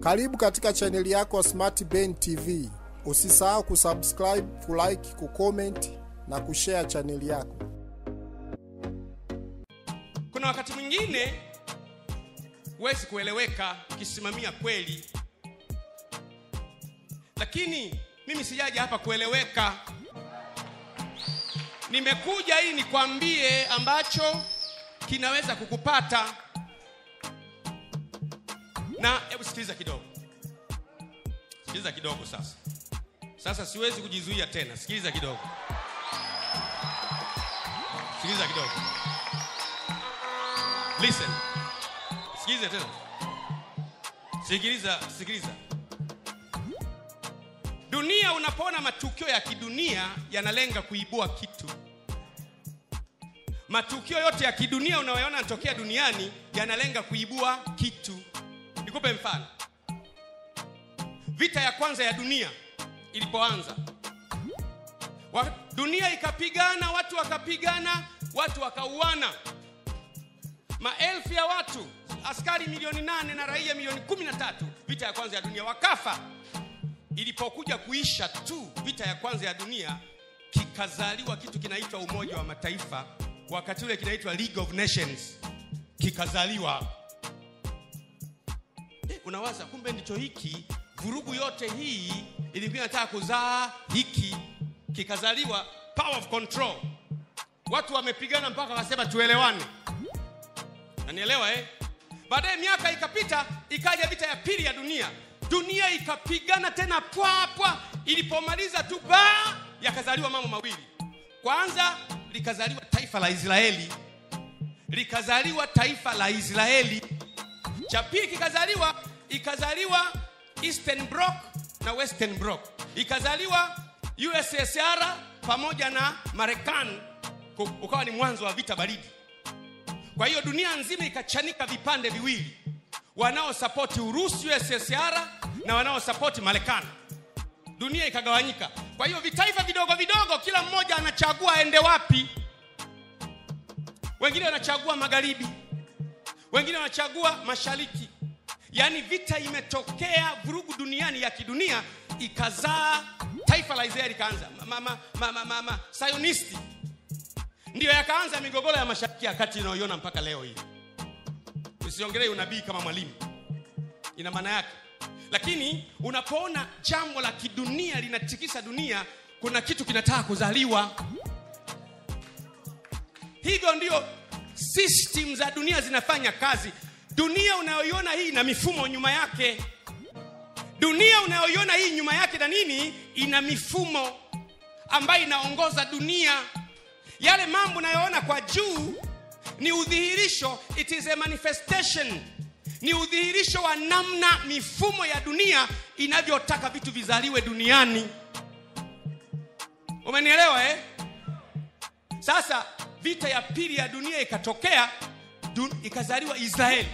Karibu katika chaneli yako Smart Ben TV. Usisahau kusubscribe, kulike, kucomment na kushare chaneli yako. Kuna wakati mwingine huwezi kueleweka ukisimamia kweli, lakini mimi sijaja hapa kueleweka. Nimekuja ili nikwambie ambacho kinaweza kukupata. Na hebu sikiliza kidogo, sikiliza kidogo sasa. Sasa siwezi kujizuia tena, sikiliza kidogo, sikiliza kidogo. Listen. Sikiliza tena. Sikiliza, sikiliza. Dunia unapoona matukio ya kidunia yanalenga kuibua kitu. Matukio yote ya kidunia unayoona yanatokea duniani yanalenga kuibua kitu. Nikupe mfano. Vita ya kwanza ya dunia ilipoanza, wa, dunia ikapigana, watu wakapigana, watu wakauana. Maelfu ya watu askari milioni nane na raia milioni kumi na tatu vita ya kwanza ya dunia wakafa. Ilipokuja kuisha tu vita ya kwanza ya dunia kikazaliwa kitu kinaitwa umoja wa mataifa. Wakati ule kinaitwa league of nations kikazaliwa unawaza kumbe ndicho hiki? Vurugu yote hii ilikuwa inataka kuzaa hiki. Kikazaliwa power of control. Watu wamepigana mpaka wakasema tuelewane. Nanielewa eh? baadaye miaka ikapita ikaja vita ya pili ya dunia. Dunia ikapigana tena pwapwa ilipomaliza tu ba yakazaliwa mambo mawili. Kwanza likazaliwa taifa la israeli. Likazaliwa taifa la israeli. Cha pili kikazaliwa ikazaliwa eastern bloc na western bloc ikazaliwa ussr pamoja na marekani ukawa ni mwanzo wa vita baridi kwa hiyo dunia nzima ikachanika vipande viwili, wanaosapoti Urusi USSR na wanaosapoti Marekani. Dunia ikagawanyika. Kwa hiyo vitaifa vidogo vidogo, kila mmoja anachagua aende wapi. Wengine wanachagua magharibi, wengine wanachagua mashariki. Yaani vita imetokea, vurugu duniani ya kidunia ikazaa taifa la Israeli ikaanza mama, mama, mama, ndiyo yakaanza migogoro ya mashariki ya kati inayoiona mpaka leo hii. Usiongelee unabii kama mwalimu, ina maana yake. Lakini unapoona jambo la kidunia linatikisa dunia, kuna kitu kinataka kuzaliwa. Hivyo ndio system za dunia zinafanya kazi. Dunia unayoiona hii ina mifumo nyuma yake. Dunia unayoiona hii nyuma yake na nini, ina mifumo ambayo inaongoza dunia. Yale mambo unayoona kwa juu ni udhihirisho. It is a manifestation. Ni udhihirisho wa namna mifumo ya dunia inavyotaka vitu vizaliwe duniani. Umenielewa eh? sasa vita ya pili ya dunia ikatokea dun, ikazaliwa israeli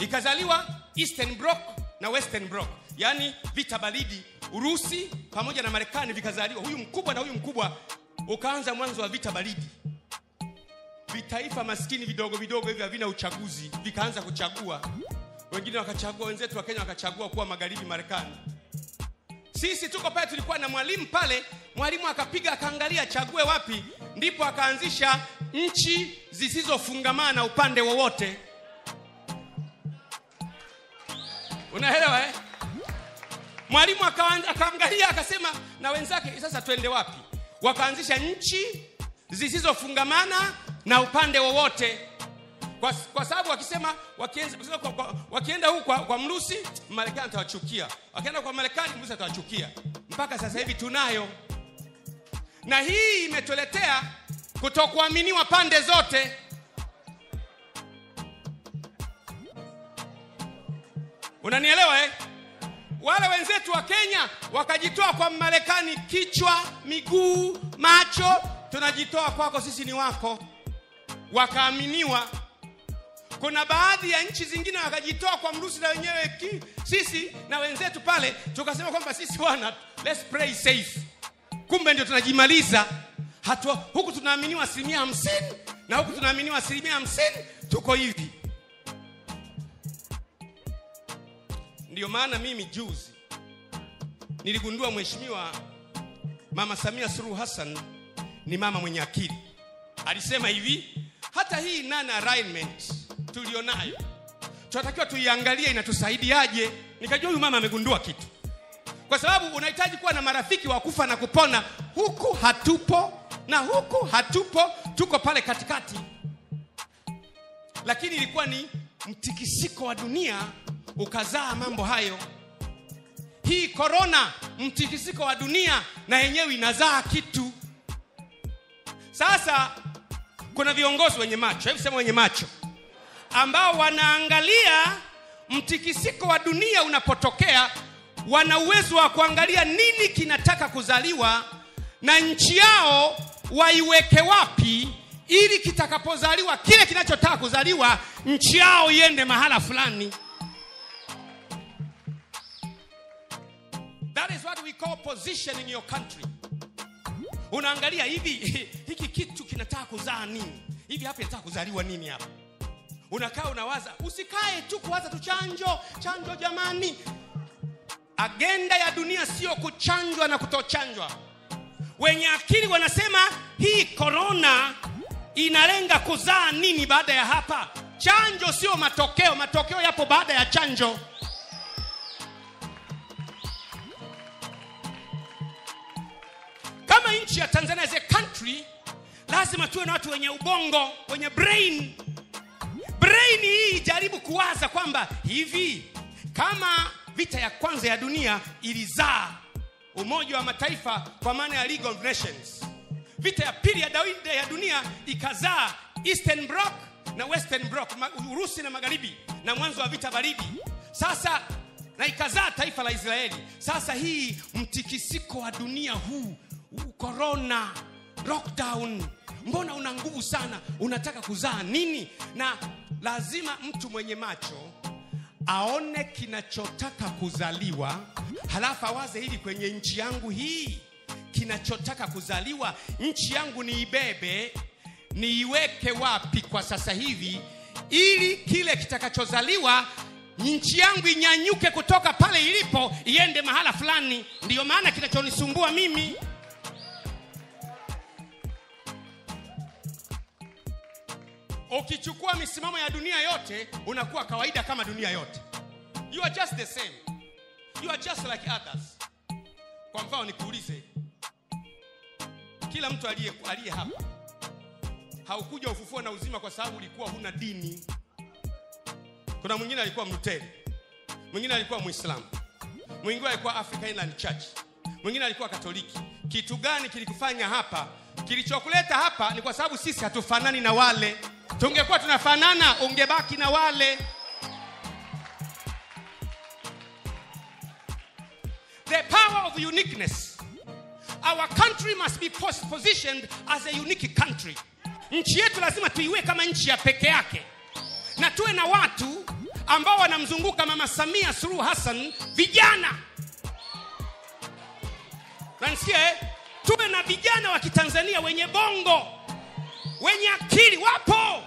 ikazaliwa eastern bloc na western bloc. Yaani vita baridi urusi pamoja na marekani vikazaliwa. Huyu mkubwa na huyu mkubwa ukaanza mwanzo wa vita baridi. Vitaifa maskini vidogo vidogo hivi havina uchaguzi vikaanza kuchagua. Wengine wakachagua wenzetu wa kenya wakachagua kuwa magharibi marekani. Sisi tuko pale tulikuwa na mwalimu pale mwalimu akapiga akaangalia chague wapi. Ndipo akaanzisha nchi zisizofungamana upande wowote. Unaelewa eh? mwalimu akaangalia akasema na wenzake sasa twende wapi? Wakaanzisha nchi zisizofungamana na upande wowote. Kwa, kwa sababu wakisema wakienda, kwa, wakienda huku kwa, kwa mrusi marekani atawachukia. Wakienda kwa marekani mrusi atawachukia. Mpaka sasa hivi tunayo. Na hii imetuletea kutokuaminiwa pande zote. Unanielewa eh? wale wenzetu wa kenya wakajitoa kwa marekani kichwa miguu macho. Tunajitoa kwako sisi ni wako. Wakaaminiwa. Kuna baadhi ya nchi zingine wakajitoa kwa mrusi na wenyewe ki, sisi na wenzetu pale tukasema kwamba sisi wana let's play safe. Kumbe ndio tunajimaliza hatua huku tunaaminiwa asilimia hamsini na huku tunaaminiwa asilimia hamsini tuko hivi Ndiyo maana mimi juzi niligundua mheshimiwa Mama Samia Suluhu Hassan ni mama mwenye akili. Alisema hivi, hata hii nana alignment tulionayo tunatakiwa tuiangalie inatusaidiaje. Nikajua huyu mama amegundua kitu, kwa sababu unahitaji kuwa na marafiki wa kufa na kupona. Huku hatupo na huku hatupo, tuko pale katikati. Lakini ilikuwa ni mtikisiko wa dunia ukazaa mambo hayo. Hii korona, mtikisiko wa dunia na yenyewe inazaa kitu. Sasa kuna viongozi wenye macho, hebu sema wenye macho, ambao wanaangalia mtikisiko wa dunia unapotokea, wana uwezo wa kuangalia nini kinataka kuzaliwa na nchi yao waiweke wapi, ili kitakapozaliwa kile kinachotaka kuzaliwa, nchi yao iende mahala fulani. That is what we call positioning your country. Unaangalia hivi hiki kitu kinataka kuzaa nini? Hivi hapa inataka kuzaliwa nini hapa? Unakaa unawaza, usikae tu kuwaza tu chanjo, chanjo jamani. Agenda ya dunia sio kuchanjwa na kutochanjwa. Wenye akili wanasema hii korona inalenga kuzaa nini baada ya hapa? Chanjo sio matokeo, matokeo yapo baada ya chanjo. Kama nchi ya Tanzania as a country, lazima tuwe na watu wenye ubongo, wenye brain. Brain hii jaribu kuwaza kwamba hivi kama vita ya kwanza ya dunia ilizaa Umoja wa Mataifa kwa maana ya League of Nations, vita ya pili ya, Dawi- ya dunia ikazaa Eastern Bloc na Western Bloc, Urusi na Magharibi, na mwanzo wa vita baridi. Sasa na ikazaa taifa la Israeli. Sasa hii mtikisiko wa dunia huu, huu corona, lockdown, mbona una nguvu sana? Unataka kuzaa nini? Na lazima mtu mwenye macho aone kinachotaka kuzaliwa, halafu awaze hili kwenye nchi yangu hii kinachotaka kuzaliwa, nchi yangu niibebe, niiweke wapi kwa sasa hivi, ili kile kitakachozaliwa nchi yangu inyanyuke kutoka pale ilipo iende mahala fulani. Ndiyo maana kinachonisumbua mimi ukichukua misimamo ya dunia yote unakuwa kawaida kama dunia yote. You are just the same. You are just like others. Kwa mfano nikuulize kila mtu aliye hapa haukuja ufufuo na uzima kwa sababu ulikuwa huna dini. Kuna mwingine alikuwa mluteri mwingine alikuwa mwislamu mwingine alikuwa africa inland church mwingine alikuwa katoliki. Kitu gani kilikufanya hapa? Kilichokuleta hapa ni kwa sababu sisi hatufanani na wale tungekuwa tunafanana ungebaki na wale. The power of uniqueness. Our country must be pos- positioned as a unique country. Nchi yetu lazima tuiwe kama nchi ya peke yake. Na tuwe na watu ambao wanamzunguka mama samia suluhu hassan vijana. Nanisikia tuwe na vijana wa kitanzania wenye bongo wenye akili wapo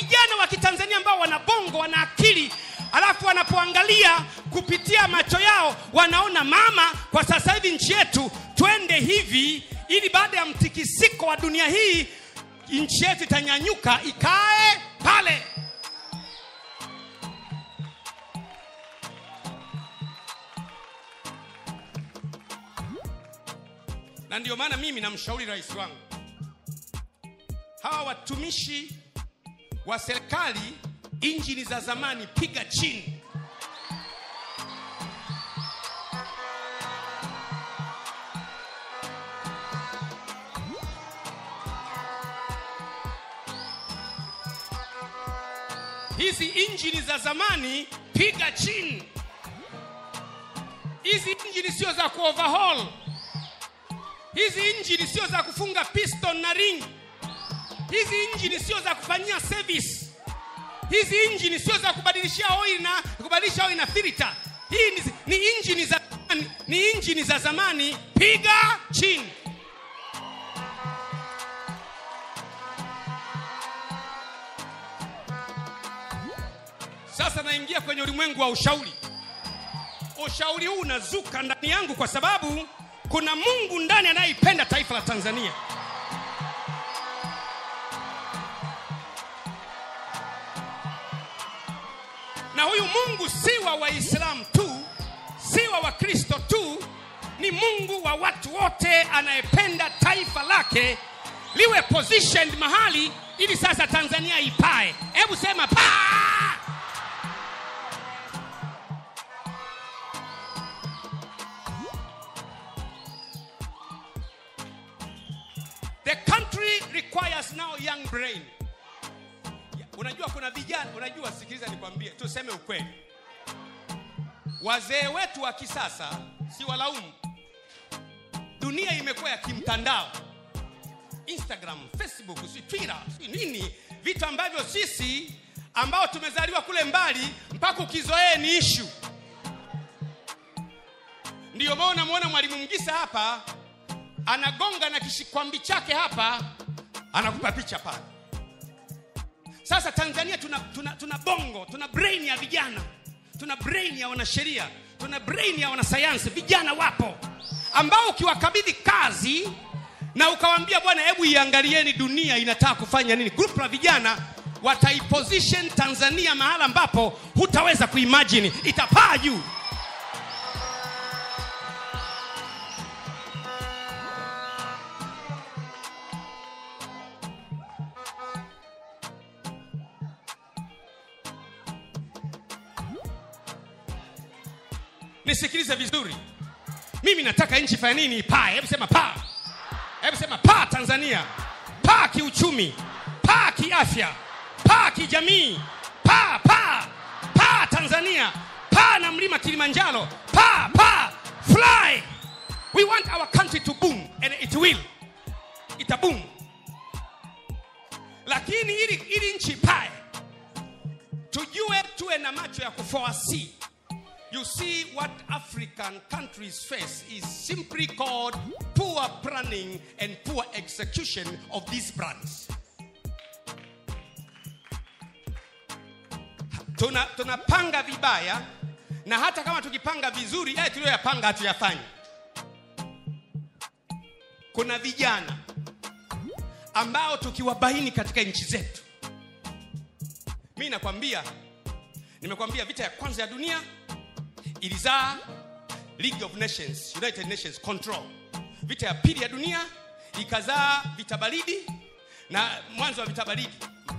vijana wa kitanzania ambao wana bongo wana akili alafu wanapoangalia kupitia macho yao wanaona mama kwa sasa hivi nchi yetu twende hivi ili baada ya mtikisiko wa dunia hii nchi yetu itanyanyuka ikae pale. Na ndio maana mimi namshauri rais wangu hawa watumishi wa serikali injini za zamani piga chini. Hizi injini za zamani piga chini. Hizi injini sio za kuoverhaul hizi injini sio za kufunga piston na ring hizi injini sio za kufanyia service. Hizi injini sio za kubadilishia oil na kubadilisha oil na filter. Hii ni, ni injini za ni injini za zamani. Piga chini. Sasa naingia kwenye ulimwengu wa ushauri. Ushauri huu unazuka ndani yangu kwa sababu kuna mungu ndani anayeipenda taifa la tanzania na huyu mungu si wa waislamu tu si wa wakristo tu ni mungu wa watu wote anayependa taifa lake liwe positioned mahali ili sasa tanzania ipae. Hebu sema paa the country requires now young brain unajua kuna vijana unajua sikiliza nikwambie tuseme ukweli. Wazee wetu wa kisasa si walaumu. Dunia imekuwa ya kimtandao. Instagram facebook si twitter si nini vitu ambavyo sisi ambao tumezaliwa kule mbali mpaka ukizoee ni ishu ndiyo maana unamwona mwalimu mgisa hapa anagonga na kishikwambi chake hapa anakupa picha pale sasa tanzania tuna, tuna, tuna bongo tuna brain ya vijana tuna brain ya wanasheria tuna brain ya wanasayansi vijana wapo ambao ukiwakabidhi kazi na ukawambia bwana hebu iangalieni dunia inataka kufanya nini. Grupu la vijana wataiposition tanzania mahala ambapo hutaweza kuimajini itapaa juu nataka nchi fanya nini? Paa hebu sema paa hebu sema paa tanzania. Paa kiuchumi. Paa kiafya. Paa kijamii. Paa paa paa tanzania. Paa na mlima kilimanjaro. Paa paa fly. We want our country to boom and it will. Itaboom. Lakini ili, ili nchi pae tujue tuwe na macho ya kufoasi you see what African countries face is simply called poor planning and poor execution of these plans. Tuna tunapanga vibaya na hata kama tukipanga vizuri yale tuliyoyapanga hatuyafanyi. Kuna vijana ambao tukiwabaini katika nchi zetu, mi nakwambia, nimekwambia vita ya kwanza ya dunia ilizaa League of Nations, United Nations control. Vita ya pili ya dunia ikazaa vita baridi na mwanzo wa vita baridi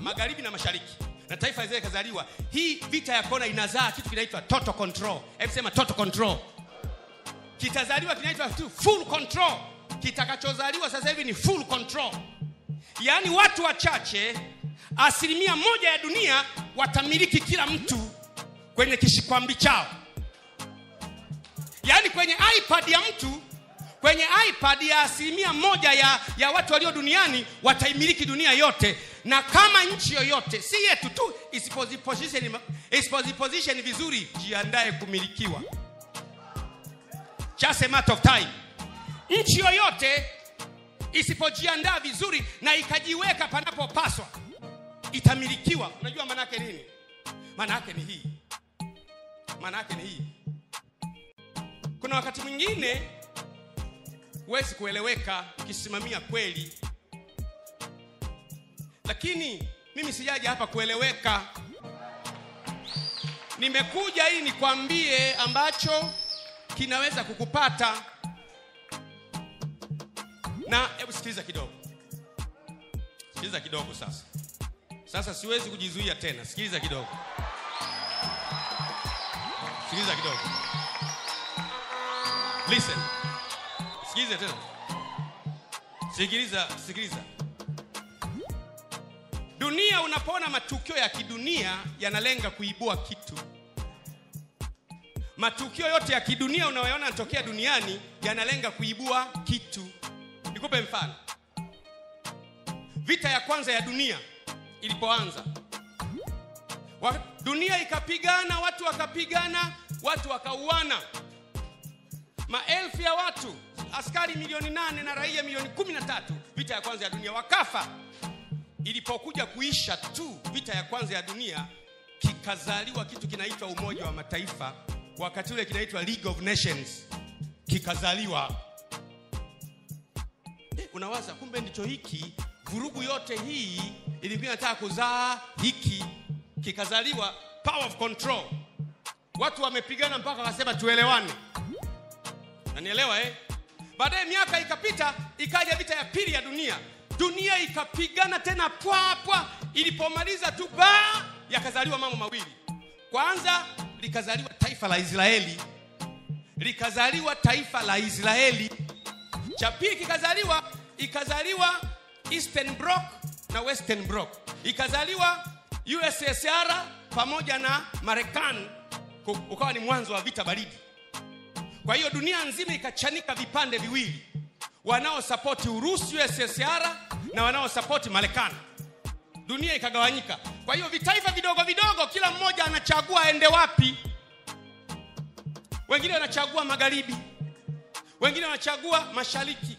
magharibi na mashariki na taifa zile ikazaliwa. Hii vita ya kona inazaa kitu kinaitwa total control. Hebu sema total control. Kitazaliwa kinaitwa full control. Kitakachozaliwa sasa hivi ni full control, yaani watu wachache, asilimia moja ya dunia watamiliki kila mtu kwenye kishikwambi chao yaani kwenye ipad ya mtu kwenye ipad ya asilimia moja ya, ya watu walio duniani wataimiliki dunia yote. Na kama nchi yoyote si yetu tu isipoziposition vizuri jiandae kumilikiwa. Just a matter of time. Nchi yoyote isipojiandaa vizuri na ikajiweka panapopaswa itamilikiwa. Unajua maanaake nini? Maana yake ni hii. Maana yake ni hii kuna wakati mwingine huwezi kueleweka ukisimamia kweli. Lakini mimi sijaja hapa kueleweka. Nimekuja ili nikwambie ambacho kinaweza kukupata. Na hebu sikiliza kidogo. Sikiliza kidogo sasa. Sasa siwezi kujizuia tena. Sikiliza kidogo. Sikiliza kidogo listen. Sikiliza tena. Sikiliza sikiliza. Dunia unapoona matukio ya kidunia yanalenga kuibua kitu. Matukio yote ya kidunia unayoona yanatokea duniani yanalenga kuibua kitu. Nikupe mfano. Vita ya kwanza ya dunia ilipoanza. Dunia ikapigana watu wakapigana watu wakauana maelfu ya watu askari milioni nane na raia milioni kumi na tatu vita ya kwanza ya dunia wakafa. Ilipokuja kuisha tu vita ya kwanza ya dunia kikazaliwa kitu kinaitwa umoja wa mataifa. Wakati ule kinaitwa league of nations kikazaliwa. Eh, unawaza kumbe ndicho hiki? Vurugu yote hii ilikuwa inataka kuzaa hiki. Kikazaliwa power of control. Watu wamepigana mpaka wakasema tuelewane nanielewa eh? baadaye miaka ikapita ikaja vita ya pili ya dunia. Dunia ikapigana tena pwapwa ilipomaliza tu baa yakazaliwa mambo mawili. Kwanza likazaliwa taifa la israeli. Likazaliwa taifa la israeli. Cha pili kikazaliwa ikazaliwa eastern bloc na western bloc. Ikazaliwa ussr pamoja na marekani. Ukawa ni mwanzo wa vita baridi kwa hiyo dunia nzima ikachanika vipande viwili. Wanaosapoti urusi ussr na wanaosapoti marekani. Dunia ikagawanyika. Kwa hiyo vitaifa vidogo vidogo kila mmoja anachagua aende wapi. Wengine wanachagua magharibi. Wengine wanachagua mashariki.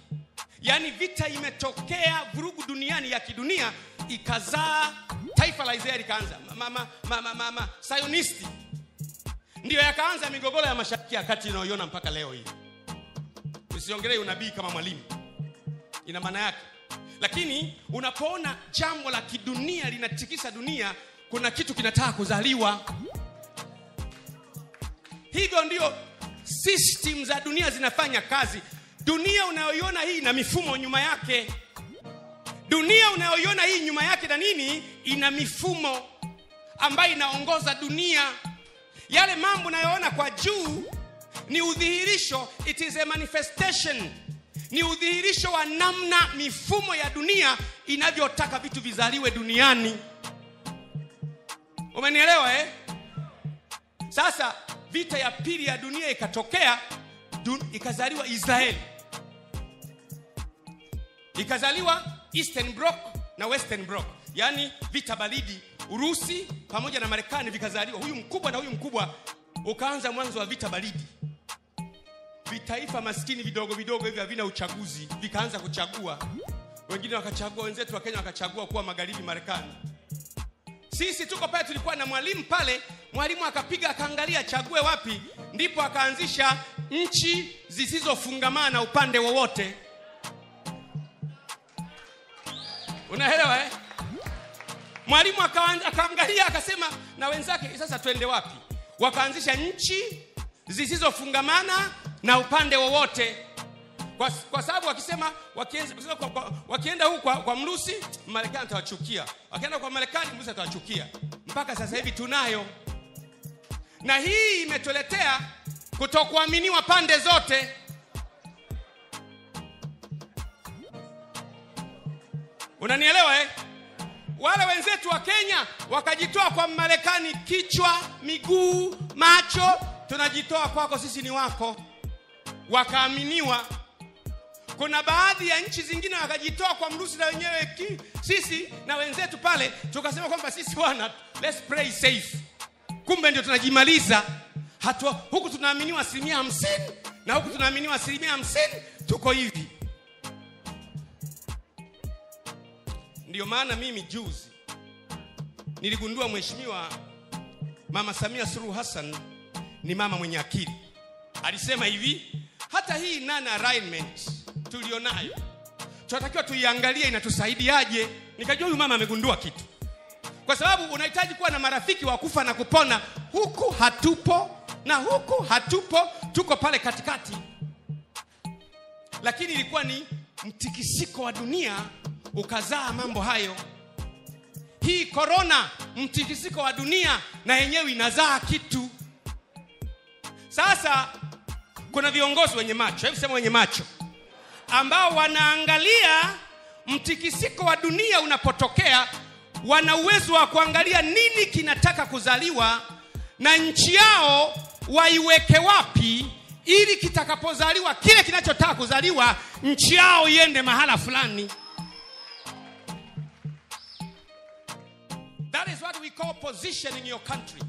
Yaani vita imetokea vurugu duniani ya kidunia ikazaa. Taifa la israeli ikaanza. Mama, mama, mama, sayonisti ndiyo yakaanza migogoro ya mashariki ya kati inayoiona mpaka leo hii. Usiongelee unabii kama mwalimu. Ina maana yake. Lakini unapoona jambo la kidunia linatikisa dunia kuna kitu kinataka kuzaliwa. Hivyo ndio system za dunia zinafanya kazi. Dunia unayoiona hii ina mifumo nyuma yake. Dunia unayoiona hii nyuma yake na nini? Ina mifumo ambayo inaongoza dunia yale mambo unayoona kwa juu ni udhihirisho it is a manifestation. Ni udhihirisho wa namna mifumo ya dunia inavyotaka vitu vizaliwe duniani. Umenielewa eh? sasa vita ya pili ya dunia ikatokea dun, ikazaliwa israeli ikazaliwa eastern bloc na western bloc. Yaani vita baridi urusi pamoja na marekani vikazaliwa. Huyu mkubwa na huyu mkubwa ukaanza mwanzo wa vita baridi. Vitaifa maskini vidogo vidogo hivi havina uchaguzi vikaanza kuchagua. Wengine wakachagua wenzetu wa kenya wakachagua kuwa magharibi marekani. Sisi tuko pale tulikuwa na mwalimu pale mwalimu akapiga akaangalia chague wapi ndipo akaanzisha nchi zisizofungamana upande wowote. Unaelewa eh? Mwalimu akaangalia akasema na wenzake sasa twende wapi? Wakaanzisha nchi zisizofungamana na upande wowote. Kwa, kwa sababu wakisema wakienda, kwa, kwa, wakienda huku kwa, kwa mrusi marekani atawachukia. Wakienda kwa marekani mrusi atawachukia. Mpaka sasa hivi tunayo. Na hii imetuletea kutokuaminiwa pande zote. Unanielewa eh? Wale wenzetu wa kenya wakajitoa kwa marekani kichwa miguu macho. Tunajitoa kwako sisi ni wako. Wakaaminiwa. Kuna baadhi ya nchi zingine wakajitoa kwa mrusi na wenyewe ki, sisi na wenzetu pale tukasema kwamba sisi wana let's play safe. Kumbe ndio tunajimaliza. Hatua huku tunaaminiwa asilimia hamsini na huku tunaaminiwa asilimia hamsini tuko hivi ndio maana mimi juzi niligundua mheshimiwa mama samia suluhu hassan ni mama mwenye akili. Alisema hivi hata hii nana alignment tulionayo tunatakiwa tuiangalie inatusaidiaje. Nikajua huyu mama amegundua kitu. Kwa sababu unahitaji kuwa na marafiki wa kufa na kupona. Huku hatupo na huku hatupo tuko pale katikati. Lakini ilikuwa ni mtikisiko wa dunia ukazaa mambo hayo. Hii korona mtikisiko wa dunia na yenyewe inazaa kitu. Sasa kuna viongozi wenye macho. Hebu sema wenye macho. Ambao wanaangalia mtikisiko wa dunia unapotokea wana uwezo wa kuangalia nini kinataka kuzaliwa na nchi yao waiweke wapi ili kitakapozaliwa kile kinachotaka kuzaliwa nchi yao iende mahala fulani that is what we call positioning your country.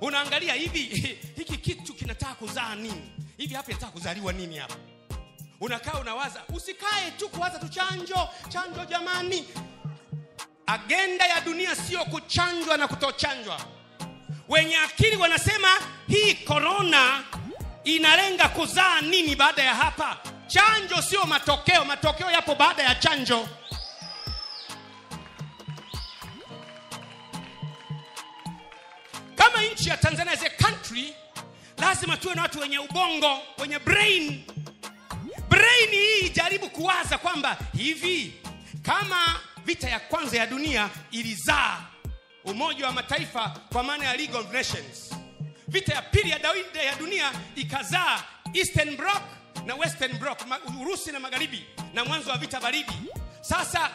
Unaangalia hivi hiki kitu kinataka kuzaa nini? Hivi hapa inataka kuzaliwa nini hapa? Unakaa unawaza usikae tu kuwaza tu chanjo chanjo jamani. Agenda ya dunia sio kuchanjwa na kutochanjwa. Wenye akili wanasema hii korona inalenga kuzaa nini baada ya hapa? Chanjo sio matokeo matokeo yapo baada ya chanjo kama nchi ya tanzania as a country lazima tuwe na watu wenye ubongo wenye brain. Brain hii ijaribu kuwaza kwamba hivi kama vita ya kwanza ya dunia ilizaa umoja wa mataifa kwa maana ya league of nations vita ya pili ya, dawida ya dunia ikazaa eastern bloc na western bloc urusi na magharibi na mwanzo wa vita baridi. Sasa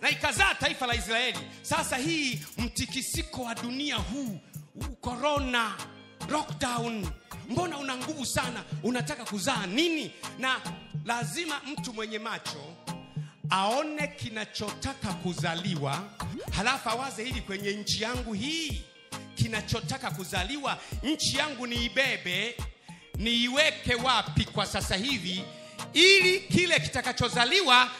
na ikazaa taifa la israeli. Sasa hii mtikisiko wa dunia huu korona lockdown. Mbona una nguvu sana? Unataka kuzaa nini? Na lazima mtu mwenye macho aone kinachotaka kuzaliwa halafu awaze hili kwenye nchi yangu hii. Kinachotaka kuzaliwa nchi yangu niibebe niiweke wapi kwa sasa hivi? Ili kile kitakachozaliwa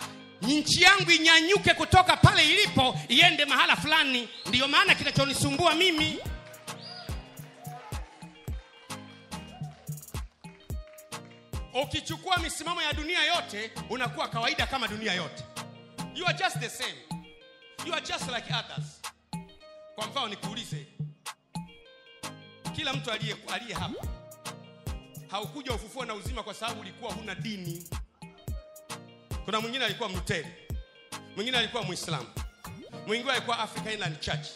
nchi yangu inyanyuke kutoka pale ilipo iende mahala fulani. Ndiyo maana kinachonisumbua mimi ukichukua misimamo ya dunia yote unakuwa kawaida kama dunia yote. You are just the same. You are just like others. Kwa mfano nikuulize. Kila mtu aliye aliye hapa haukuja ufufuo na uzima kwa sababu ulikuwa huna dini. Kuna mwingine alikuwa mluteri. Mwingine alikuwa mwislamu mwingine alikuwa africa Inland church.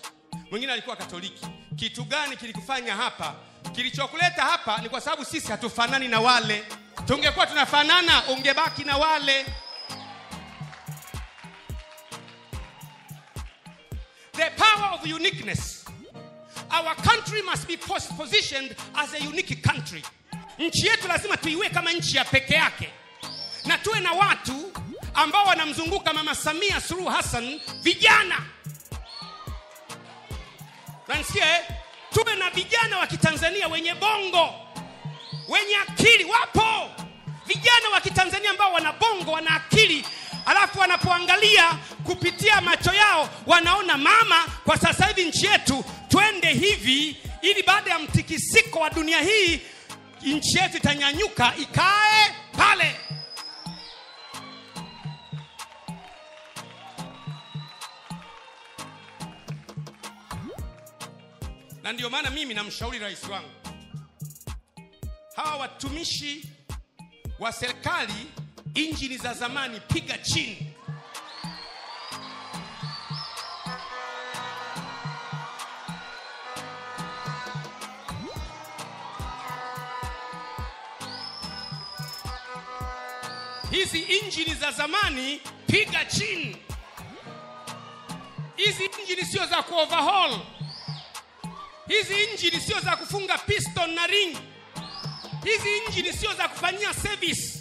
Mwingine alikuwa katoliki. Kitu gani kilikufanya hapa? Kilichokuleta hapa ni kwa sababu sisi hatufanani na wale tungekuwa tunafanana ungebaki na wale. The power of uniqueness. Our country must be pos- positioned as a unique country. Nchi yetu lazima tuiwe kama nchi ya peke yake. Na tuwe na watu ambao wanamzunguka mama samia suluhu hassan vijana. Nansikia eh? tuwe na vijana wa kitanzania wenye bongo wenye akili wapo. Vijana wa kitanzania ambao wana bongo wana akili alafu wanapoangalia kupitia macho yao wanaona mama kwa sasa hivi nchi yetu twende hivi ili baada ya mtikisiko wa dunia hii nchi yetu itanyanyuka ikae pale. Na ndio maana mimi namshauri rais wangu hawa watumishi wa serikali injini za zamani piga chini. Hizi injini za zamani piga chini. Hizi injini sio za kuoverhaul hizi injini sio za kufunga piston na ring hizi injini sio za kufanyia service.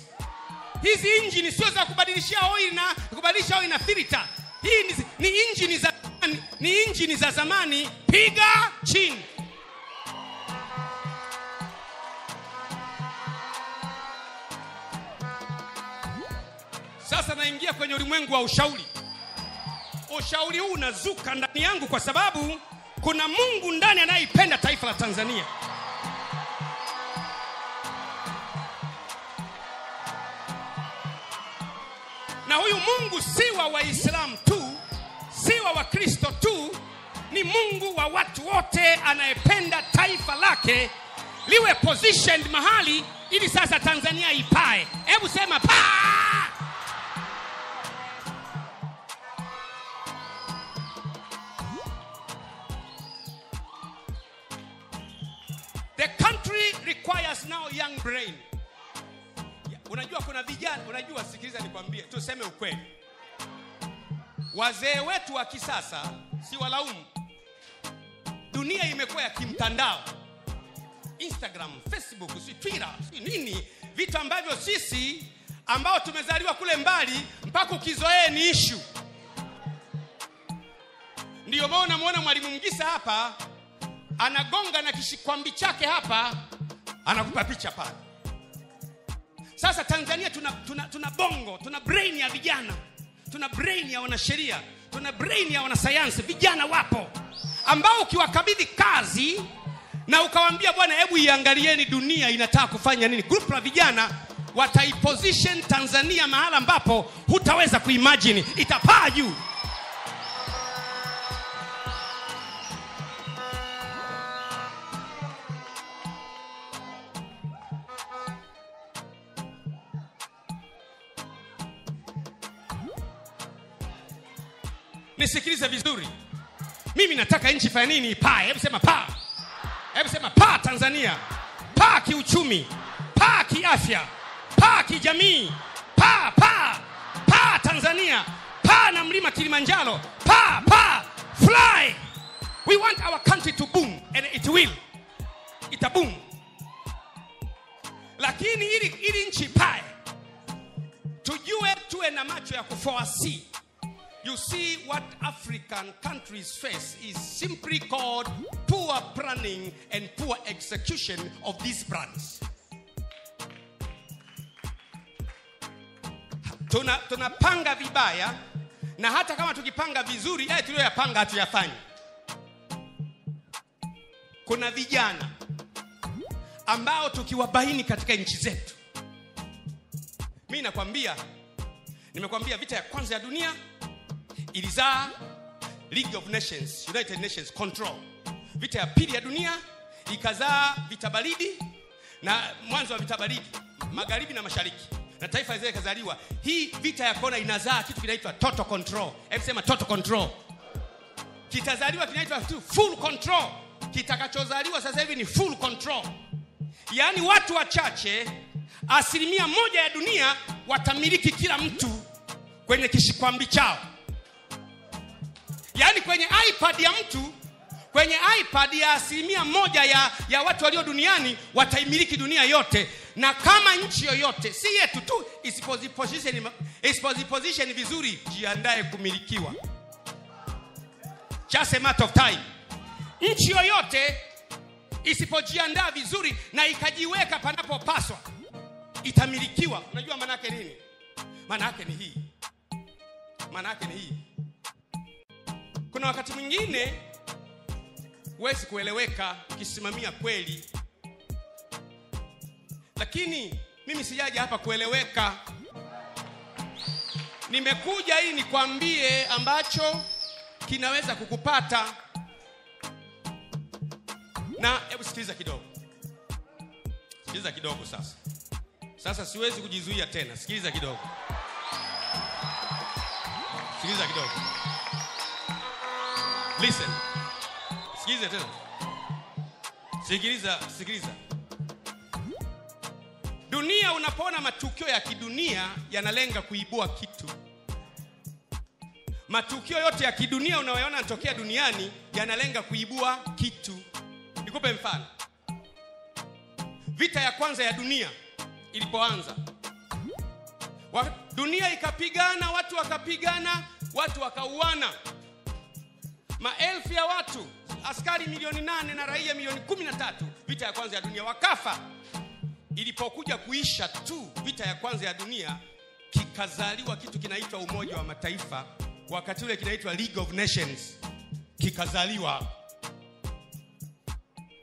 Hizi injini sio za kubadilishia oil na kubadilisha oil na filter. Hii ni, ni injini za ni injini za zamani. Piga chini. Sasa naingia kwenye ulimwengu wa ushauri. Ushauri huu unazuka ndani yangu kwa sababu kuna mungu ndani anayeipenda taifa la tanzania huyu mungu si wa waislamu tu si wa wakristo tu ni mungu wa watu wote anayependa taifa lake liwe positioned mahali ili sasa tanzania ipae. Hebu sema paa the country requires now young brain unajua kuna vijana unajua sikiliza nikwambie tuseme ukweli. Wazee wetu wa kisasa si walaumu. Dunia imekuwa ya kimtandao. Instagram facebook si twitter si nini. Vitu ambavyo sisi ambao tumezaliwa kule mbali mpaka ukizoee ni ishu ndiyo maana unamwona mwalimu mgisa hapa anagonga na kishikwambi chake hapa anakupa picha pale sasa tanzania tuna, tuna, tuna bongo tuna brain ya vijana tuna brain ya wanasheria tuna brain ya wanasayansi vijana wapo ambao ukiwakabidhi kazi na ukawambia bwana hebu iangalieni dunia inataka kufanya nini. Grupu la vijana wataiposition tanzania mahala ambapo hutaweza kuimajini itapaa juu nisikilize vizuri. Mimi nataka nchi fanya nini? Paa hebu sema paa hebu sema paa tanzania. Paa kiuchumi. Paa kiafya. Paa kijamii. Paa paa paa tanzania. Paa na mlima kilimanjaro. Paa paa fly. We want our country to boom and it will. Itaboom. Lakini ili, ili nchi pae tujue tuwe na macho ya kufoasi you see what African countries face is simply called poor planning and poor execution of these plans. Tuna tunapanga vibaya na hata kama tukipanga vizuri yale tuliyoyapanga hatuyafanyi. Kuna vijana ambao tukiwabaini katika nchi zetu, mi nakwambia, nimekwambia vita ya kwanza ya dunia ilizaa League of Nations, United Nations control. Vita ya pili ya dunia ikazaa vita baridi na mwanzo wa vita baridi magharibi na mashariki na taifa zile ikazaliwa. Hii vita ya kona inazaa kitu kinaitwa total control. Hebu sema total control. Kitazaliwa kinaitwa full control. Kitakachozaliwa sasa hivi ni full control, yaani watu wachache, asilimia moja ya dunia watamiliki kila mtu kwenye kishikwambi chao yaani kwenye ipad ya mtu kwenye ipad ya asilimia moja ya, ya watu walio duniani wataimiliki dunia yote. Na kama nchi yoyote si yetu tu isipoziposition vizuri jiandae kumilikiwa. Just a matter of time. Nchi yoyote isipojiandaa vizuri na ikajiweka panapopaswa itamilikiwa. Unajua maana nini? Maana yake ni hii. Maana yake ni hii kuna wakati mwingine huwezi kueleweka ukisimamia kweli. Lakini mimi sijaja hapa kueleweka. Nimekuja ili nikwambie ambacho kinaweza kukupata. Na hebu sikiliza kidogo. Sikiliza kidogo sasa. Sasa siwezi kujizuia tena. Sikiliza kidogo. Sikiliza kidogo listen. Sikiliza tena. Sikiliza sikiliza. Dunia unapoona matukio ya kidunia yanalenga kuibua kitu. Matukio yote ya kidunia unayoona yanatokea duniani yanalenga kuibua kitu. Nikupe mfano. Vita ya kwanza ya dunia ilipoanza. Dunia ikapigana watu wakapigana watu wakauana maelfu ya watu askari milioni nane na raia milioni kumi na tatu vita ya kwanza ya dunia wakafa. Ilipokuja kuisha tu vita ya kwanza ya dunia kikazaliwa kitu kinaitwa umoja wa mataifa. Wakati ule kinaitwa league of nations kikazaliwa.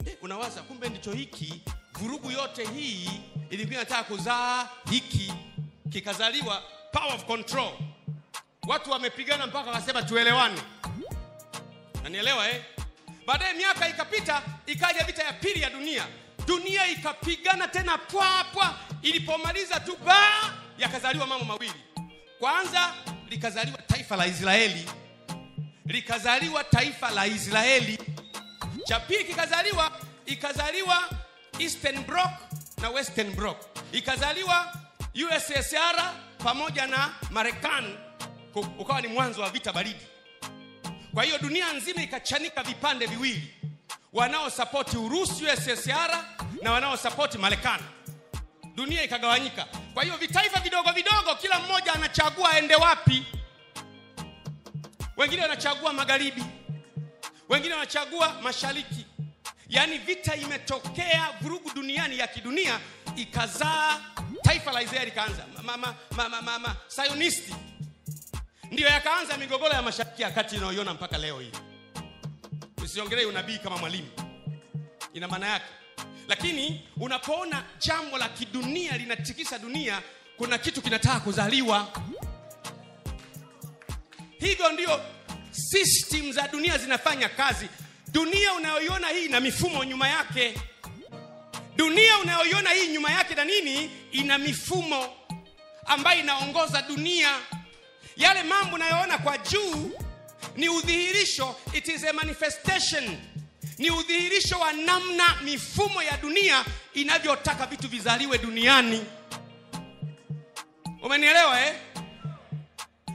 Eh, unawaza kumbe ndicho hiki? Vurugu yote hii ilikuwa inataka kuzaa hiki. Kikazaliwa power of control. Watu wamepigana mpaka wakasema tuelewane nanielewa eh? baadaye miaka ikapita ikaja vita ya pili ya dunia. Dunia ikapigana tena pwapwa ilipomaliza tu ba yakazaliwa mambo mawili. Kwanza likazaliwa taifa la israeli. Likazaliwa taifa la israeli. Cha pili kikazaliwa ikazaliwa eastern bloc na western bloc. Ikazaliwa ussr pamoja na marekani. Ukawa ni mwanzo wa vita baridi kwa hiyo dunia nzima ikachanika vipande viwili. Wanaosapoti urusi ussr na wanaosapoti marekani. Dunia ikagawanyika. Kwa hiyo vitaifa vidogo vidogo kila mmoja anachagua aende wapi. Wengine wanachagua magharibi. Wengine wanachagua mashariki. Yaani vita imetokea vurugu duniani ya kidunia ikazaa. Taifa la israeli ikaanza. Mama, mama, mama, sayonisti ndiyo yakaanza migogoro ya mashariki ya kati inayoiona mpaka leo hii. Usiongelee unabii kama mwalimu. Ina maana yake. Lakini unapoona jambo la kidunia linatikisa dunia kuna kitu kinataka kuzaliwa. Hivyo ndio system za dunia zinafanya kazi. Dunia unayoiona hii ina mifumo nyuma yake. Dunia unayoiona hii nyuma yake na nini? Ina mifumo ambayo inaongoza dunia yale mambo unayoona kwa juu ni udhihirisho it is a manifestation. Ni udhihirisho wa namna mifumo ya dunia inavyotaka vitu vizaliwe duniani. Umenielewa eh?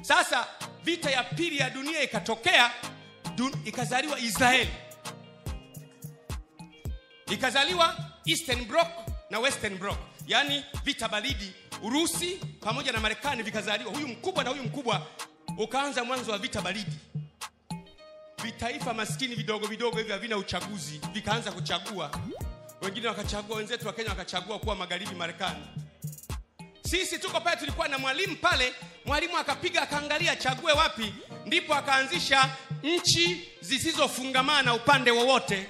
sasa vita ya pili ya dunia ikatokea dun, ikazaliwa israeli. Ikazaliwa eastern bloc na western bloc. Yaani vita baridi urusi pamoja na marekani vikazaliwa. Huyu mkubwa na huyu mkubwa ukaanza mwanzo wa vita baridi. Vitaifa maskini vidogo vidogo hivi havina uchaguzi vikaanza kuchagua. Wengine wakachagua wenzetu wa kenya wakachagua kuwa magharibi marekani. Sisi tuko pale tulikuwa na mwalimu pale mwalimu akapiga akaangalia chague wapi. Ndipo akaanzisha nchi zisizofungamana upande wowote.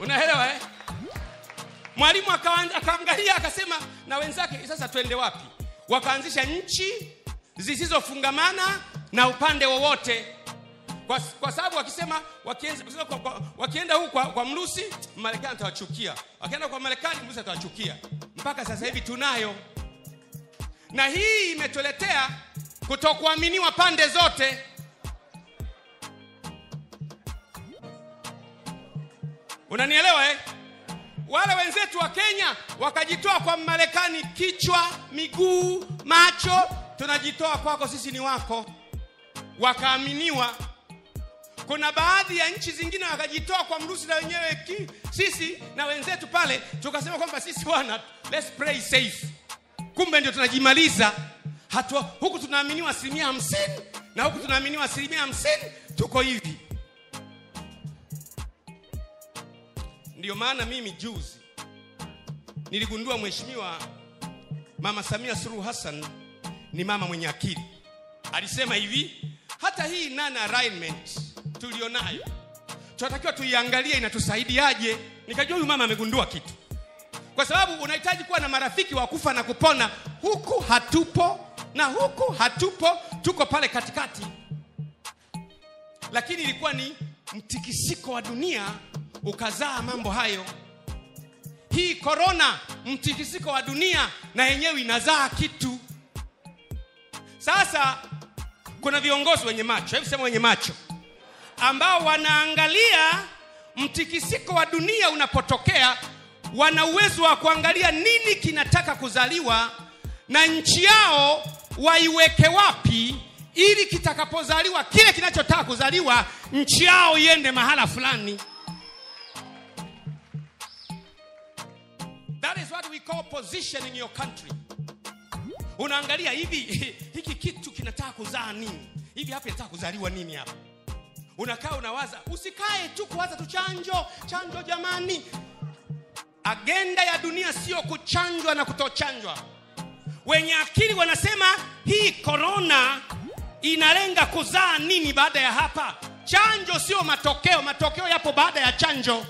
Unaelewa eh? Mwalimu akaangalia akasema na wenzake sasa twende wapi? Wakaanzisha nchi zisizofungamana na upande wowote. Kwa, kwa sababu wakisema wakienda, kwa, kwa, wakienda huku kwa, kwa mrusi marekani atawachukia. Wakienda kwa marekani mrusi atawachukia. Mpaka sasa hivi tunayo. Na hii imetuletea kutokuaminiwa pande zote. Unanielewa eh? Wale wenzetu wa kenya wakajitoa kwa marekani kichwa miguu macho. Tunajitoa kwako sisi ni wako. Wakaaminiwa. Kuna baadhi ya nchi zingine wakajitoa kwa mrusi na wenyewe ki, sisi na wenzetu pale tukasema kwamba sisi wana let's play safe. Kumbe ndio tunajimaliza. Hatua huku tunaaminiwa asilimia hamsini na huku tunaaminiwa asilimia hamsini tuko hivi ndio maana mimi juzi niligundua mheshimiwa mama samia suluhu hassan ni mama mwenye akili. Alisema hivi hata hii nana alignment tulionayo tunatakiwa tuiangalie inatusaidiaje. Nikajua huyu mama amegundua kitu. Kwa sababu unahitaji kuwa na marafiki wa kufa na kupona. Huku hatupo na huku hatupo tuko pale katikati. Lakini ilikuwa ni mtikisiko wa dunia ukazaa mambo hayo. Hii korona mtikisiko wa dunia na yenyewe inazaa kitu. Sasa kuna viongozi wenye macho. Hebu sema wenye macho. Ambao wanaangalia mtikisiko wa dunia unapotokea wana uwezo wa kuangalia nini kinataka kuzaliwa na nchi yao waiweke wapi ili kitakapozaliwa kile kinachotaka kuzaliwa nchi yao iende mahala fulani that is what we call positioning your country. Unaangalia hivi hiki kitu kinataka kuzaa nini? Hivi hapa inataka kuzaliwa nini hapa? Unakaa unawaza usikae tu kuwaza tu chanjo chanjo jamani. Agenda ya dunia sio kuchanjwa na kutochanjwa. Wenye akili wanasema hii korona inalenga kuzaa nini baada ya hapa? Chanjo sio matokeo matokeo yapo baada ya chanjo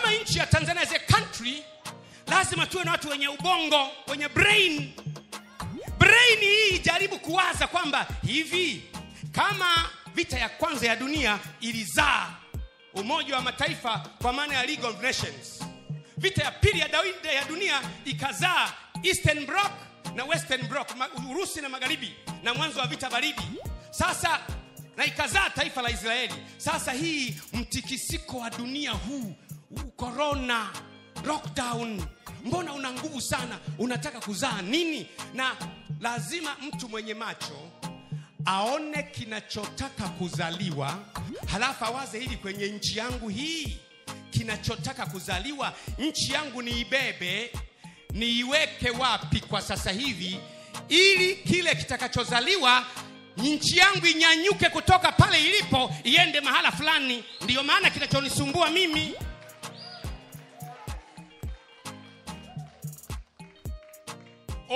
kama nchi ya tanzania as a country lazima tuwe na watu wenye ubongo wenye brain. Brain hii jaribu kuwaza kwamba hivi kama vita ya kwanza ya dunia ilizaa umoja wa mataifa kwa maana ya league of nations vita ya pili ya, dawida ya dunia ikazaa eastern bloc na western bloc urusi na magharibi na mwanzo wa vita baridi sasa na ikazaa taifa la israeli. Sasa hii mtikisiko wa dunia huu korona lockdown. Mbona una nguvu sana? Unataka kuzaa nini? Na lazima mtu mwenye macho aone kinachotaka kuzaliwa halafu awaze hili kwenye nchi yangu hii. Kinachotaka kuzaliwa nchi yangu niibebe niiweke wapi kwa sasa hivi? Ili kile kitakachozaliwa nchi yangu inyanyuke kutoka pale ilipo iende mahala fulani. Ndiyo maana kinachonisumbua mimi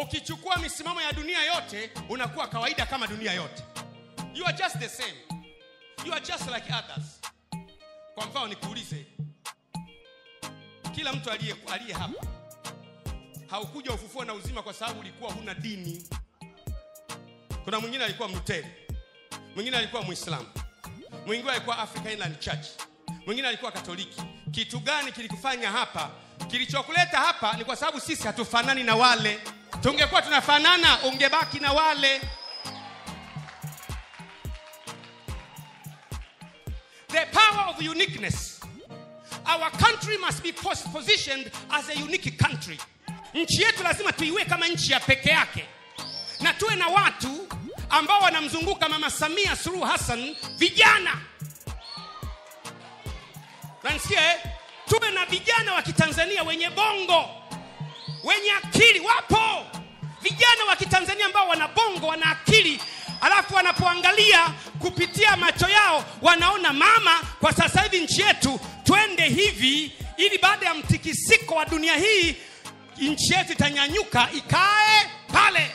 ukichukua misimamo ya dunia yote unakuwa kawaida kama dunia yote. You are just the same. You are just like others. Kwa mfano nikuulize. Kila mtu aliye hapa haukuja ufufuo na uzima kwa sababu ulikuwa huna dini. Kuna mwingine alikuwa mluteri. Mwingine alikuwa mwislamu mwingine alikuwa african Inland church. Mwingine alikuwa katoliki. Kitu gani kilikufanya hapa? Kilichokuleta hapa ni kwa sababu sisi hatufanani na wale tungekuwa tunafanana ungebaki na wale. The power of uniqueness. Our country must be pos- positioned as a unique country. Nchi yetu lazima tuiwe kama nchi ya peke yake. Na tuwe na watu ambao wanamzunguka mama samia suluhu hassan vijana. Nansikia eh? tuwe na vijana wa kitanzania wenye bongo wenye akili wapo. Vijana wa kitanzania ambao wana bongo wana akili alafu wanapoangalia kupitia macho yao wanaona mama kwa sasa hivi nchi yetu twende hivi ili baada ya mtikisiko wa dunia hii nchi yetu itanyanyuka ikae pale.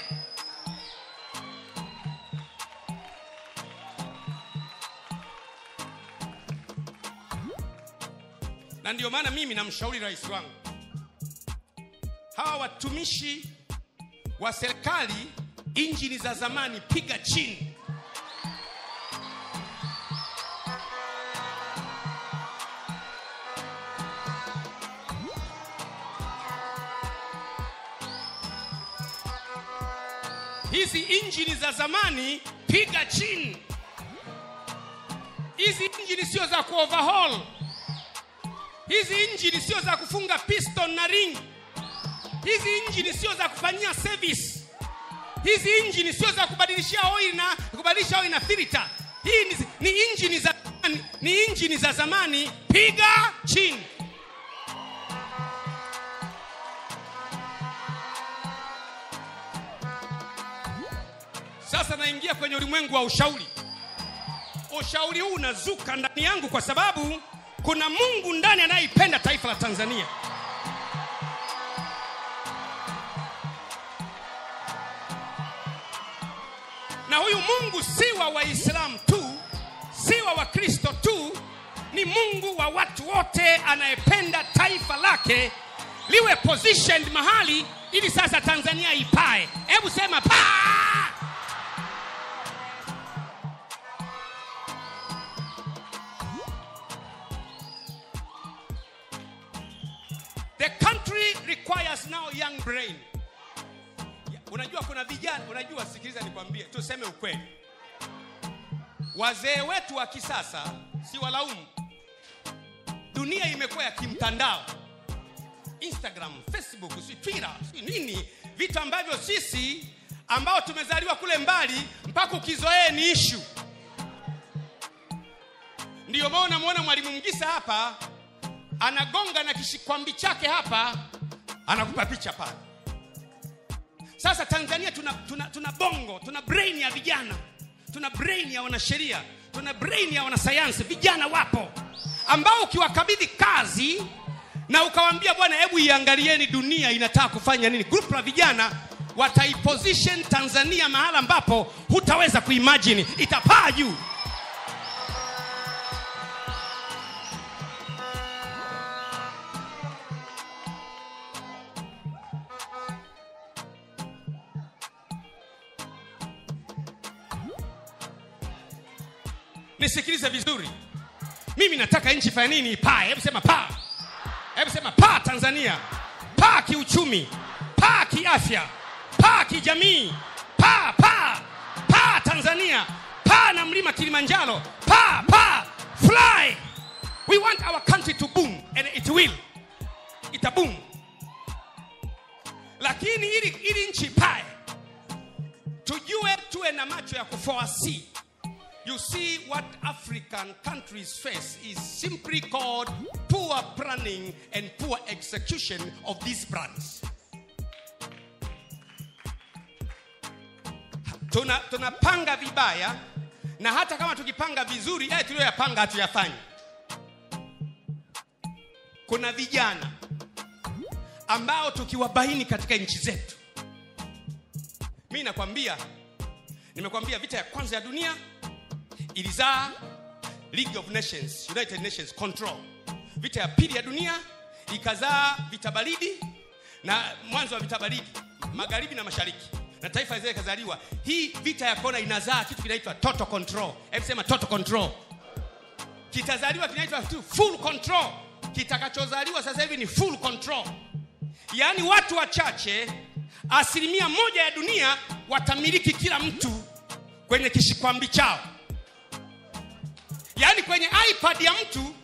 Na ndio maana mimi namshauri rais wangu hawa watumishi wa serikali injini za zamani piga chini. Hizi injini za zamani piga chini. Hizi injini sio za kuoverhaul hizi injini sio za kufunga piston na ring hizi injini sio za kufanyia service. Hizi injini sio za kubadilishia oil na kubadilisha oil na filter. Hii ni, ni injini za ni injini za zamani. Piga chini. Sasa naingia kwenye ulimwengu wa ushauri. Ushauri huu unazuka ndani yangu kwa sababu kuna mungu ndani anayeipenda taifa la tanzania na huyu mungu si wa waislamu tu si wa wakristo tu ni mungu wa watu wote anayependa taifa lake liwe positioned mahali ili sasa tanzania ipae. Hebu sema paa the country requires now young brain unajua kuna vijana unajua sikiliza nikwambie tuseme ukweli. Wazee wetu wa kisasa si walaumu. Dunia imekuwa ya kimtandao. Instagram facebook si twitter si nini vitu ambavyo sisi ambao tumezaliwa kule mbali mpaka ukizoee ni ishu ndiyo maana unamwona mwalimu mgisa hapa anagonga na kishikwambi chake hapa anakupa picha pale sasa tanzania tuna, tuna, tuna bongo tuna brain ya vijana tuna brain ya wanasheria tuna brain ya wanasayansi vijana wapo ambao ukiwakabidhi kazi na ukawambia bwana hebu iangalieni dunia inataka kufanya nini. Grupu la vijana wataiposition tanzania mahala ambapo hutaweza kuimajini itapaa juu nisikilize vizuri. Mimi nataka nchi fanya nini? Paa. hebu sema paa hebu sema paa tanzania. Paa kiuchumi. Paa kiafya. Paa kijamii. Paa paa paa tanzania. Paa na mlima kilimanjaro. Paa paa fly. We want our country to boom and it will. Ita boom lakini ili, ili nchi pae tujue tuwe na macho ya kufoasi you see what African countries face is simply called poor planning and poor execution of these plans. Tuna, tunapanga vibaya na hata kama tukipanga vizuri yale tuliyoyapanga hatuyafanyi. Kuna vijana ambao tukiwabaini katika nchi zetu mi nakwambia nimekwambia vita ya kwanza ya dunia ilizaa league of nations united nations control. Vita ya pili ya dunia ikazaa vita baridi na mwanzo wa vita baridi magharibi na mashariki. Na taifa zile ikazaliwa hii vita ya kona inazaa kitu kinaitwa total control. Hebu sema total control. Kitazaliwa kinaitwa full control. Kitakachozaliwa sasa hivi ni full control. Yaani watu wachache asilimia moja ya dunia watamiliki kila mtu kwenye kishikwambi chao yaani kwenye ipad ya mtu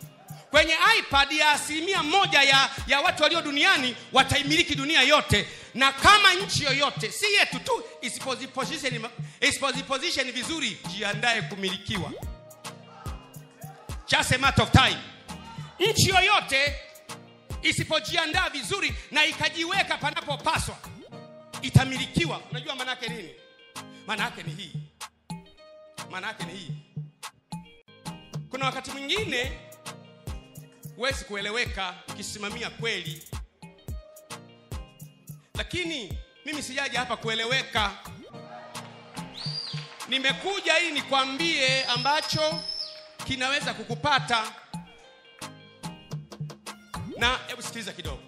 kwenye ipad ya asilimia moja ya, ya watu walio duniani wataimiliki dunia yote. Na kama nchi yoyote si yetu tu isipoziposition vizuri jiandae kumilikiwa. Just a matter of time. Nchi yoyote isipojiandaa vizuri na ikajiweka panapopaswa itamilikiwa. Unajua maana yake nini? Maana yake ni hii. Maana yake ni hii kuna wakati mwingine huwezi kueleweka ukisimamia kweli. Lakini mimi sijaja hapa kueleweka. Nimekuja hii nikwambie ambacho kinaweza kukupata. Na hebu sikiliza kidogo.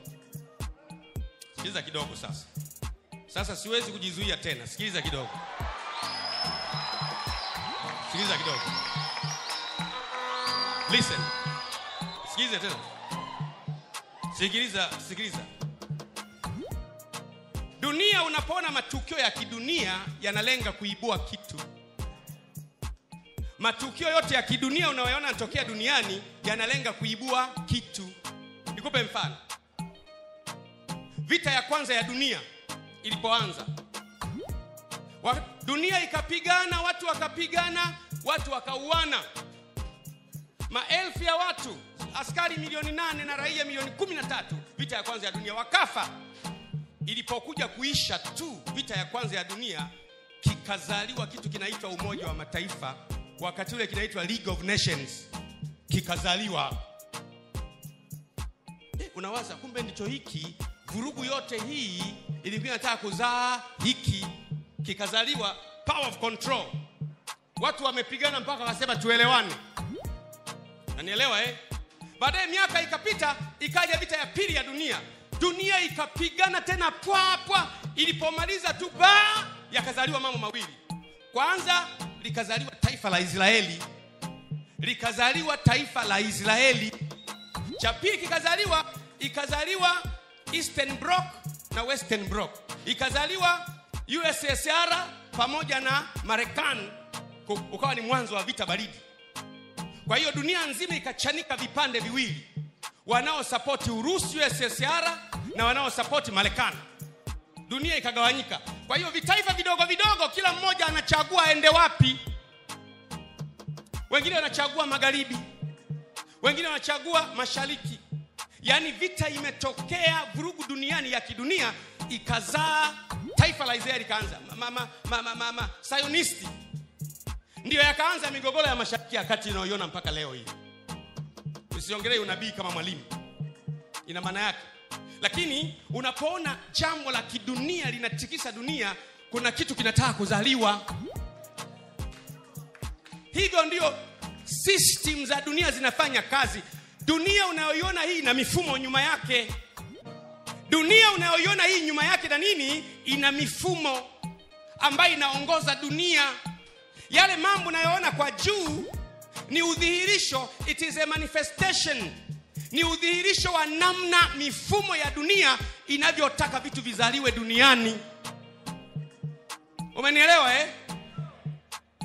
Sikiliza kidogo sasa. Sasa siwezi kujizuia tena. Sikiliza kidogo. Sikiliza kidogo listen. Sikiliza tena. Sikiliza sikiliza. Dunia unapoona matukio ya kidunia yanalenga kuibua kitu. Matukio yote ya kidunia unayoona yanatokea duniani yanalenga kuibua kitu. Nikupe mfano. Vita ya kwanza ya dunia ilipoanza. Dunia ikapigana watu wakapigana watu wakauana maelfu ya watu askari milioni nane na raia milioni kumi na tatu vita ya kwanza ya dunia wakafa. Ilipokuja kuisha tu vita ya kwanza ya dunia kikazaliwa kitu kinaitwa umoja wa mataifa. Wakati ule kinaitwa league of nations kikazaliwa. Eh, unawaza kumbe ndicho hiki? Vurugu yote hii ilikuwa inataka kuzaa hiki. Kikazaliwa power of control. Watu wamepigana mpaka wakasema tuelewane nanielewa eh? baadaye miaka ikapita ikaja vita ya pili ya dunia. Dunia ikapigana tena pwapwa ilipomaliza tu ba yakazaliwa mambo mawili. Kwanza likazaliwa taifa la israeli. Likazaliwa taifa la israeli. Cha pili kikazaliwa ikazaliwa eastern bloc na western bloc. Ikazaliwa ussr pamoja na marekani. Ukawa ni mwanzo wa vita baridi kwa hiyo dunia nzima ikachanika vipande viwili. Wanaosapoti urusi ussr na wanaosapoti marekani. Dunia ikagawanyika. Kwa hiyo vitaifa vidogo vidogo kila mmoja anachagua aende wapi. Wengine wanachagua magharibi. Wengine wanachagua mashariki. Yaani vita imetokea vurugu duniani ya kidunia ikazaa taifa la israeli ikaanza. Mama, mama, mama, sayonisti ndiyo yakaanza migogoro ya mashariki ya kati inayoiona mpaka leo hii. Usiongelee unabii kama mwalimu. Ina maana yake. Lakini unapoona jambo la kidunia linatikisa dunia kuna kitu kinataka kuzaliwa. Hivyo ndio system za dunia zinafanya kazi. Dunia unayoiona hii na mifumo nyuma yake. Dunia unayoiona hii nyuma yake na nini? Ina mifumo ambayo inaongoza dunia yale mambo unayoona kwa juu ni udhihirisho it is a manifestation. Ni udhihirisho wa namna mifumo ya dunia inavyotaka vitu vizaliwe duniani. Umenielewa eh?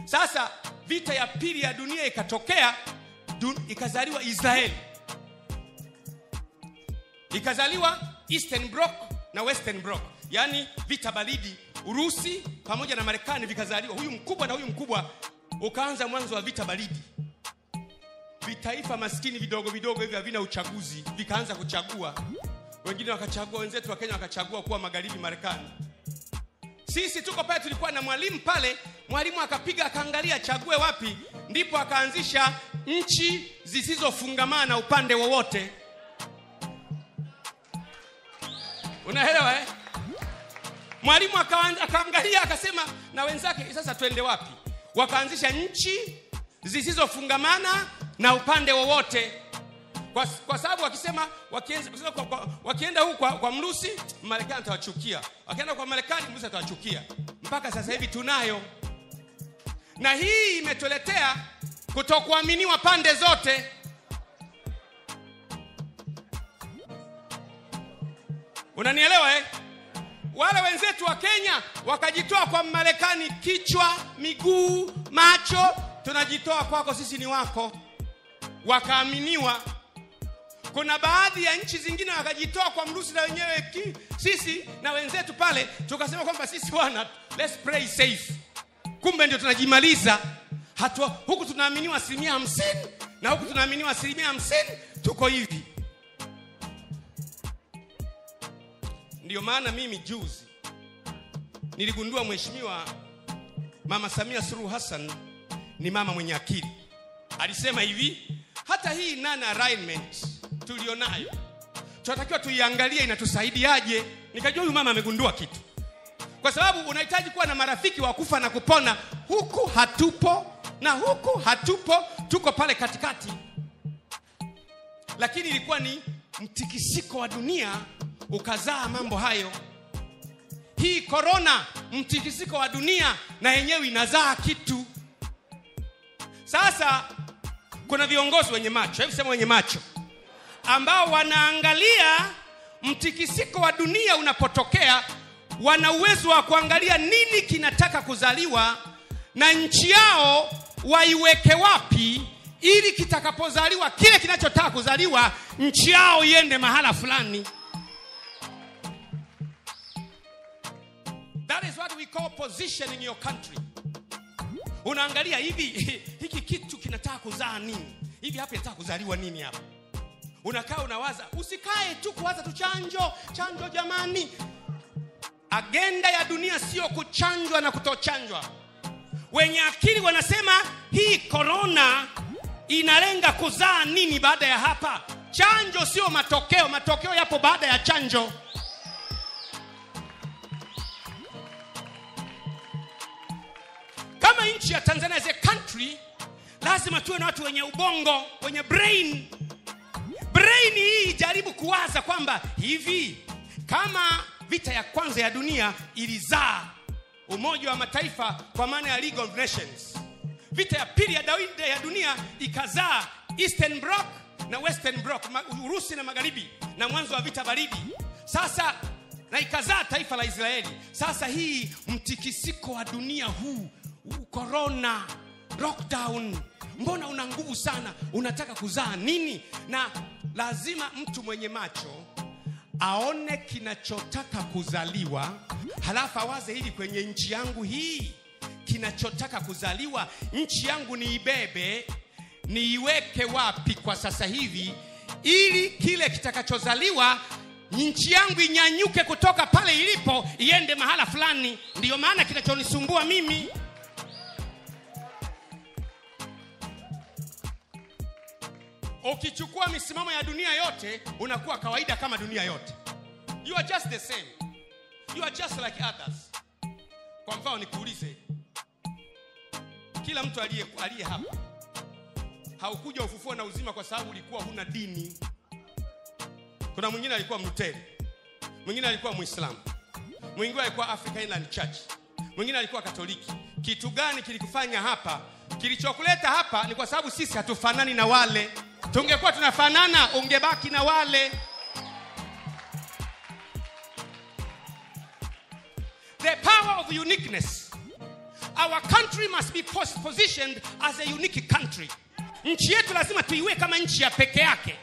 sasa vita ya pili ya dunia ikatokea dun, ikazaliwa israeli. Ikazaliwa eastern bloc na western bloc. Yaani vita baridi urusi pamoja na marekani vikazaliwa. Huyu mkubwa na huyu mkubwa ukaanza mwanzo wa vita baridi. Vitaifa maskini vidogo vidogo hivi havina uchaguzi vikaanza kuchagua. Wengine wakachagua wenzetu wa kenya wakachagua kuwa magharibi marekani. Sisi tuko pale tulikuwa na mwalimu pale mwalimu akapiga akaangalia chague wapi ndipo akaanzisha nchi zisizofungamana upande wowote. Unaelewa eh? Mwalimu akaangalia akasema na wenzake sasa twende wapi? Wakaanzisha nchi zisizofungamana na upande wowote. Kwa, kwa sababu wakisema wakienda, kwa, kwa, wakienda huku kwa, kwa mrusi marekani atawachukia. Wakienda kwa marekani mrusi atawachukia. Mpaka sasa hivi tunayo. Na hii imetuletea kutokuaminiwa pande zote. Unanielewa eh? Wale wenzetu wa kenya wakajitoa kwa marekani kichwa miguu macho. Tunajitoa kwako sisi ni wako. Wakaaminiwa. Kuna baadhi ya nchi zingine wakajitoa kwa mrusi na wenyewe ki, sisi na wenzetu pale tukasema kwamba sisi wana let's play safe. Kumbe ndio tunajimaliza. Hatua huku tunaaminiwa asilimia hamsini na huku tunaaminiwa asilimia hamsini tuko hivi ndiyo maana mimi juzi niligundua mheshimiwa mama samia suluhu hassan ni mama mwenye akili. Alisema hivi hata hii nana alignment tulionayo tunatakiwa tuiangalie inatusaidiaje. Nikajua huyu mama amegundua kitu. Kwa sababu unahitaji kuwa na marafiki wa kufa na kupona. Huku hatupo na huku hatupo tuko pale katikati. Lakini ilikuwa ni mtikisiko wa dunia ukazaa mambo hayo. Hii korona mtikisiko wa dunia na yenyewe inazaa kitu. Sasa kuna viongozi wenye macho. Hebu sema wenye macho. Ambao wanaangalia mtikisiko wa dunia unapotokea wana uwezo wa kuangalia nini kinataka kuzaliwa na nchi yao waiweke wapi ili kitakapozaliwa kile kinachotaka kuzaliwa nchi yao iende mahala fulani that is what we call positioning your country. Unaangalia hivi hiki kitu kinataka kuzaa nini? Hivi hapa inataka kuzaliwa nini hapa? Unakaa unawaza usikae tu kuwaza tu chanjo chanjo jamani. Agenda ya dunia sio kuchanjwa na kutochanjwa. Wenye akili wanasema hii korona inalenga kuzaa nini baada ya hapa? Chanjo sio matokeo matokeo yapo baada ya chanjo kama nchi ya tanzania as a country lazima tuwe na watu wenye ubongo wenye brain. Brain hii ijaribu kuwaza kwamba hivi kama vita ya kwanza ya dunia ilizaa umoja wa mataifa kwa maana ya league of nations vita ya pili ya Dawide ya dunia ikazaa eastern bloc na western bloc urusi na magharibi na mwanzo wa vita baridi. Sasa na ikazaa taifa la israeli. Sasa hii mtikisiko wa dunia huu korona lockdown. Mbona una nguvu sana? Unataka kuzaa nini? Na lazima mtu mwenye macho aone kinachotaka kuzaliwa halafu awaze hili kwenye nchi yangu hii. Kinachotaka kuzaliwa nchi yangu niibebe niiweke wapi kwa sasa hivi? Ili kile kitakachozaliwa nchi yangu inyanyuke kutoka pale ilipo iende mahala fulani. Ndiyo maana kinachonisumbua mimi ukichukua misimamo ya dunia yote unakuwa kawaida kama dunia yote. You are just the same. You are just like others. Kwa mfano nikuulize. Kila mtu aliye aliye hapa haukuja ufufuo na uzima kwa sababu ulikuwa huna dini. Kuna mwingine alikuwa mluteri. Mwingine alikuwa mwislamu mwingine alikuwa african Inland church. Mwingine alikuwa katoliki. Kitu gani kilikufanya hapa? Kilichokuleta hapa ni kwa sababu sisi hatufanani na wale tungekuwa tunafanana ungebaki na wale. The power of uniqueness. Our country must be pos- positioned as a unique country. Nchi yetu lazima tuiwe kama nchi ya peke yake.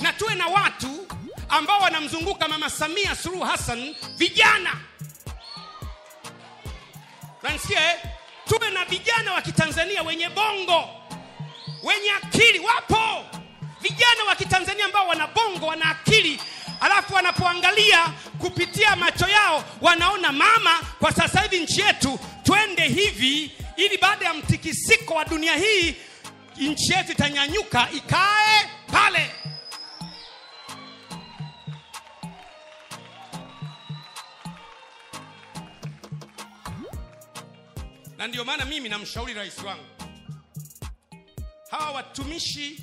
Na tuwe na watu ambao wanamzunguka mama samia suluhu hassan vijana. Nanisikia eh? tuwe na vijana wa kitanzania wenye bongo wenye akili wapo. Vijana wa kitanzania ambao wana bongo wana akili alafu wanapoangalia kupitia macho yao wanaona mama kwa sasa hivi nchi yetu twende hivi ili baada ya mtikisiko wa dunia hii nchi yetu itanyanyuka ikae pale. Na ndio maana mimi namshauri rais wangu hawa watumishi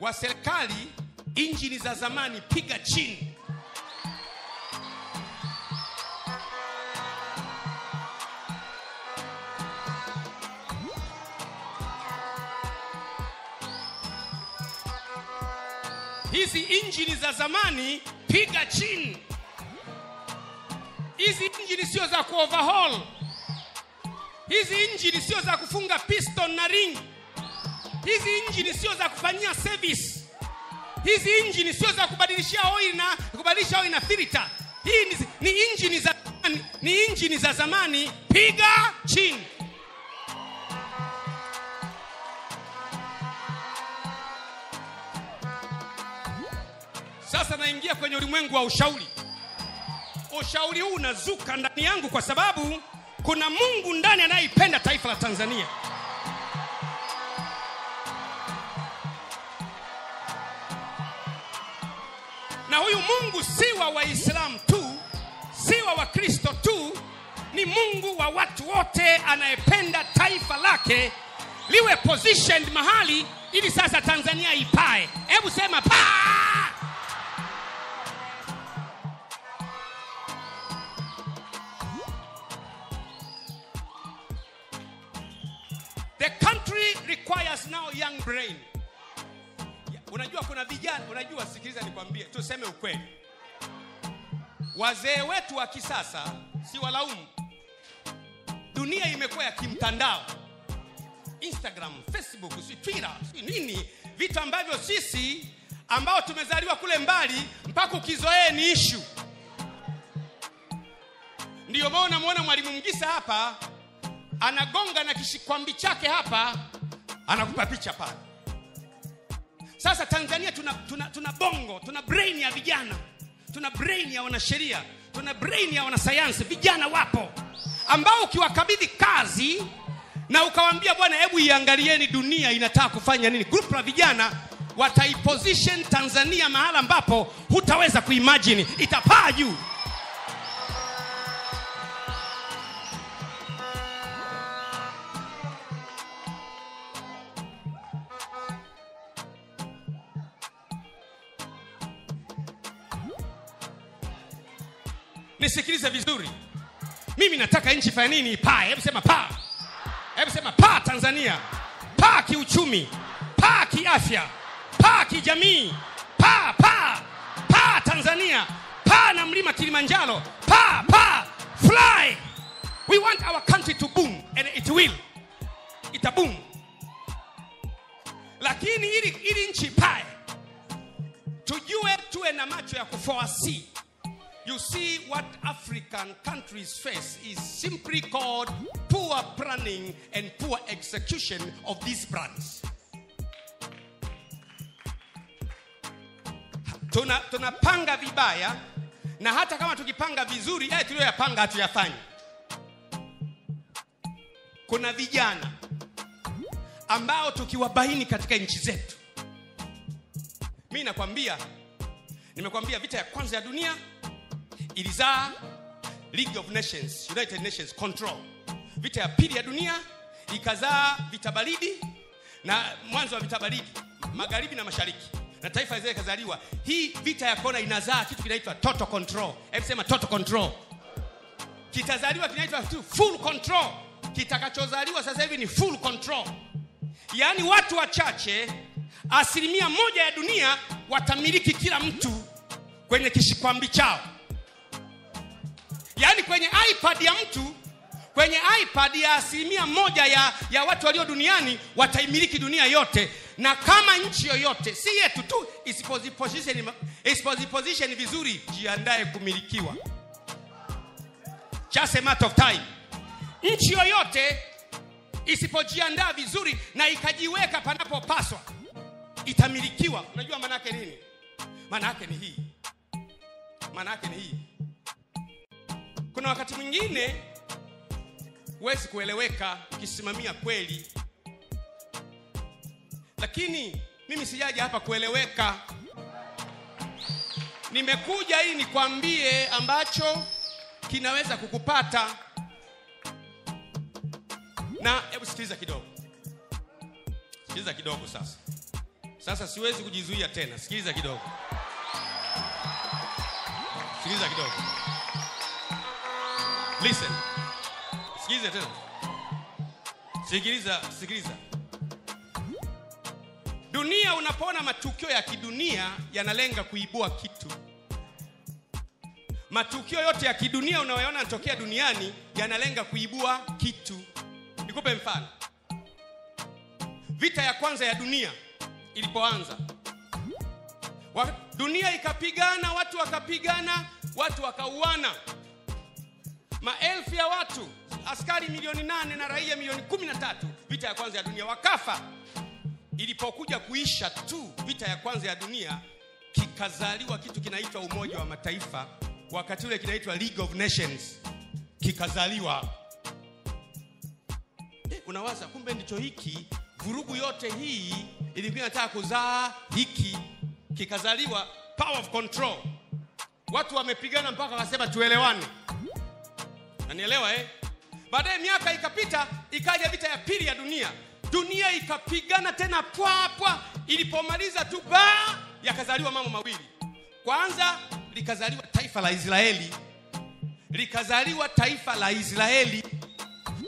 wa serikali injini za zamani piga chini. Hizi injini za zamani piga chini. Hizi injini sio za kuoverhaul hizi injini sio za kufunga piston na ring hizi injini sio za kufanyia service. Hizi injini sio za kubadilishia oil na kubadilisha oil na filter. Hii ni, ni injini za ni injini za zamani. Piga chini. Sasa naingia kwenye ulimwengu wa ushauri. Ushauri huu unazuka ndani yangu kwa sababu kuna mungu ndani anayeipenda taifa la tanzania mungu si wa waislamu tu si wa wakristo tu ni mungu wa watu wote anayependa taifa lake liwe positioned mahali ili sasa tanzania ipae. Hebu sema paa the country requires now young brain unajua kuna vijana unajua sikiliza nikwambie tuseme ukweli. Wazee wetu wa kisasa si walaumu. Dunia imekuwa ya kimtandao. Instagram facebook si twitter si nini vitu ambavyo sisi ambao tumezaliwa kule mbali mpaka ukizoee ni ishu ndiyo maana unamwona mwalimu mgisa hapa anagonga na kishikwambi chake hapa anakupa picha pale sasa tanzania tuna, tuna, tuna bongo tuna brain ya vijana tuna brain ya wanasheria tuna brain ya wanasayansi. Vijana wapo ambao ukiwakabidhi kazi na ukawambia bwana hebu iangalieni dunia inataka kufanya nini. Grupu la vijana wataiposition tanzania mahala ambapo hutaweza kuimajini itapaa juu nisikilize vizuri. Mimi nataka nchi fanya nini? Paa hebu sema paa hebu sema paa tanzania. Paa kiuchumi. Paa kiafya. Paa kijamii. Paa paa paa tanzania. Paa na mlima kilimanjaro. Paa paa fly. We want our country to boom and it will. Itaboom. Lakini ili, ili nchi pae tujue tuwe na macho ya kufoasi you see what African countries face is simply called poor planning and poor execution of these plans. Tuna, tunapanga vibaya na hata kama tukipanga vizuri yale tuliyoyapanga hatuyafanyi. Kuna vijana ambao tukiwabaini katika nchi zetu, mi nakwambia, nimekwambia vita ya kwanza ya dunia ilizaa League of Nations, United Nations control. Vita ya pili ya dunia ikazaa vita baridi na mwanzo wa vita baridi magharibi na mashariki na taifa zile kazaliwa. Hii vita ya kona inazaa kitu kinaitwa total control. Hebu sema total control. Kitazaliwa kinaitwa full control. Kitakachozaliwa sasa hivi ni full control, yaani watu wachache, asilimia moja ya dunia watamiliki kila mtu kwenye kishikwambi chao yaani kwenye ipad ya mtu kwenye ipad ya asilimia moja ya, ya watu walio duniani wataimiliki dunia yote. Na kama nchi yoyote si yetu tu isipoziposition vizuri jiandae kumilikiwa. Just a matter of time. Nchi yoyote isipojiandaa vizuri na ikajiweka panapopaswa itamilikiwa. Unajua maana yake nini? Maana yake ni hii. Maana yake ni hii kuna wakati mwingine huwezi kueleweka ukisimamia kweli. Lakini mimi sijaja hapa kueleweka. Nimekuja hii nikwambie ambacho kinaweza kukupata. Na hebu sikiliza kidogo. Sikiliza kidogo sasa. Sasa siwezi kujizuia tena. Sikiliza kidogo. Sikiliza kidogo listen. Sikiliza tena. Sikiliza sikiliza. Dunia unapoona matukio ya kidunia yanalenga kuibua kitu. Matukio yote ya kidunia unayoona yanatokea duniani yanalenga kuibua kitu. Nikupe mfano. Vita ya kwanza ya dunia ilipoanza. Dunia ikapigana watu wakapigana watu wakauana maelfu ya watu askari milioni nane na raia milioni kumi na tatu vita ya kwanza ya dunia wakafa. Ilipokuja kuisha tu vita ya kwanza ya dunia kikazaliwa kitu kinaitwa umoja wa mataifa. Wakati ule kinaitwa league of nations kikazaliwa. E, unawaza kumbe ndicho hiki? Vurugu yote hii ilikuwa inataka kuzaa hiki. Kikazaliwa power of control. Watu wamepigana mpaka wakasema tuelewane nanielewa eh? baadaye miaka ikapita ikaja vita ya pili ya dunia. Dunia ikapigana tena pwapwa ilipomaliza tu ba yakazaliwa mambo mawili. Kwanza likazaliwa taifa la israeli. Likazaliwa taifa la israeli.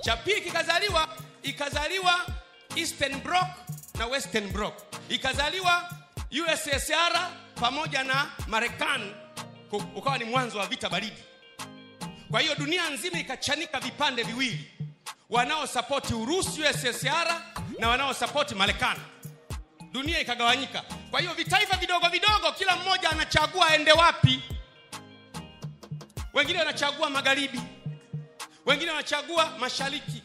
Cha pili kikazaliwa ikazaliwa eastern bloc na western bloc. Ikazaliwa ussr pamoja na marekani. Ukawa ni mwanzo wa vita baridi kwa hiyo dunia nzima ikachanika vipande viwili. Wanaosapoti urusi ussr na wanaosapoti marekani. Dunia ikagawanyika. Kwa hiyo vitaifa vidogo vidogo kila mmoja anachagua aende wapi. Wengine wanachagua magharibi. Wengine wanachagua mashariki.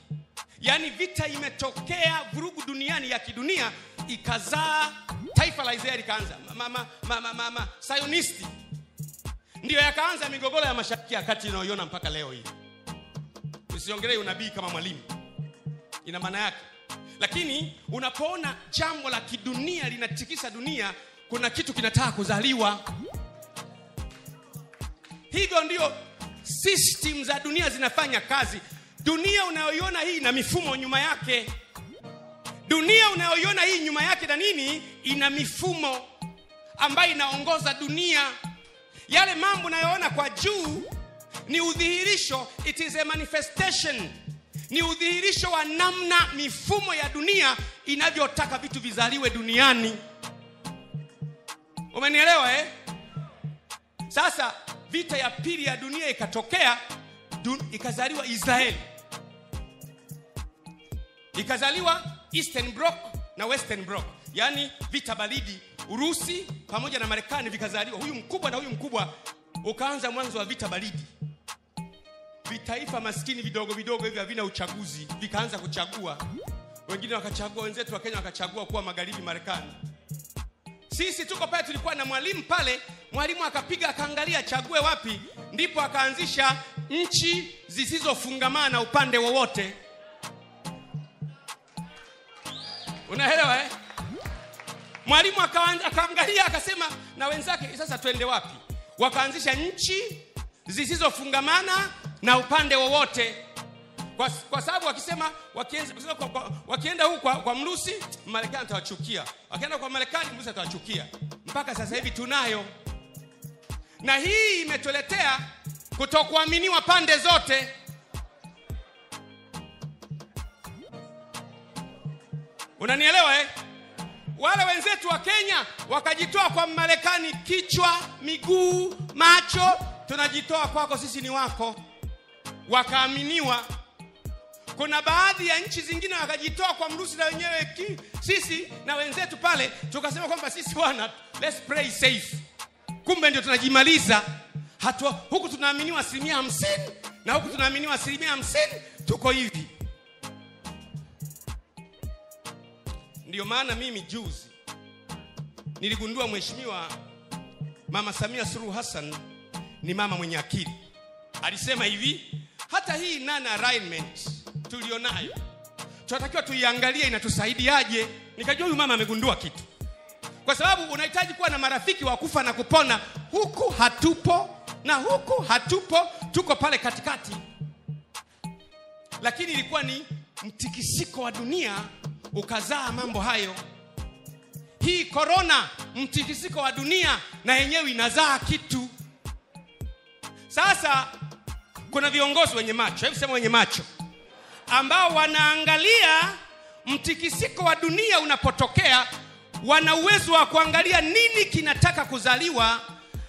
Yaani vita imetokea vurugu duniani ya kidunia ikazaa taifa la israeli ikaanza. Ma, ma, ma, ma, ma, ma, sayonisti ndiyo yakaanza migogoro ya mashariki ya kati inayoiona mpaka leo hii. Usiongelee unabii kama mwalimu. Ina maana yake. Lakini unapoona jambo la kidunia linatikisa dunia kuna kitu kinataka kuzaliwa. Hivyo ndio system za dunia zinafanya kazi. Dunia unayoiona hii na mifumo nyuma yake. Dunia unayoiona hii nyuma yake na nini? Ina mifumo ambayo inaongoza dunia yale mambo unayoona kwa juu ni udhihirisho it is a manifestation. Ni udhihirisho wa namna mifumo ya dunia inavyotaka vitu vizaliwe duniani. Umenielewa eh? sasa vita ya pili ya dunia ikatokea dun, ikazaliwa israeli. Ikazaliwa eastern bloc na western bloc yaani vita baridi urusi pamoja na marekani vikazaliwa. Huyu mkubwa na huyu mkubwa ukaanza mwanzo wa vita baridi. Vitaifa maskini vidogo vidogo hivi havina uchaguzi vikaanza kuchagua. Wengine wakachagua wenzetu wa kenya wakachagua kuwa magharibi marekani. Sisi tuko pale tulikuwa na mwalimu pale mwalimu akapiga akaangalia achague wapi. Ndipo akaanzisha nchi zisizofungamana upande wowote. Unaelewa eh? Mwalimu akaangalia akasema na wenzake sasa twende wapi? Wakaanzisha nchi zisizofungamana na upande wowote. Kwa, kwa sababu wakisema wakienda, kwa, kwa, kwa, kwa mrusi marekani atawachukia. Wakienda kwa marekani mrusi atawachukia. Mpaka sasa hivi tunayo. Na hii imetuletea kutokuaminiwa pande zote. Unanielewa eh? Wale wenzetu wa kenya wakajitoa kwa marekani kichwa miguu macho. Tunajitoa kwako sisi ni wako. Wakaaminiwa. Kuna baadhi ya nchi zingine wakajitoa kwa mrusi na wenyewe ki, sisi na wenzetu pale tukasema kwamba sisi wana let's play safe. Kumbe ndio tunajimaliza. Hatua huku tunaaminiwa asilimia hamsini na huku tunaaminiwa asilimia hamsini tuko hivi ndiyo maana mimi juzi niligundua mheshimiwa mama samia suluhu hassan ni mama mwenye akili. Alisema hivi hata hii nana alignment tulionayo tunatakiwa tuiangalie inatusaidiaje. Nikajua huyu mama amegundua kitu. Kwa sababu unahitaji kuwa na marafiki wa kufa na kupona. Huku hatupo na huku hatupo tuko pale katikati. Lakini ilikuwa ni mtikisiko wa dunia ukazaa mambo hayo. Hii korona mtikisiko wa dunia na yenyewe inazaa kitu. Sasa kuna viongozi wenye macho. Hebu sema wenye macho. Ambao wanaangalia mtikisiko wa dunia unapotokea wana uwezo wa kuangalia nini kinataka kuzaliwa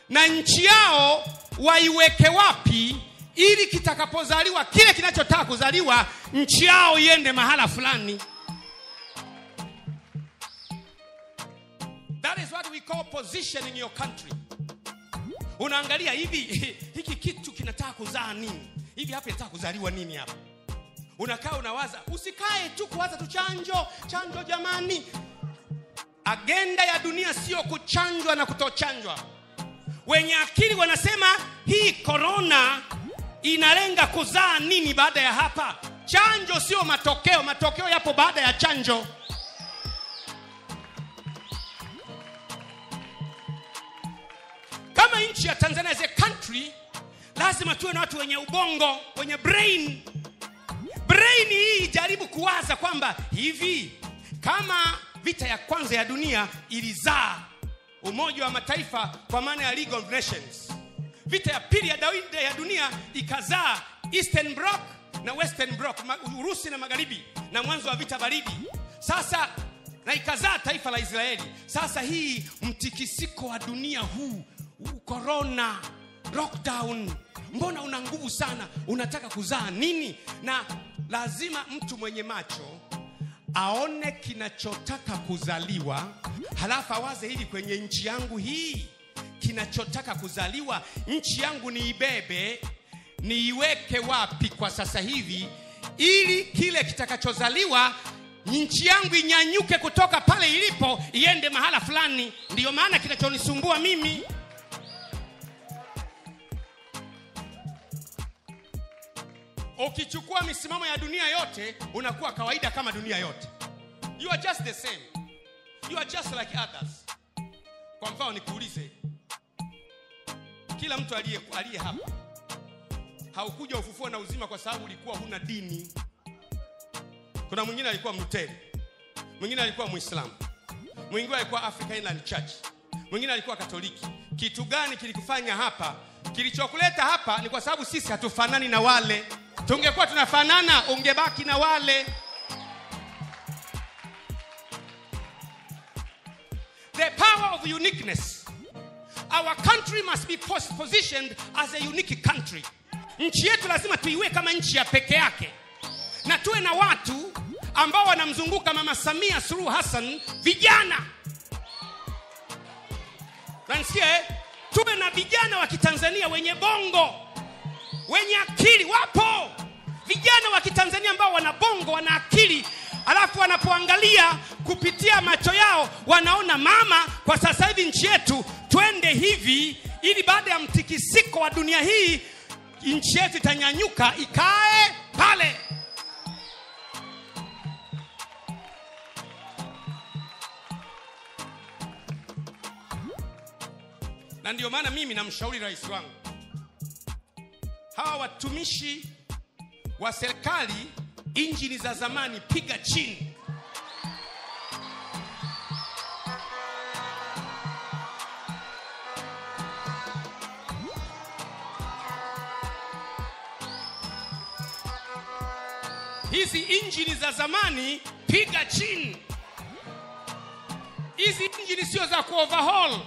na nchi yao waiweke wapi ili kitakapozaliwa kile kinachotaka kuzaliwa nchi yao iende mahala fulani that is what we call position in your country. Unaangalia hivi hiki kitu kinataka kuzaa nini? Hivi hapa inataka kuzaliwa nini hapa? Unakaa unawaza usikae tu kuwaza tu chanjo chanjo jamani. Agenda ya dunia sio kuchanjwa na kutochanjwa. Wenye akili wanasema hii korona inalenga kuzaa nini baada ya hapa? Chanjo sio matokeo matokeo yapo baada ya chanjo kama nchi ya tanzania as a country lazima tuwe na watu wenye ubongo wenye brain. Brain hii ijaribu kuwaza kwamba hivi kama vita ya kwanza ya dunia ilizaa umoja wa mataifa kwa maana ya league of nations vita ya pili ya, dawide ya dunia ikazaa eastern bloc na western bloc urusi na magharibi na mwanzo wa vita baridi. Sasa na ikazaa taifa la israeli. Sasa hii mtikisiko wa dunia huu huu corona lockdown. Mbona una nguvu sana? Unataka kuzaa nini? Na lazima mtu mwenye macho aone kinachotaka kuzaliwa halafu awaze hili kwenye nchi yangu hii. Kinachotaka kuzaliwa nchi yangu niibebe niiweke wapi kwa sasa hivi ili kile kitakachozaliwa nchi yangu inyanyuke kutoka pale ilipo iende mahala fulani. Ndiyo maana kinachonisumbua mimi ukichukua misimamo ya dunia yote unakuwa kawaida kama dunia yote. You are just the same. You are just like others. Kwa mfano nikuulize kila mtu aliye aliye hapa haukuja ufufuo na uzima kwa sababu ulikuwa huna dini. Kuna mwingine alikuwa mluteri mwingine alikuwa mwislamu mwingine alikuwa african Inland church mwingine alikuwa katoliki. Kitu gani kilikufanya hapa? Kilichokuleta hapa ni kwa sababu sisi hatufanani na wale tungekuwa tunafanana ungebaki na wale. The power of uniqueness. Our country must be pos- positioned as a unique country. Nchi yetu lazima tuiwe kama nchi ya peke yake. Na tuwe na watu ambao wanamzunguka mama samia suluhu hassan vijana. Nanisikia eh? tuwe na vijana wa kitanzania wenye bongo wenye akili wapo. Vijana wa kitanzania ambao wana bongo wana akili alafu wanapoangalia kupitia macho yao wanaona mama kwa sasa hivi nchi yetu twende hivi ili baada ya mtikisiko wa dunia hii nchi yetu itanyanyuka ikae pale. Na ndio maana mimi namshauri rais wangu hawa watumishi wa serikali injini za zamani piga chini. Hizi injini za zamani piga chini. Hizi injini sio za kuoverhaul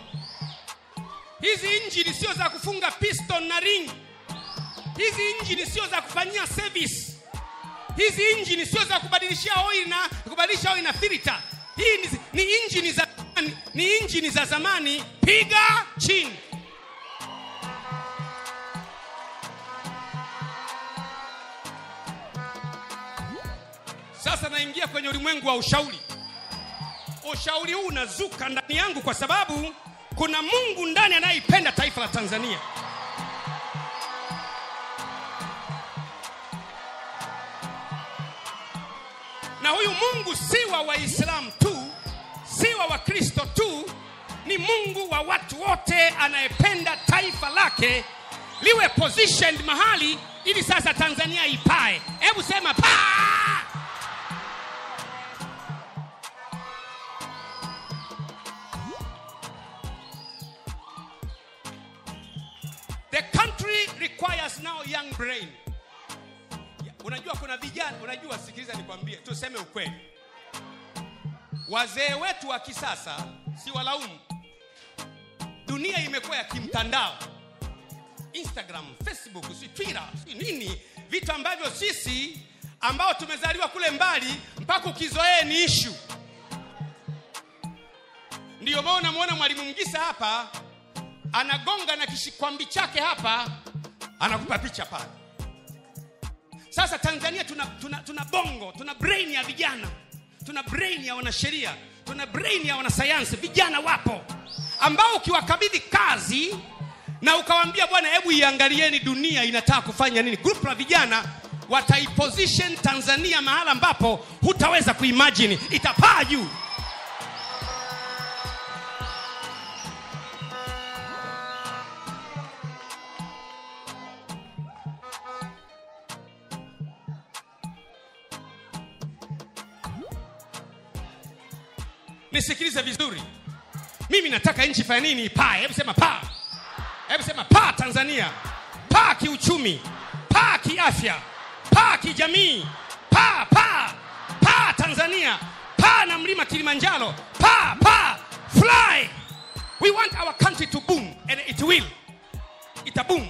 hizi injini sio za kufunga piston na ring hizi injini sio za kufanyia service. Hizi injini sio za kubadilishia oil na kubadilisha oil na filter. Hii ni, ni injini za ni injini za zamani. Piga chini. Sasa naingia kwenye ulimwengu wa ushauri. Ushauri huu unazuka ndani yangu kwa sababu kuna mungu ndani anayeipenda taifa la tanzania Na huyu Mungu si wa Waislamu tu, si wa Wakristo tu, ni Mungu wa watu wote, anayependa taifa lake liwe positioned mahali ili sasa Tanzania ipae. Hebu sema pa The country requires now young brain unajua kuna vijana unajua sikiliza nikwambie tuseme ukweli. Wazee wetu wa kisasa si walaumu. Dunia imekuwa ya kimtandao. Instagram facebook si twitter si nini. Vitu ambavyo sisi ambao tumezaliwa kule mbali mpaka ukizoee ni ishu ndiyo maana unamwona mwalimu mgisa hapa anagonga na kishikwambi chake hapa anakupa picha pale sasa tanzania tuna, tuna, tuna bongo tuna brain ya vijana tuna brain ya wanasheria tuna brain ya wanasayansi vijana wapo ambao ukiwakabidhi kazi na ukawambia bwana hebu iangalieni dunia inataka kufanya nini. Group la vijana wataiposition tanzania mahala ambapo hutaweza kuimajini itapaa juu nisikilize vizuri. Mimi nataka nchi fanya nini? Paa hebu sema paa hebu sema paa tanzania. Paa kiuchumi. Paa kiafya. Paa kijamii. Paa paa paa tanzania. Paa na mlima kilimanjaro. Paa paa fly. We want our country to boom and it will. Itaboom.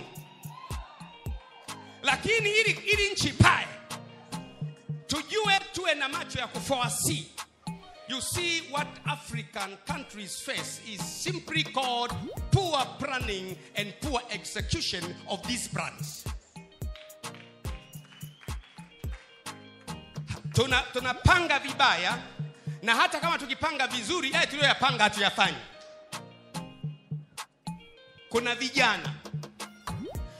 Lakini ili, ili nchi pae tujue tuwe na macho ya kuforesee you see what African countries face is simply called poor planning and poor execution of these plans. Tuna, tunapanga vibaya na hata kama tukipanga vizuri yale tuliyoyapanga hatuyafanyi. Kuna vijana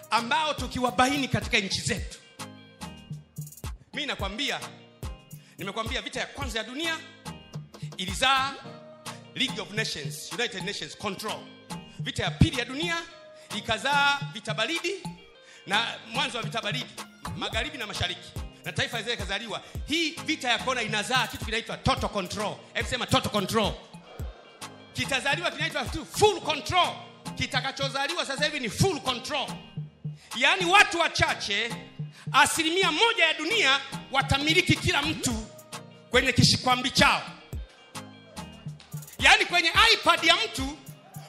ambao tukiwabaini katika nchi zetu, mi nakwambia, nimekwambia vita ya kwanza ya dunia ilizaa League of Nations, United Nations control. Vita ya pili ya dunia ikazaa vita baridi na mwanzo wa vita baridi magharibi na mashariki na taifa zile kazaliwa. Hii vita ya kona inazaa kitu kinaitwa total control. Hebu sema total control. Kitazaliwa kinaitwa tu full control. Kitakachozaliwa sasa hivi ni full control, yaani watu wachache, asilimia moja ya dunia watamiliki kila mtu kwenye kishikwambi chao yaani kwenye ipad ya mtu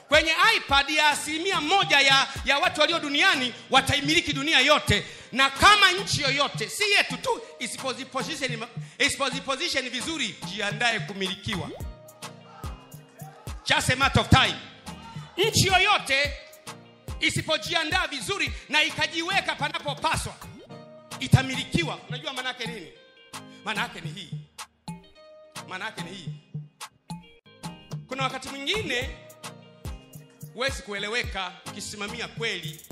kwenye ipad ya asilimia moja ya, ya watu walio duniani wataimiliki dunia yote. Na kama nchi yoyote si yetu tu isipoziposition isipoziposition vizuri jiandae kumilikiwa. Just a matter of time. Nchi yoyote isipojiandaa vizuri na ikajiweka panapopaswa itamilikiwa. Unajua maana yake nini? Maana yake ni hii. Maana yake ni hii kuna wakati mwingine huwezi kueleweka ukisimamia kweli.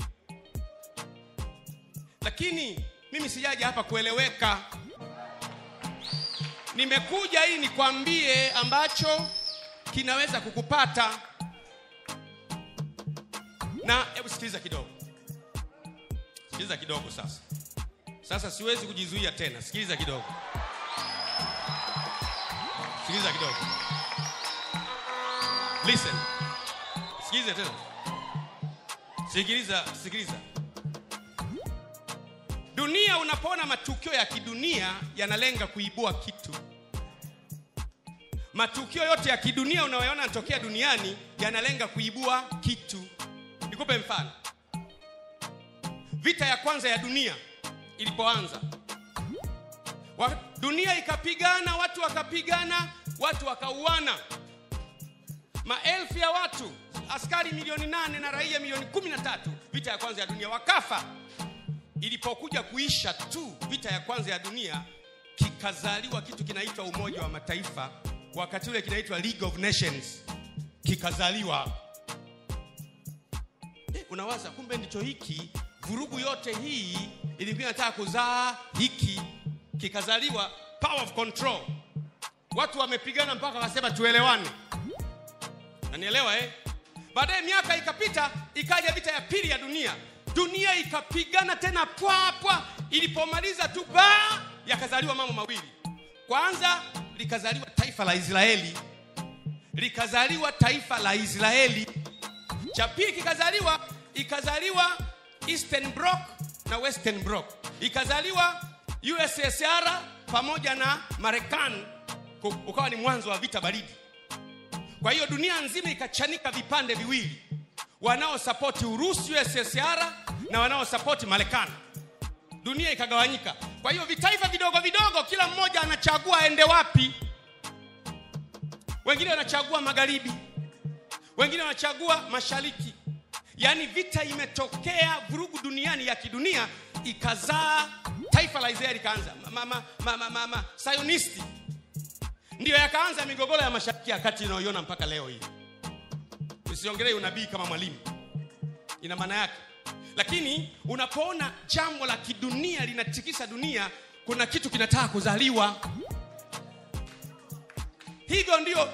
Lakini mimi sijaja hapa kueleweka. Nimekuja ili nikwambie ambacho kinaweza kukupata. Na hebu sikiliza kidogo. Sikiliza kidogo sasa. Sasa siwezi kujizuia tena. Sikiliza kidogo. Sikiliza kidogo listen. Sikiliza tena. Sikiliza sikiliza. Dunia unapoona matukio ya kidunia yanalenga kuibua kitu. Matukio yote ya kidunia unayoona yanatokea duniani yanalenga kuibua kitu. Nikupe mfano. Vita ya kwanza ya dunia ilipoanza. Dunia ikapigana watu wakapigana watu wakauana maelfu ya watu askari milioni nane na raia milioni kumi na tatu vita ya kwanza ya dunia wakafa. Ilipokuja kuisha tu vita ya kwanza ya dunia kikazaliwa kitu kinaitwa umoja wa mataifa. Wakati ule kinaitwa league of nations kikazaliwa. Eh, unawaza kumbe ndicho hiki? Vurugu yote hii ilikuwa inataka kuzaa hiki. Kikazaliwa power of control. Watu wamepigana mpaka wakasema tuelewane nanielewa eh? baadaye miaka ikapita ikaja vita ya pili ya dunia. Dunia ikapigana tena pwapwa ilipomaliza tu ba yakazaliwa mambo mawili. Kwanza likazaliwa taifa la israeli. Likazaliwa taifa la israeli. Cha pili kikazaliwa ikazaliwa eastern bloc na western bloc. Ikazaliwa ussr pamoja na marekani. Ukawa ni mwanzo wa vita baridi kwa hiyo dunia nzima ikachanika vipande viwili. Wanaosapoti urusi ussr na wanaosapoti marekani. Dunia ikagawanyika. Kwa hiyo vitaifa vidogo vidogo kila mmoja anachagua aende wapi. Wengine wanachagua magharibi. Wengine wanachagua mashariki. Yaani vita imetokea vurugu duniani ya kidunia ikazaa. Taifa la israeli ikaanza. Ma, ma, ma, ma, ma, ma, sayonisti ndiyo yakaanza migogoro ya mashariki ya kati inayoiona mpaka leo hii. Usiongelee unabii kama mwalimu. Ina maana yake. Lakini unapoona jambo la kidunia linatikisa dunia kuna kitu kinataka kuzaliwa. Hivyo ndio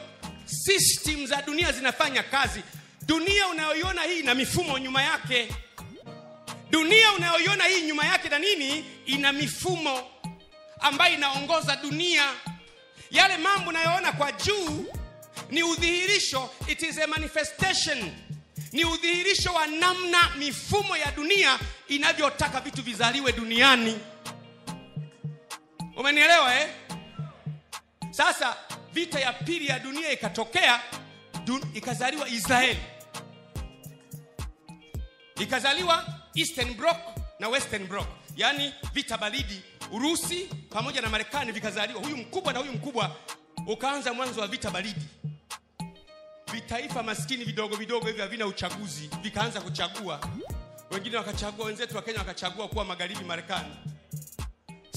system za dunia zinafanya kazi. Dunia unayoiona hii na mifumo nyuma yake. Dunia unayoiona hii nyuma yake na nini? Ina mifumo ambayo inaongoza dunia yale mambo unayoona kwa juu ni udhihirisho it is a manifestation. Ni udhihirisho wa namna mifumo ya dunia inavyotaka vitu vizaliwe duniani. Umenielewa eh? sasa vita ya pili ya dunia ikatokea dun, ikazaliwa israeli. Ikazaliwa eastern bloc na western bloc. Yaani vita baridi urusi pamoja na marekani vikazaliwa. Huyu mkubwa na huyu mkubwa ukaanza mwanzo wa vita baridi. Vitaifa maskini vidogo vidogo hivi havina uchaguzi vikaanza kuchagua. Wengine wakachagua wenzetu wa kenya wakachagua kuwa magharibi marekani.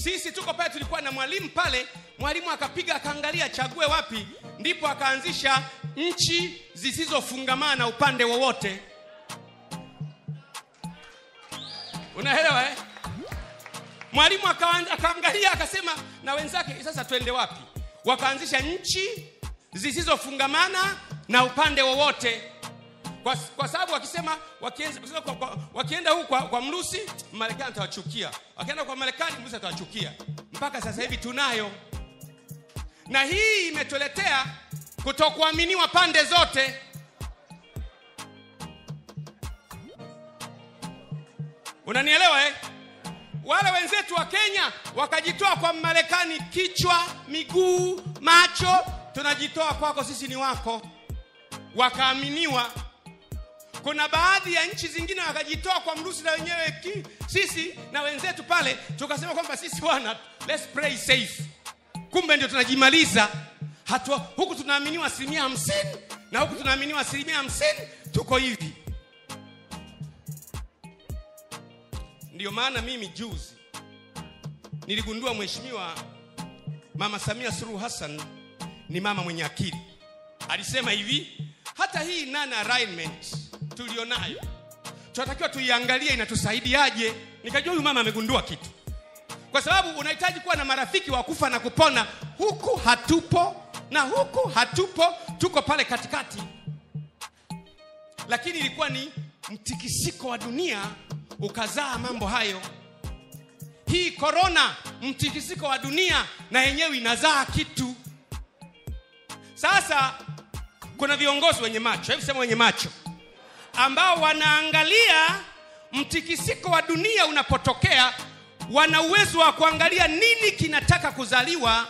Sisi tuko pale tulikuwa na mwalimu pale mwalimu akapiga akaangalia achague wapi ndipo akaanzisha nchi zisizofungamana upande wowote. Unaelewa eh? Mwalimu akaangalia akasema na wenzake sasa twende wapi? Wakaanzisha nchi zisizofungamana na upande wowote. Kwa, kwa sababu wakisema wakienda, wakienda huku kwa, kwa mrusi marekani atawachukia. Wakienda kwa marekani mrusi atawachukia. Mpaka sasa hivi tunayo. Na hii imetuletea kutokuaminiwa pande zote. Unanielewa eh? Wale wenzetu wa kenya wakajitoa kwa marekani kichwa miguu macho. Tunajitoa kwako sisi ni wako. Wakaaminiwa. Kuna baadhi ya nchi zingine wakajitoa kwa mrusi na wenyewe ki, sisi na wenzetu pale tukasema kwamba sisi wana let's play safe. Kumbe ndio tunajimaliza. Hatua huku tunaaminiwa asilimia hamsini na huku tunaaminiwa asilimia hamsini tuko hivi ndiyo maana mimi juzi niligundua mheshimiwa mama samia suluhu hassan ni mama mwenye akili. Alisema hivi hata hii nana alignment tulionayo tunatakiwa tuiangalie inatusaidiaje. Nikajua huyu mama amegundua kitu. Kwa sababu unahitaji kuwa na marafiki wa kufa na kupona huku hatupo na huku hatupo tuko pale katikati. Lakini ilikuwa ni mtikisiko wa dunia ukazaa mambo hayo. Hii korona mtikisiko wa dunia na yenyewe inazaa kitu. Sasa kuna viongozi wenye macho. Hebu sema wenye macho. Ambao wanaangalia mtikisiko wa dunia unapotokea wana uwezo wa kuangalia nini kinataka kuzaliwa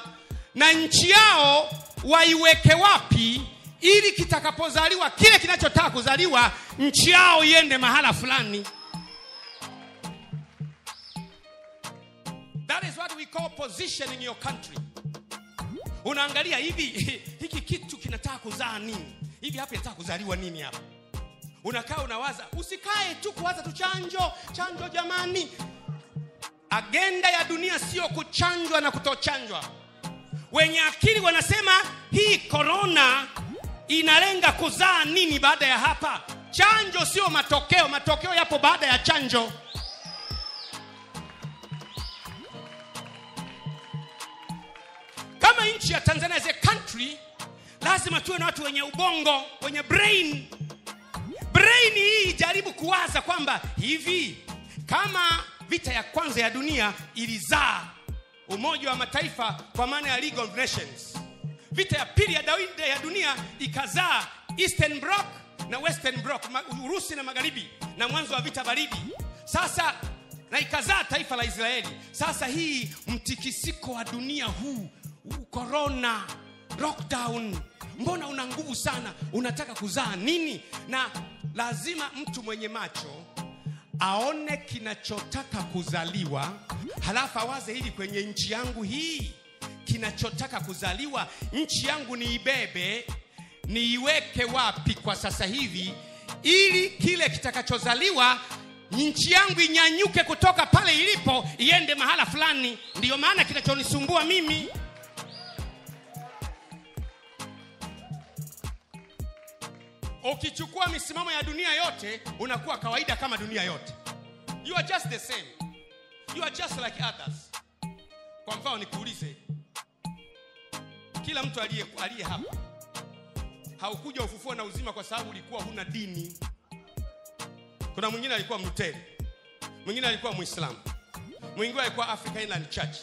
na nchi yao waiweke wapi ili kitakapozaliwa kile kinachotaka kuzaliwa nchi yao iende mahala fulani that is what we call position in your country. Unaangalia hivi hiki kitu kinataka kuzaa nini? Hivi hapa inataka kuzaliwa nini hapa? Unakaa unawaza usikae tu kuwaza tu chanjo chanjo jamani. Agenda ya dunia sio kuchanjwa na kutochanjwa. Wenye akili wanasema hii korona inalenga kuzaa nini baada ya hapa? Chanjo sio matokeo matokeo yapo baada ya chanjo kama nchi ya tanzania as a country lazima tuwe na watu wenye ubongo wenye brain. Brain hii ijaribu kuwaza kwamba hivi kama vita ya kwanza ya dunia ilizaa umoja wa mataifa kwa maana ya league of nations vita ya pili ya, Dawinde ya dunia ikazaa eastern bloc na western bloc urusi na magharibi na mwanzo wa vita baridi. Sasa na ikazaa taifa la israeli. Sasa hii mtikisiko wa dunia huu huu corona lockdown. Mbona una nguvu sana? Unataka kuzaa nini? Na lazima mtu mwenye macho aone kinachotaka kuzaliwa halafu awaze hili kwenye nchi yangu hii. Kinachotaka kuzaliwa nchi yangu niibebe niiweke wapi kwa sasa hivi ili kile kitakachozaliwa nchi yangu inyanyuke kutoka pale ilipo iende mahala fulani. Ndiyo maana kinachonisumbua mimi ukichukua misimamo ya dunia yote unakuwa kawaida kama dunia yote. You are just the same. You are just like others. Kwa mfano nikuulize kila mtu aliye aliye hapa haukuja ufufuo na uzima kwa sababu ulikuwa huna dini. Kuna mwingine alikuwa mluteri mwingine alikuwa mwislamu mwingine alikuwa africa Inland church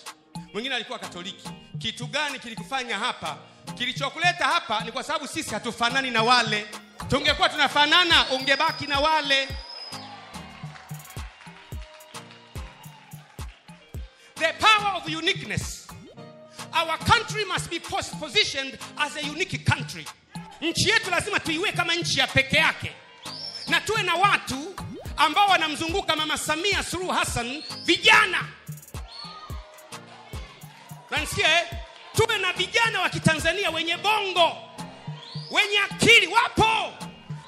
mwingine alikuwa katoliki. Kitu gani kilikufanya hapa? Kilichokuleta hapa ni kwa sababu sisi hatufanani na wale tungekuwa tunafanana ungebaki na wale. The power of uniqueness. Our country must be positioned as a unique country. Nchi yetu lazima tuiwe kama nchi ya peke yake. Na tuwe na watu ambao wanamzunguka mama samia suluhu hassan vijana. Nanisikia eh? tuwe na vijana wa kitanzania wenye bongo wenye akili wapo.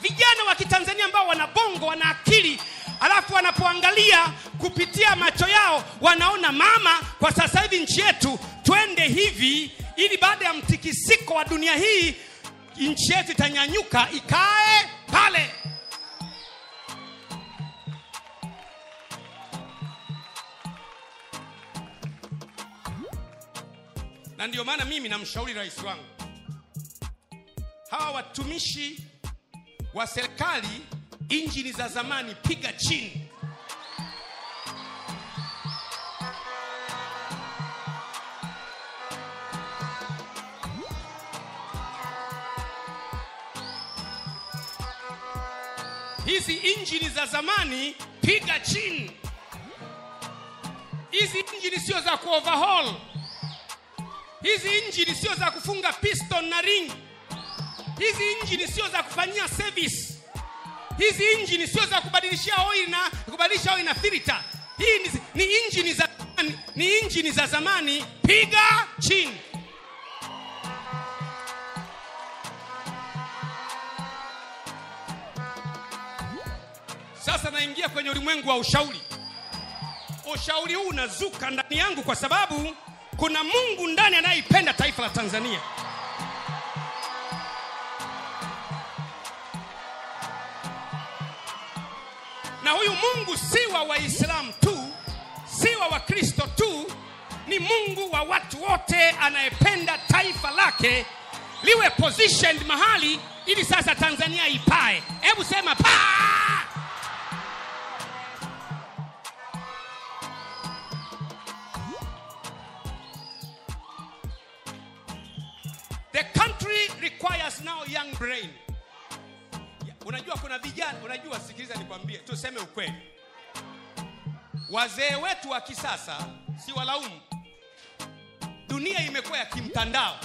Vijana wa kitanzania ambao wana bongo wana akili alafu wanapoangalia kupitia macho yao wanaona mama kwa sasa hivi nchi yetu twende hivi ili baada ya mtikisiko wa dunia hii nchi yetu itanyanyuka ikae pale. Na ndio maana mimi namshauri rais wangu hawa watumishi wa serikali injini za zamani piga chini. Hizi injini za zamani piga chini. Hizi injini sio za kuoverhaul hizi injini sio za kufunga piston na ring hizi injini sio za kufanyia service. Hizi injini sio za kubadilishia oil na kubadilisha oil na filter. Hii ni, ni injini za ni injini za zamani. Piga chini. Sasa naingia kwenye ulimwengu wa ushauri. Ushauri huu unazuka ndani yangu kwa sababu kuna mungu ndani anayeipenda taifa la tanzania na huyu mungu si wa waislamu tu si wa wakristo tu ni mungu wa watu wote anayependa taifa lake liwe positioned mahali ili sasa tanzania ipae. Hebu sema paa the country requires now young brain unajua kuna vijana unajua sikiliza nikwambie tuseme ukweli. Wazee wetu wa kisasa si walaumu. Dunia imekuwa ya kimtandao.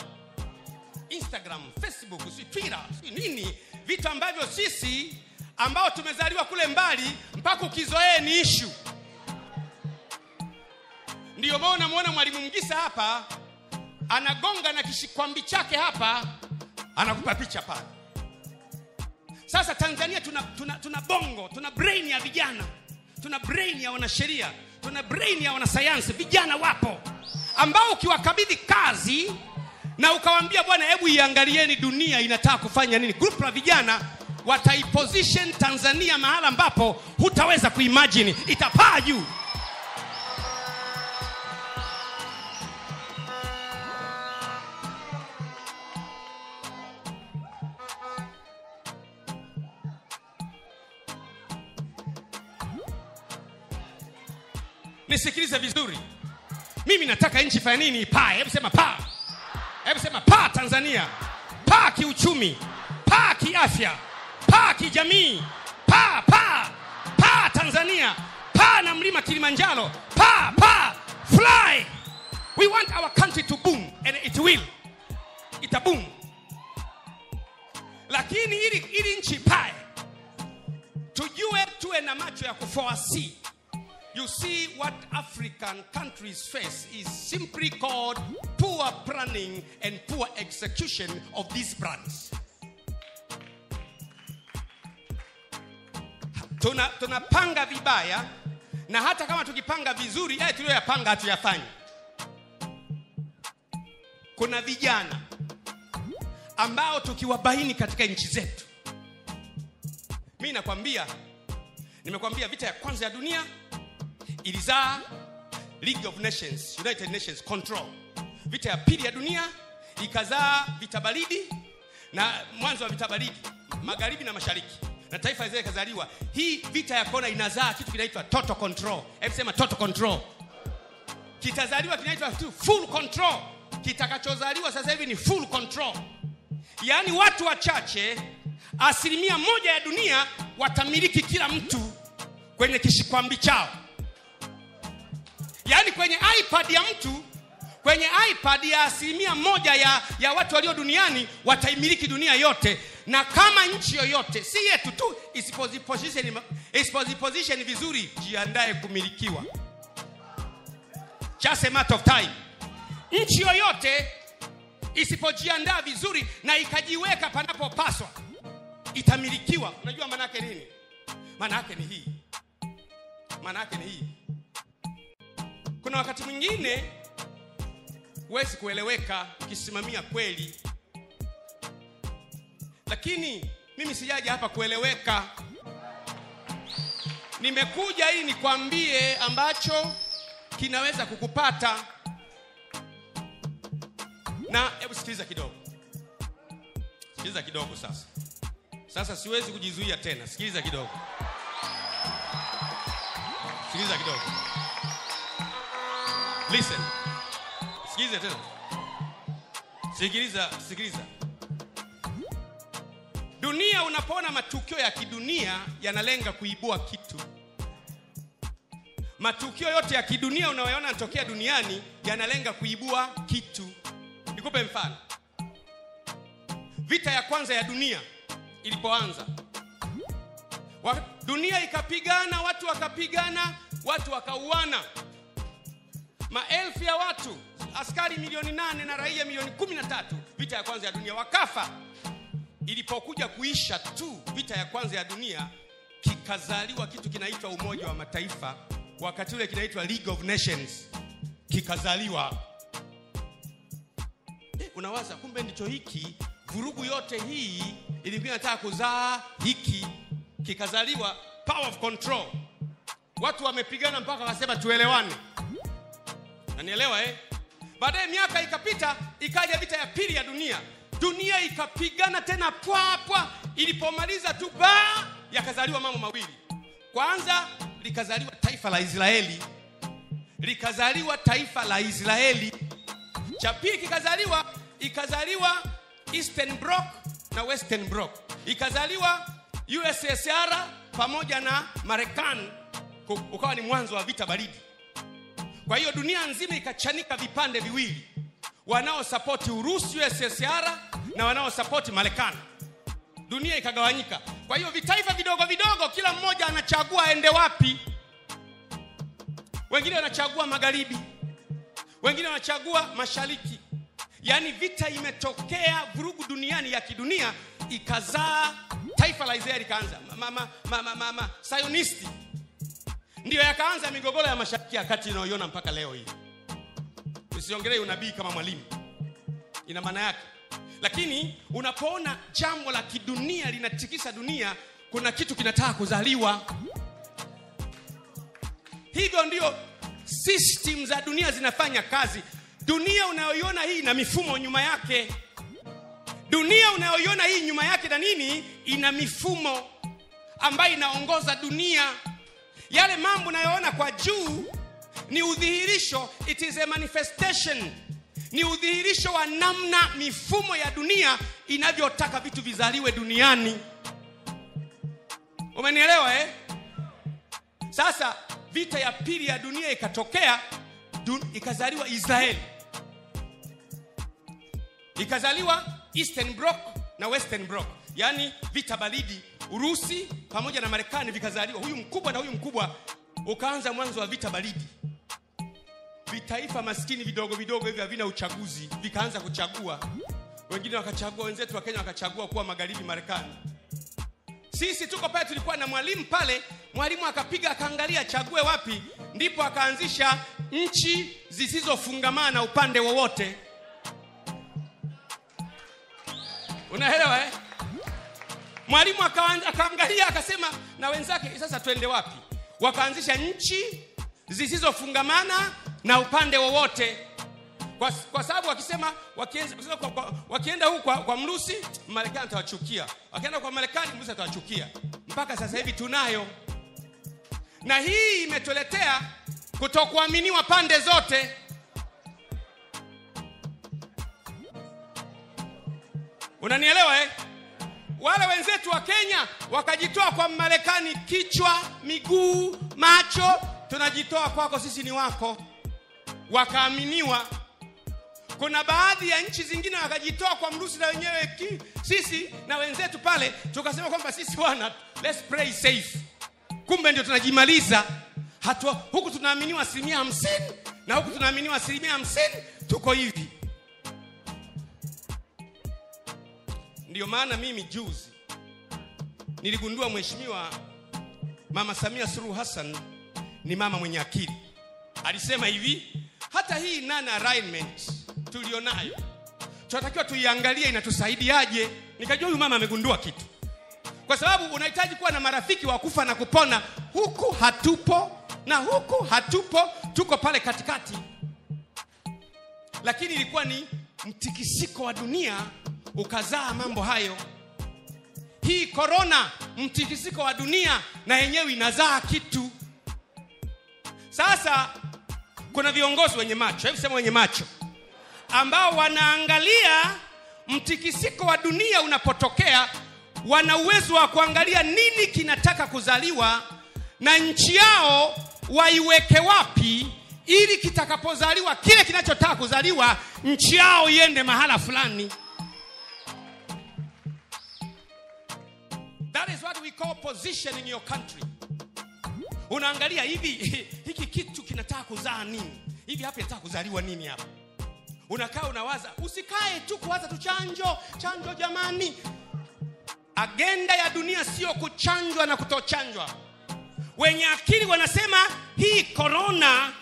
Instagram facebook si twitter si nini. Vitu ambavyo sisi ambao tumezaliwa kule mbali mpaka ukizoee ni ishu ndiyo maana unamwona mwalimu mgisa hapa anagonga na kishikwambi chake hapa anakupa picha pale sasa tanzania tuna, tuna, tuna bongo tuna brain ya vijana tuna brain ya wanasheria tuna brain ya wanasayansi vijana wapo ambao ukiwakabidhi kazi na ukawambia bwana hebu iangalieni dunia inataka kufanya nini. Grup la vijana wataiposition tanzania mahala ambapo hutaweza kuimajini itapaa juu nisikilize vizuri. Mimi nataka nchi fanya nini? Paa hebu sema paa hebu sema paa tanzania. Paa kiuchumi. Paa kiafya. Paa kijamii. Paa paa paa tanzania. Paa na mlima kilimanjaro. Paa paa fly. We want our country to boom and it will. Itaboom. Lakini ili, ili nchi pae tujue tuwe na macho ya kuforesee you see what african countries face is simply called poor planning and poor execution of these plans tuna tunapanga vibaya na hata kama tukipanga vizuri yale tuliyoyapanga hatuyafanyi. Kuna vijana ambao tukiwabaini katika nchi zetu mi nakwambia nimekwambia vita ya kwanza ya dunia ilizaa league of nations united nations control. Vita ya pili ya dunia ikazaa vita baridi na mwanzo wa vita baridi magharibi na mashariki. Na taifa zile ikazaliwa hii vita ya kona inazaa kitu kinaitwa total control. Hebu sema total control. Kitazaliwa kinaitwa full control. Kitakachozaliwa sasa hivi ni full control. Yaani watu wachache asilimia moja ya dunia watamiliki kila mtu kwenye kishikwambi chao yaani kwenye ipad ya mtu kwenye ipad ya asilimia moja ya, ya watu walio duniani wataimiliki dunia yote. Na kama nchi yoyote si yetu tu isipoziposition vizuri jiandae kumilikiwa. Just a matter of time. Nchi yoyote isipojiandaa vizuri na ikajiweka panapopaswa itamilikiwa. Unajua maana yake nini? Maana yake ni hii. Maana yake ni hii kuna wakati mwingine huwezi kueleweka ukisimamia kweli. Lakini mimi sijaja hapa kueleweka. Nimekuja ili nikwambie ambacho kinaweza kukupata. Na hebu sikiliza kidogo. Sikiliza kidogo sasa. Sasa siwezi kujizuia tena. Sikiliza kidogo. Sikiliza kidogo listen. Sikiliza tena. Sikiliza sikiliza. Dunia unapoona matukio ya kidunia yanalenga kuibua kitu. Matukio yote ya kidunia unayoona yanatokea duniani yanalenga kuibua kitu. Nikupe mfano. Vita ya kwanza ya dunia ilipoanza. Dunia ikapigana watu wakapigana watu wakauana maelfu ya watu askari milioni nane na raia milioni kumi na tatu vita ya kwanza ya dunia wakafa. Ilipokuja kuisha tu vita ya kwanza ya dunia kikazaliwa kitu kinaitwa umoja wa mataifa. Wakati ule kinaitwa league of nations kikazaliwa. Eh, unawaza kumbe ndicho hiki? Vurugu yote hii ilikuwa inataka kuzaa hiki. Kikazaliwa power of control. Watu wamepigana mpaka wakasema tuelewane nanielewa eh? baadaye miaka ikapita ikaja vita ya pili ya dunia. Dunia ikapigana tena pwapwa ilipomaliza tu ba yakazaliwa mambo mawili. Kwanza likazaliwa taifa la israeli. Likazaliwa taifa la israeli. Cha pili kikazaliwa ikazaliwa eastern bloc na western bloc. Ikazaliwa ussr pamoja na marekani. Ukawa ni mwanzo wa vita baridi kwa hiyo dunia nzima ikachanika vipande viwili. Wanaosapoti urusi ussr na wanaosapoti marekani. Dunia ikagawanyika. Kwa hiyo vitaifa vidogo vidogo kila mmoja anachagua aende wapi. Wengine wanachagua magharibi. Wengine wanachagua mashariki. Yaani vita imetokea vurugu duniani ya kidunia ikazaa. Taifa la israeli ikaanza. Mama, mama, mama, sayonisti ndiyo yakaanza migogoro ya mashariki ya kati inayoiona mpaka leo hii. Usiongelee unabii kama mwalimu. Ina maana yake. Lakini unapoona jambo la kidunia linatikisa dunia kuna kitu kinataka kuzaliwa. Hivyo ndio system za dunia zinafanya kazi. Dunia unayoiona hii na mifumo nyuma yake. Dunia unayoiona hii nyuma yake na nini? Ina mifumo ambayo inaongoza dunia yale mambo unayoona kwa juu ni udhihirisho it is a manifestation. Ni udhihirisho wa namna mifumo ya dunia inavyotaka vitu vizaliwe duniani. Umenielewa eh? sasa vita ya pili ya dunia ikatokea dun, ikazaliwa israeli. Ikazaliwa eastern bloc na western bloc. Yaani vita baridi urusi pamoja na marekani vikazaliwa. Huyu mkubwa na huyu mkubwa ukaanza mwanzo wa vita baridi. Vitaifa maskini vidogo vidogo hivi havina uchaguzi vikaanza kuchagua. Wengine wakachagua wenzetu wa kenya wakachagua kuwa magharibi marekani. Sisi tuko pale tulikuwa na mwalimu pale mwalimu akapiga akaangalia achague wapi ndipo akaanzisha nchi zisizofungamana upande wowote. Unaelewa eh? Mwalimu akaangalia akasema na wenzake sasa twende wapi? Wakaanzisha nchi zisizofungamana na upande wowote. Kwa, kwa sababu wakisema wakienda, wakienda kwa, kwa mrusi marekani atawachukia. Wakienda kwa marekani mrusi atawachukia. Mpaka sasa hivi tunayo. Na hii imetuletea kutokuaminiwa pande zote. Unanielewa eh? Wale wenzetu wa kenya wakajitoa kwa marekani kichwa miguu macho. Tunajitoa kwako sisi ni wako. Wakaaminiwa. Kuna baadhi ya nchi zingine wakajitoa kwa mrusi na wenyewe ki, sisi na wenzetu pale tukasema kwamba sisi wana let's play safe. Kumbe ndio tunajimaliza. Hatua huku tunaaminiwa asilimia hamsini na huku tunaaminiwa asilimia hamsini tuko hivi ndiyo maana mimi juzi niligundua mheshimiwa mama samia suluhu hassan ni mama mwenye akili. Alisema hivi hata hii nana alignment tulionayo tunatakiwa tuiangalie inatusaidiaje. Nikajua huyu mama amegundua kitu. Kwa sababu unahitaji kuwa na marafiki wa kufa na kupona huku hatupo na huku hatupo tuko pale katikati. Lakini ilikuwa ni mtikisiko wa dunia ukazaa mambo hayo. Hii korona mtikisiko wa dunia na yenyewe inazaa kitu. Sasa kuna viongozi wenye macho. Hebu sema wenye macho. Ambao wanaangalia mtikisiko wa dunia unapotokea wana uwezo wa kuangalia nini kinataka kuzaliwa na nchi yao waiweke wapi ili kitakapozaliwa kile kinachotaka kuzaliwa nchi yao iende mahala fulani that is what we call position in your country. Unaangalia hivi hiki kitu kinataka kuzaa nini? Hivi hapa inataka kuzaliwa nini hapa? Unakaa unawaza usikae tu kuwaza tu chanjo chanjo jamani. Agenda ya dunia sio kuchanjwa na kutochanjwa. Wenye akili wanasema hii korona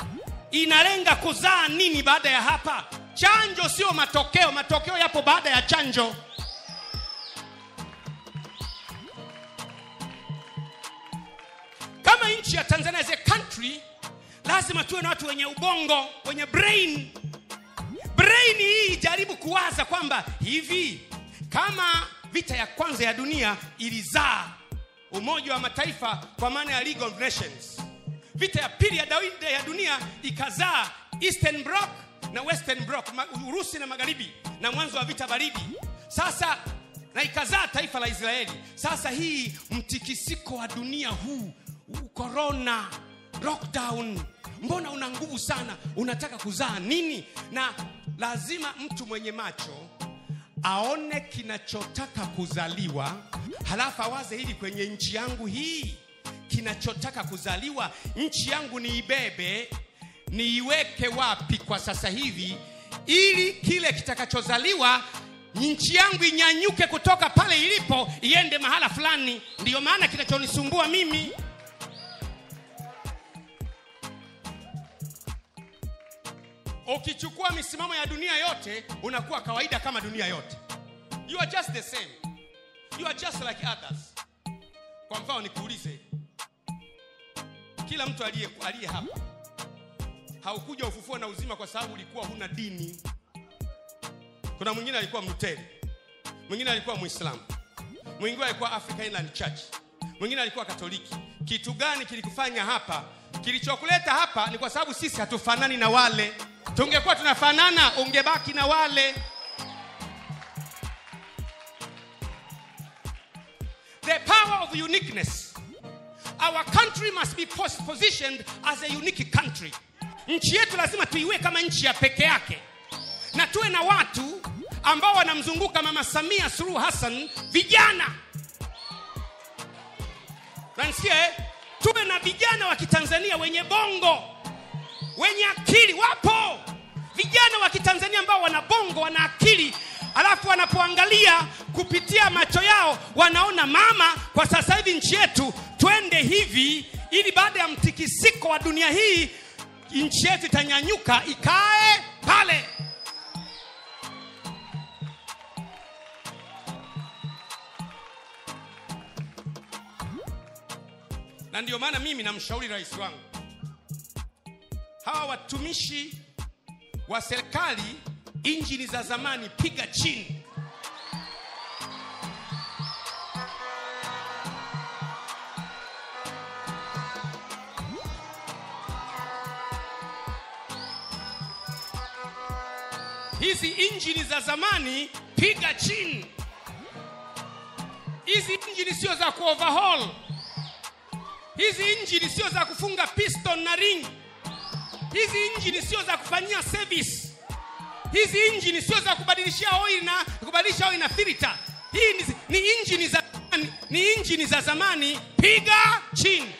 inalenga kuzaa nini baada ya hapa? Chanjo sio matokeo matokeo yapo baada ya chanjo nchi ya tanzania as a country lazima tuwe na watu wenye ubongo wenye brain. Brain hii ijaribu kuwaza kwamba hivi kama vita ya kwanza ya dunia ilizaa umoja wa mataifa kwa maana ya league of nations vita ya pili ya, dawinde, ya dunia ikazaa eastern bloc na western bloc urusi na magharibi na mwanzo wa vita baridi. Sasa na ikazaa taifa la israeli. Sasa hii mtikisiko wa dunia huu korona lockdown mbona una nguvu sana? Unataka kuzaa nini? Na lazima mtu mwenye macho aone kinachotaka kuzaliwa halafu awaze hili kwenye nchi yangu hii kinachotaka kuzaliwa nchi yangu niibebe niiweke wapi kwa sasa hivi ili kile kitakachozaliwa nchi yangu inyanyuke kutoka pale ilipo iende mahala fulani. Ndiyo maana kinachonisumbua mimi ukichukua misimamo ya dunia yote unakuwa kawaida kama dunia yote. You are just the same. You are just like others. Kwa mfano nikuulize kila mtu aliye hapa haukuja ufufuo na uzima kwa sababu ulikuwa huna dini. Kuna mwingine alikuwa mluteri mwingine alikuwa mwislamu mwingine alikuwa africa Inland church mwingine alikuwa katoliki. Kitu gani kilikufanya hapa? Kilichokuleta hapa ni kwa sababu sisi hatufanani na wale tungekuwa tunafanana ungebaki na wale. The power of uniqueness. Our country must be positioned as a unique country. Nchi yetu lazima tuiwe kama nchi ya peke yake. Na tuwe na watu ambao wanamzunguka mama samia suluhu hassan vijana. Nansikia eh? tuwe na vijana wa kitanzania wenye bongo wenye akili wapo vijana wa kitanzania ambao wana bongo wana akili alafu wanapoangalia kupitia macho yao wanaona mama kwa sasa hivi nchi yetu twende hivi ili baada ya mtikisiko wa dunia hii nchi yetu itanyanyuka ikae pale. Na ndio maana mimi namshauri rais wangu hawa watumishi wa serikali injini za zamani piga chini. Hizi injini za zamani piga chini. Hizi injini sio za kuoverhaul hizi injini sio za kufunga piston na ring hizi injini sio za kufanyia service. Hizi injini sio za kubadilishia oil na kubadilisha oil na filter. Hii ni, ni injini za ni injini za zamani. Piga chini.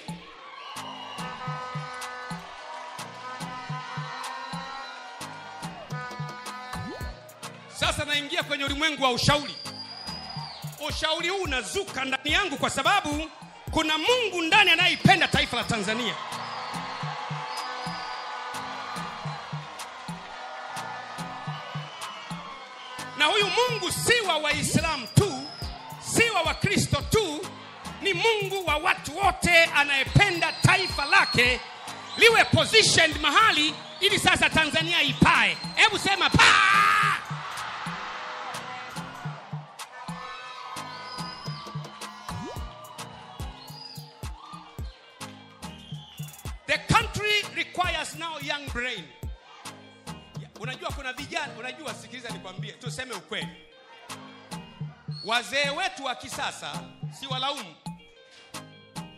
Sasa naingia kwenye ulimwengu wa ushauri. Ushauri huu unazuka ndani yangu kwa sababu kuna mungu ndani anayeipenda taifa la tanzania na huyu mungu si wa waislamu tu si wa wakristo tu ni mungu wa watu wote anayependa taifa lake liwe positioned mahali ili sasa tanzania ipae. Hebu sema paa the country requires now young brain unajua kuna vijana unajua sikiliza nikwambie tuseme ukweli. Wazee wetu wa kisasa si walaumu.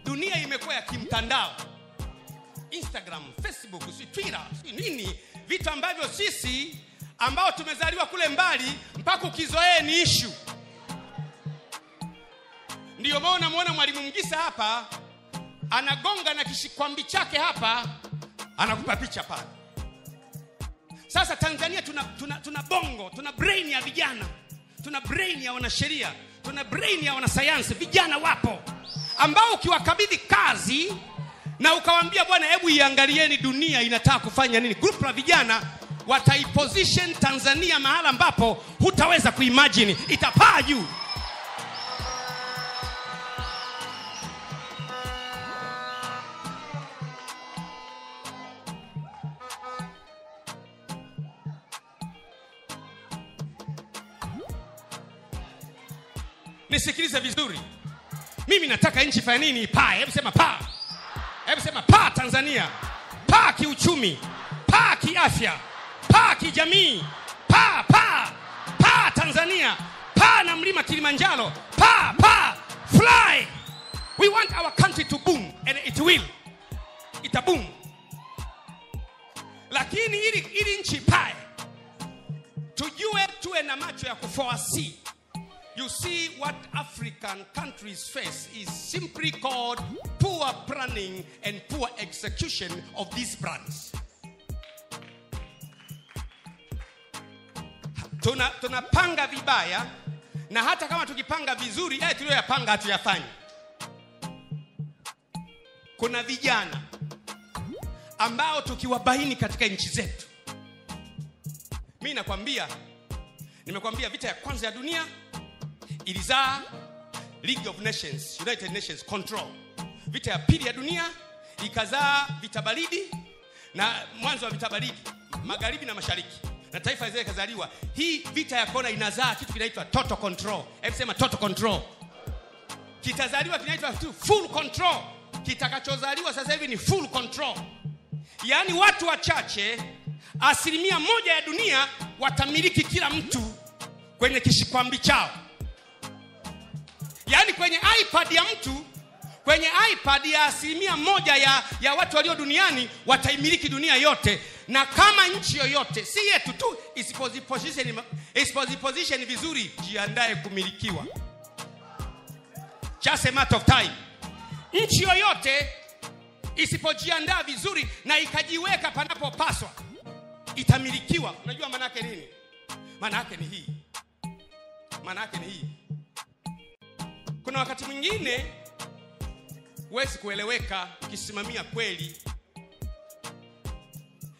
Dunia imekuwa ya kimtandao. Instagram facebook si twitter si nini. Vitu ambavyo sisi ambao tumezaliwa kule mbali mpaka ukizoee ni ishu ndiyo maana unamwona mwalimu mgisa hapa anagonga na kishikwambi chake hapa anakupa picha pale sasa tanzania tuna, tuna, tuna bongo tuna brain ya vijana tuna brain ya wanasheria tuna brain ya wanasayansi vijana wapo ambao ukiwakabidhi kazi na ukawambia bwana hebu iangalieni dunia inataka kufanya nini. Grupu la vijana wataiposition tanzania mahala ambapo hutaweza kuimajini itapaa juu nisikilize vizuri. Mimi nataka nchi fanya nini? Paa hebu sema paa hebu sema paa tanzania. Paa kiuchumi. Paa kiafya. Paa kijamii. Paa paa paa tanzania. Paa na mlima kilimanjaro. Paa paa fly. We want our country to boom and it will. Itaboom. Lakini ili, ili nchi pae tujue tuwe na macho ya kufoasi you see what african countries face is simply called poor planning and poor execution of these plans tuna tunapanga vibaya na hata kama tukipanga vizuri yale tuliyoyapanga hatuyafanyi. Kuna vijana ambao tukiwabaini katika nchi zetu mi nakwambia nimekwambia vita ya kwanza ya dunia ilizaa league of nations united nations control. Vita ya pili ya dunia ikazaa vita baridi na mwanzo wa vita baridi magharibi na mashariki. Na taifa zile ikazaliwa hii vita ya kona inazaa kitu kinaitwa total control. Hebu sema total control. Kitazaliwa kinaitwa full control. Kitakachozaliwa sasa hivi ni full control. Yaani watu wachache asilimia moja ya dunia watamiliki kila mtu kwenye kishikwambi chao yaani kwenye ipad ya mtu kwenye ipad ya asilimia moja ya, ya watu walio duniani wataimiliki dunia yote. Na kama nchi yoyote si yetu tu isipoziposition vizuri jiandae kumilikiwa. Just a matter of time. Nchi yoyote isipojiandaa vizuri na ikajiweka panapopaswa itamilikiwa. Unajua maana yake nini? Maana yake ni hii. Maana ni hii kuna wakati mwingine huwezi kueleweka ukisimamia kweli.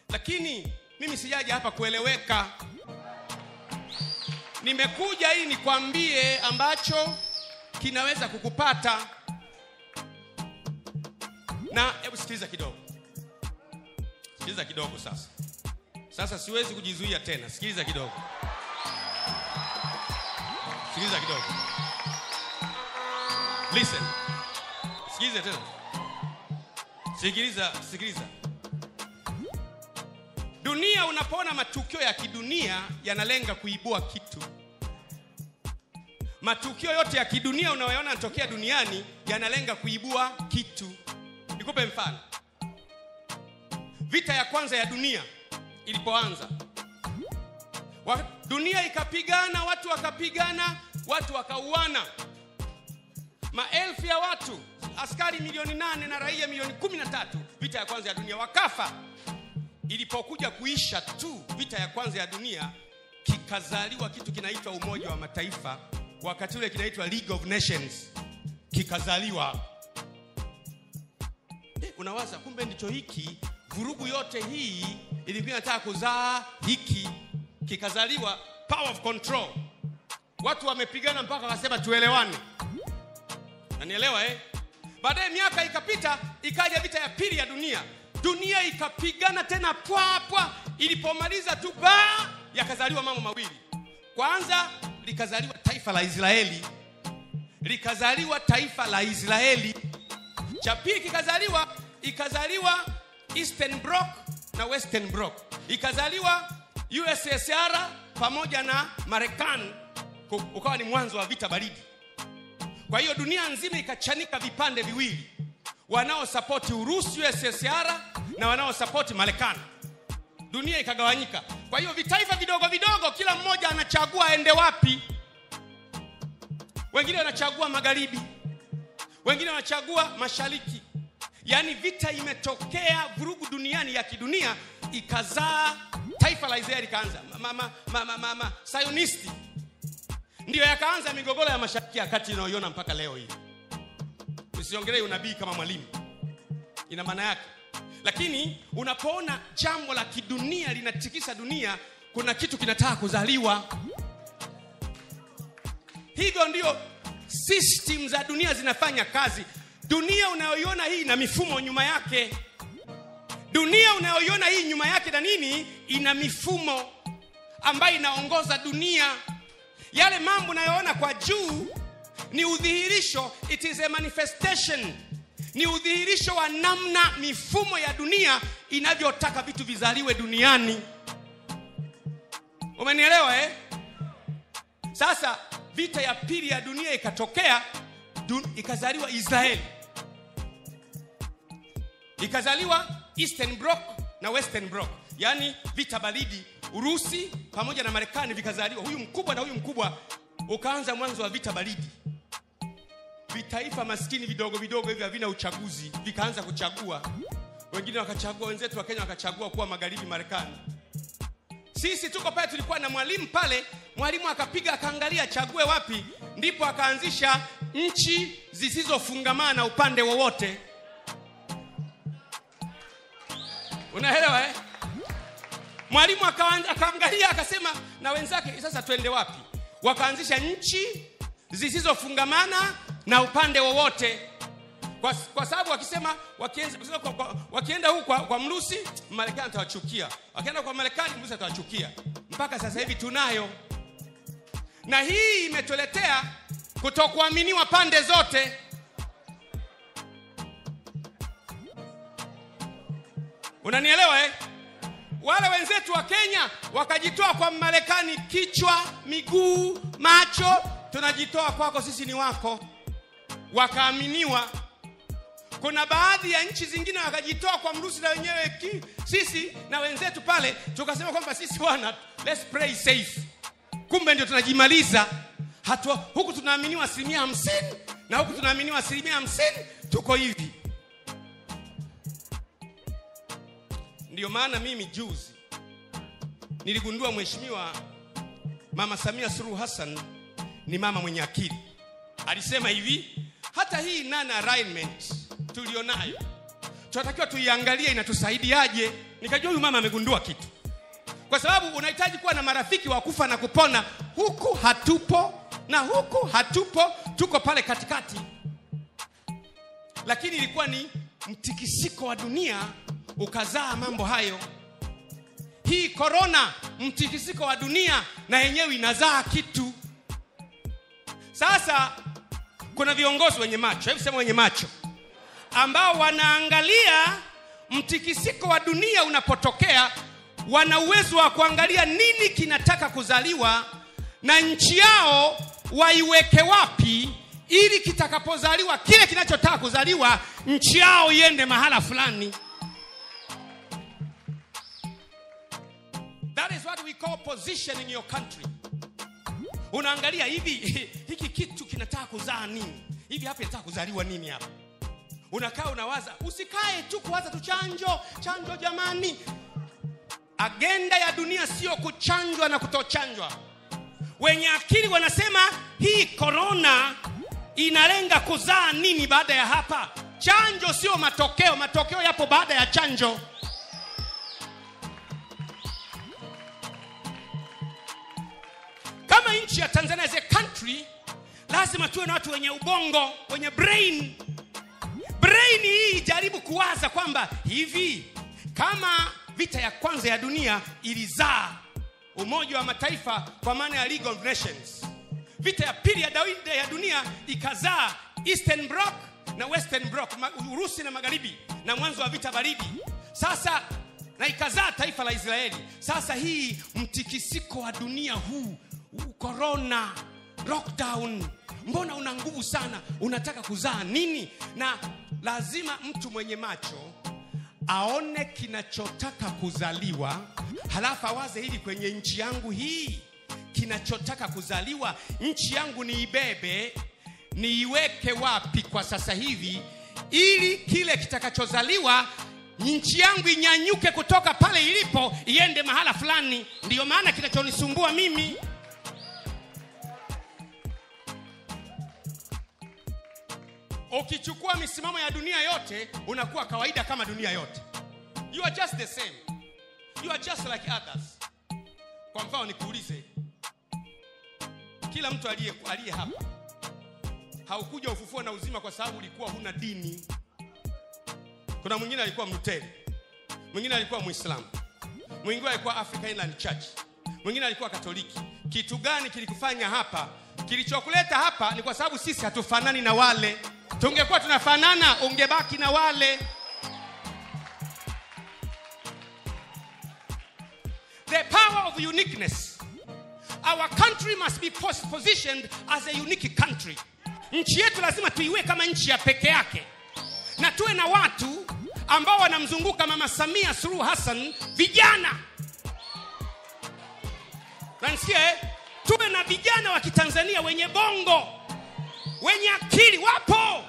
Lakini mimi sijaja hapa kueleweka. Nimekuja ili nikwambie ambacho kinaweza kukupata. Na hebu sikiliza kidogo. Sikiliza kidogo sasa. Sasa siwezi kujizuia tena. Sikiliza kidogo. Sikiliza kidogo listen. Sikiliza tena. Sikiliza sikiliza. Dunia unapoona matukio ya kidunia yanalenga kuibua kitu. Matukio yote ya kidunia unayoona yanatokea duniani yanalenga kuibua kitu. Nikupe mfano. Vita ya kwanza ya dunia ilipoanza. Dunia ikapigana watu wakapigana watu wakauana maelfu ya watu askari milioni nane na raia milioni kumi na tatu vita ya kwanza ya dunia wakafa. Ilipokuja kuisha tu vita ya kwanza ya dunia kikazaliwa kitu kinaitwa umoja wa mataifa. Wakati ule kinaitwa league of nations kikazaliwa. Eh, unawaza kumbe ndicho hiki? Vurugu yote hii ilikuwa inataka kuzaa hiki. Kikazaliwa power of control. Watu wamepigana mpaka wakasema tuelewane nanielewa eh? baadaye miaka ikapita ikaja vita ya pili ya dunia. Dunia ikapigana tena pwapwa ilipomaliza tu ba yakazaliwa mambo mawili. Kwanza likazaliwa taifa la israeli. Likazaliwa taifa la israeli. Cha pili kikazaliwa ikazaliwa eastern bloc na western bloc. Ikazaliwa ussr pamoja na marekani. Ukawa ni mwanzo wa vita baridi kwa hiyo dunia nzima ikachanika vipande viwili. Wanaosapoti urusi ussr na wanaosapoti marekani. Dunia ikagawanyika. Kwa hiyo vitaifa vidogo vidogo kila mmoja anachagua aende wapi. Wengine wanachagua magharibi. Wengine wanachagua mashariki. Yaani vita imetokea vurugu duniani ya kidunia ikazaa taifa la israeli ikaanza. Mama, mama, mama, mama, ma, ma, sayonisti ndiyo yakaanza migogoro ya mashariki ya kati inayoiona mpaka leo hii. Usiongelee unabii kama mwalimu. Ina maana yake. Lakini unapoona jambo la kidunia linatikisa dunia kuna kitu kinataka kuzaliwa. Hivyo ndio system za dunia zinafanya kazi. Dunia unayoiona hii ina mifumo nyuma yake. Dunia unayoiona hii nyuma yake na nini? Ina mifumo ambayo inaongoza dunia yale mambo unayoona kwa juu ni udhihirisho it is a manifestation. Ni udhihirisho wa namna mifumo ya dunia inavyotaka vitu vizaliwe duniani. Umenielewa eh? sasa vita ya pili ya dunia ikatokea dun, ikazaliwa israeli. Ikazaliwa eastern bloc na western bloc. Yaani vita baridi urusi pamoja na marekani vikazaliwa. Huyu mkubwa na huyu mkubwa ukaanza mwanzo wa vita baridi. Vitaifa maskini vidogo vidogo hivi havina uchaguzi vikaanza kuchagua. Wengine wakachagua wenzetu wa kenya wakachagua kuwa magharibi marekani. Sisi tuko pale tulikuwa na mwalimu pale mwalimu akapiga akaangalia chague wapi ndipo akaanzisha nchi zisizofungamana upande wowote. Unaelewa eh? Mwalimu akaangalia akasema na wenzake sasa twende wapi? Wakaanzisha nchi zisizofungamana na upande wowote. Kwa, kwa sababu wakisema wakienza, kusema kwa, kwa, wakienda huku kwa, kwa mrusi marekani atawachukia. Wakienda kwa marekani mrusi atawachukia. Mpaka sasa hivi tunayo. Na hii imetuletea kutokuaminiwa pande zote. Unanielewa eh? Wale wenzetu wa kenya wakajitoa kwa marekani kichwa miguu macho. Tunajitoa kwako sisi ni wako. Wakaaminiwa. Kuna baadhi ya nchi zingine wakajitoa kwa mrusi na wenyewe ki, sisi na wenzetu pale tukasema kwamba sisi wana let's play safe. Kumbe ndio tunajimaliza. Hatua huku tunaaminiwa asilimia hamsini na huku tunaaminiwa asilimia hamsini tuko hivi ndiyo maana mimi juzi niligundua mheshimiwa mama samia suluhu hassan ni mama mwenye akili. Alisema hivi hata hii nana alignment tulionayo tunatakiwa tuiangalie inatusaidiaje. Nikajua huyu mama amegundua kitu. Kwa sababu unahitaji kuwa na marafiki wa kufa na kupona. Huku hatupo na huku hatupo tuko pale katikati. Lakini ilikuwa ni mtikisiko wa dunia ukazaa mambo hayo. Hii korona mtikisiko wa dunia na yenyewe inazaa kitu. Sasa kuna viongozi wenye macho. Hebu sema wenye macho. Ambao wanaangalia mtikisiko wa dunia unapotokea wana uwezo wa kuangalia nini kinataka kuzaliwa na nchi yao waiweke wapi ili kitakapozaliwa kile kinachotaka kuzaliwa nchi yao iende mahala fulani that is what we call position in your country. Unaangalia hivi hiki kitu kinataka kuzaa nini? Hivi hapa inataka kuzaliwa nini hapa? Unakaa unawaza usikae tu kuwaza tu chanjo chanjo jamani. Agenda ya dunia sio kuchanjwa na kutochanjwa. Wenye akili wanasema hii korona inalenga kuzaa nini baada ya hapa? Chanjo sio matokeo matokeo yapo baada ya chanjo kama nchi ya tanzania as a country lazima tuwe na watu wenye ubongo wenye brain. Brain hii ijaribu kuwaza kwamba hivi kama vita ya kwanza ya dunia ilizaa umoja wa mataifa kwa maana ya league of nations vita ya pili ya, Dawi- ya dunia ikazaa eastern bloc na western bloc urusi na magharibi na mwanzo wa vita baridi. Sasa na ikazaa taifa la israeli. Sasa hii mtikisiko wa dunia huu korona lockdown. Mbona una nguvu sana? Unataka kuzaa nini? Na lazima mtu mwenye macho aone kinachotaka kuzaliwa halafu awaze hili kwenye nchi yangu hii. Kinachotaka kuzaliwa nchi yangu niibebe niiweke wapi kwa sasa hivi? Ili kile kitakachozaliwa nchi yangu inyanyuke kutoka pale ilipo iende mahala fulani. Ndiyo maana kinachonisumbua mimi ukichukua misimamo ya dunia yote unakuwa kawaida kama dunia yote. You are just the same. You are just like others. Kwa mfano nikuulize kila mtu aliye hapa haukuja ufufuo na uzima kwa sababu ulikuwa huna dini. Kuna mwingine alikuwa mluteri mwingine alikuwa mwislamu mwingine alikuwa africa inland church mwingine alikuwa katoliki. Kitu gani kilikufanya hapa? Kilichokuleta hapa ni kwa sababu sisi hatufanani na wale tungekuwa tunafanana ungebaki na wale. The power of uniqueness. Our country must be pos- positioned as a unique country. Nchi yetu lazima tuiwe kama nchi ya peke yake. Na tuwe na watu ambao wanamzunguka mama samia suluhu hassan vijana. Nanisikia eh? tuwe na vijana wa kitanzania wenye bongo wenye akili wapo.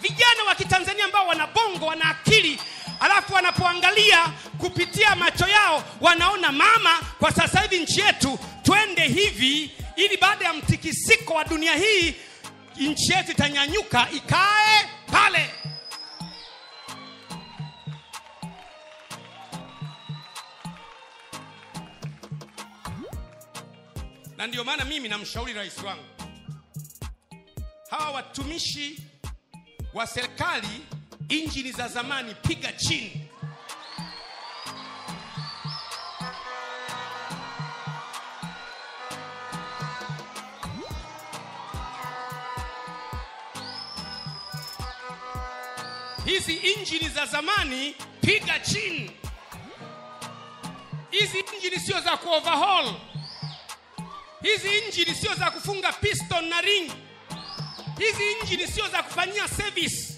Vijana wa kitanzania ambao wana bongo wana akili alafu wanapoangalia kupitia macho yao wanaona mama kwa sasa hivi nchi yetu twende hivi ili baada ya mtikisiko wa dunia hii nchi yetu itanyanyuka ikae pale. Na ndio maana mimi namshauri rais wangu hawa watumishi wa serikali injini za zamani piga chini. Hizi injini za zamani piga chini. Hizi injini sio za kuoverhaul hizi injini sio za kufunga piston na ring hizi injini sio za kufanyia service.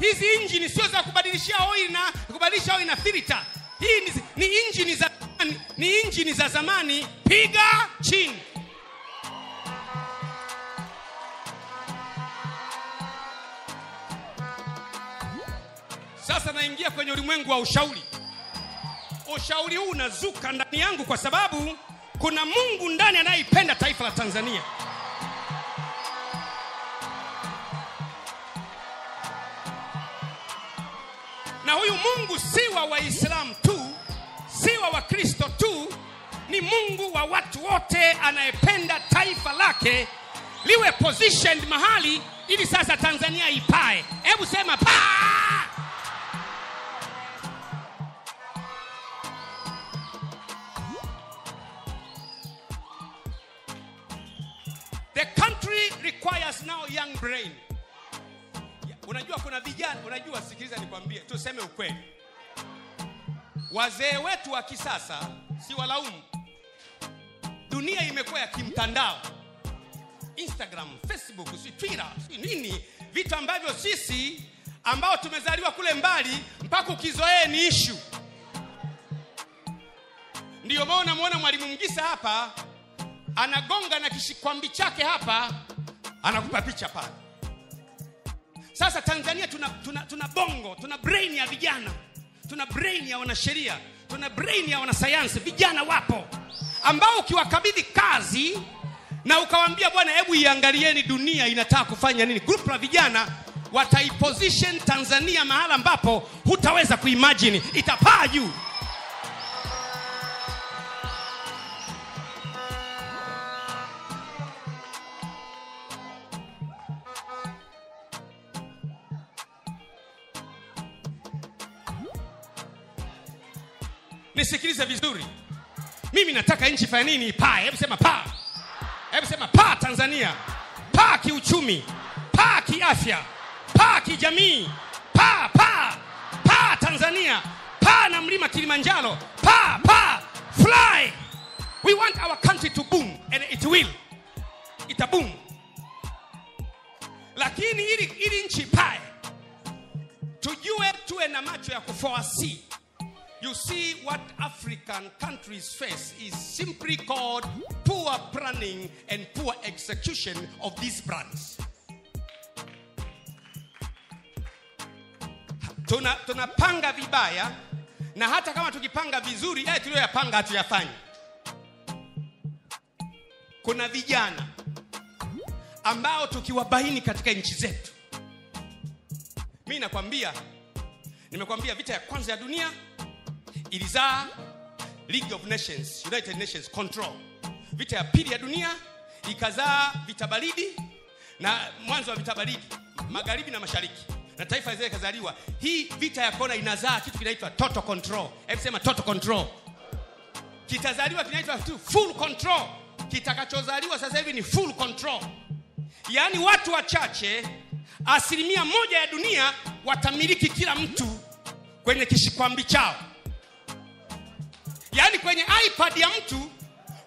Hizi injini sio za kubadilishia oil na kubadilisha oil na filter. Hii ni, ni injini za ni, ni injini za zamani. Piga chini. Sasa naingia kwenye ulimwengu wa ushauri. Ushauri huu unazuka ndani yangu kwa sababu kuna mungu ndani anayeipenda taifa la tanzania na huyu mungu si wa waislamu tu si wa wakristo tu ni mungu wa watu wote anayependa taifa lake liwe positioned mahali ili sasa tanzania ipae. Hebu sema paa the country requires now young brain unajua kuna vijana unajua sikiliza nikwambie tuseme ukweli. Wazee wetu wa kisasa si walaumu. Dunia imekuwa ya kimtandao. Instagram facebook si twitter si nini vitu ambavyo sisi ambao tumezaliwa kule mbali mpaka ukizoee ni ishu ndiyo maana unamwona mwalimu mgisa hapa anagonga na kishikwambi chake hapa anakupa picha pale sasa tanzania tuna, tuna, tuna bongo tuna brain ya vijana tuna brain ya wanasheria tuna brain ya wanasayansi vijana wapo ambao ukiwakabidhi kazi na ukawambia bwana hebu iangalieni dunia inataka kufanya nini. Grupu la vijana wataiposition tanzania mahala ambapo hutaweza kuimajini itapaa juu nisikilize vizuri. Mimi nataka nchi fanya nini? Paa hebu sema paa hebu sema paa tanzania. Paa kiuchumi. Paa kiafya. Paa kijamii. Paa paa paa tanzania. Paa na mlima kilimanjaro. Paa paa fly. We want our country to boom and it will. Itaboom. Lakini ili, ili nchi pae tujue tuwe na macho ya kufoasi you see what african countries face is simply called poor planning and poor execution of these plans tuna tunapanga vibaya na hata kama tukipanga vizuri yale tuliyoyapanga hatuyafanyi. Kuna vijana ambao tukiwabaini katika nchi zetu mi nakwambia nimekwambia vita ya kwanza ya dunia ilizaa league of nations united nations control. Vita ya pili ya dunia ikazaa vita baridi na mwanzo wa vita baridi magharibi na mashariki. Na taifa zile ikazaliwa hii vita ya kona inazaa kitu kinaitwa total control. Hebu sema total control. Kitazaliwa kinaitwa full control. Kitakachozaliwa sasa hivi ni full control. Yaani watu wachache asilimia moja ya dunia watamiliki kila mtu kwenye kishikwambi chao yaani kwenye ipad ya mtu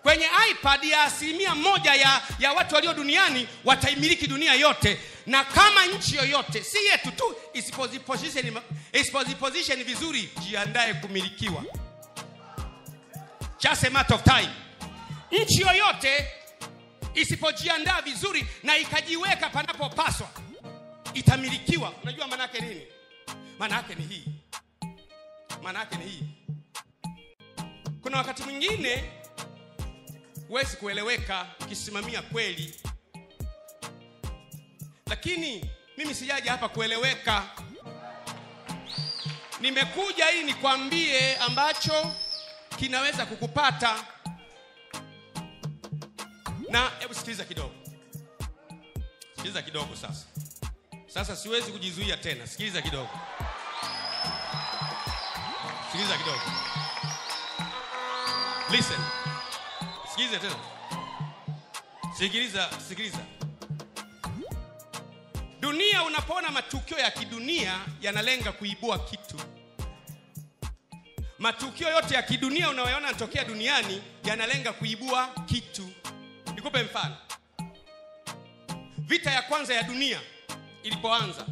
kwenye ipad ya asilimia moja ya, ya watu walio duniani wataimiliki dunia yote. Na kama nchi yoyote si yetu tu isipoziposition vizuri jiandae kumilikiwa. Just a matter of time. Nchi yoyote isipojiandaa vizuri na ikajiweka panapopaswa itamilikiwa. Unajua maana yake nini? Maana yake ni hii. Maana yake ni hii kuna wakati mwingine huwezi kueleweka ukisimamia kweli. Lakini mimi sijaja hapa kueleweka. Nimekuja ili nikwambie ambacho kinaweza kukupata. Na hebu sikiliza kidogo. Sikiliza kidogo sasa. Sasa siwezi kujizuia tena. Sikiliza kidogo. Sikiliza kidogo listen. Sikiliza tena. Sikiliza sikiliza. Dunia unapoona matukio ya kidunia yanalenga kuibua kitu. Matukio yote ya kidunia unayoona yanatokea duniani yanalenga kuibua kitu. Nikupe mfano. Vita ya kwanza ya dunia ilipoanza.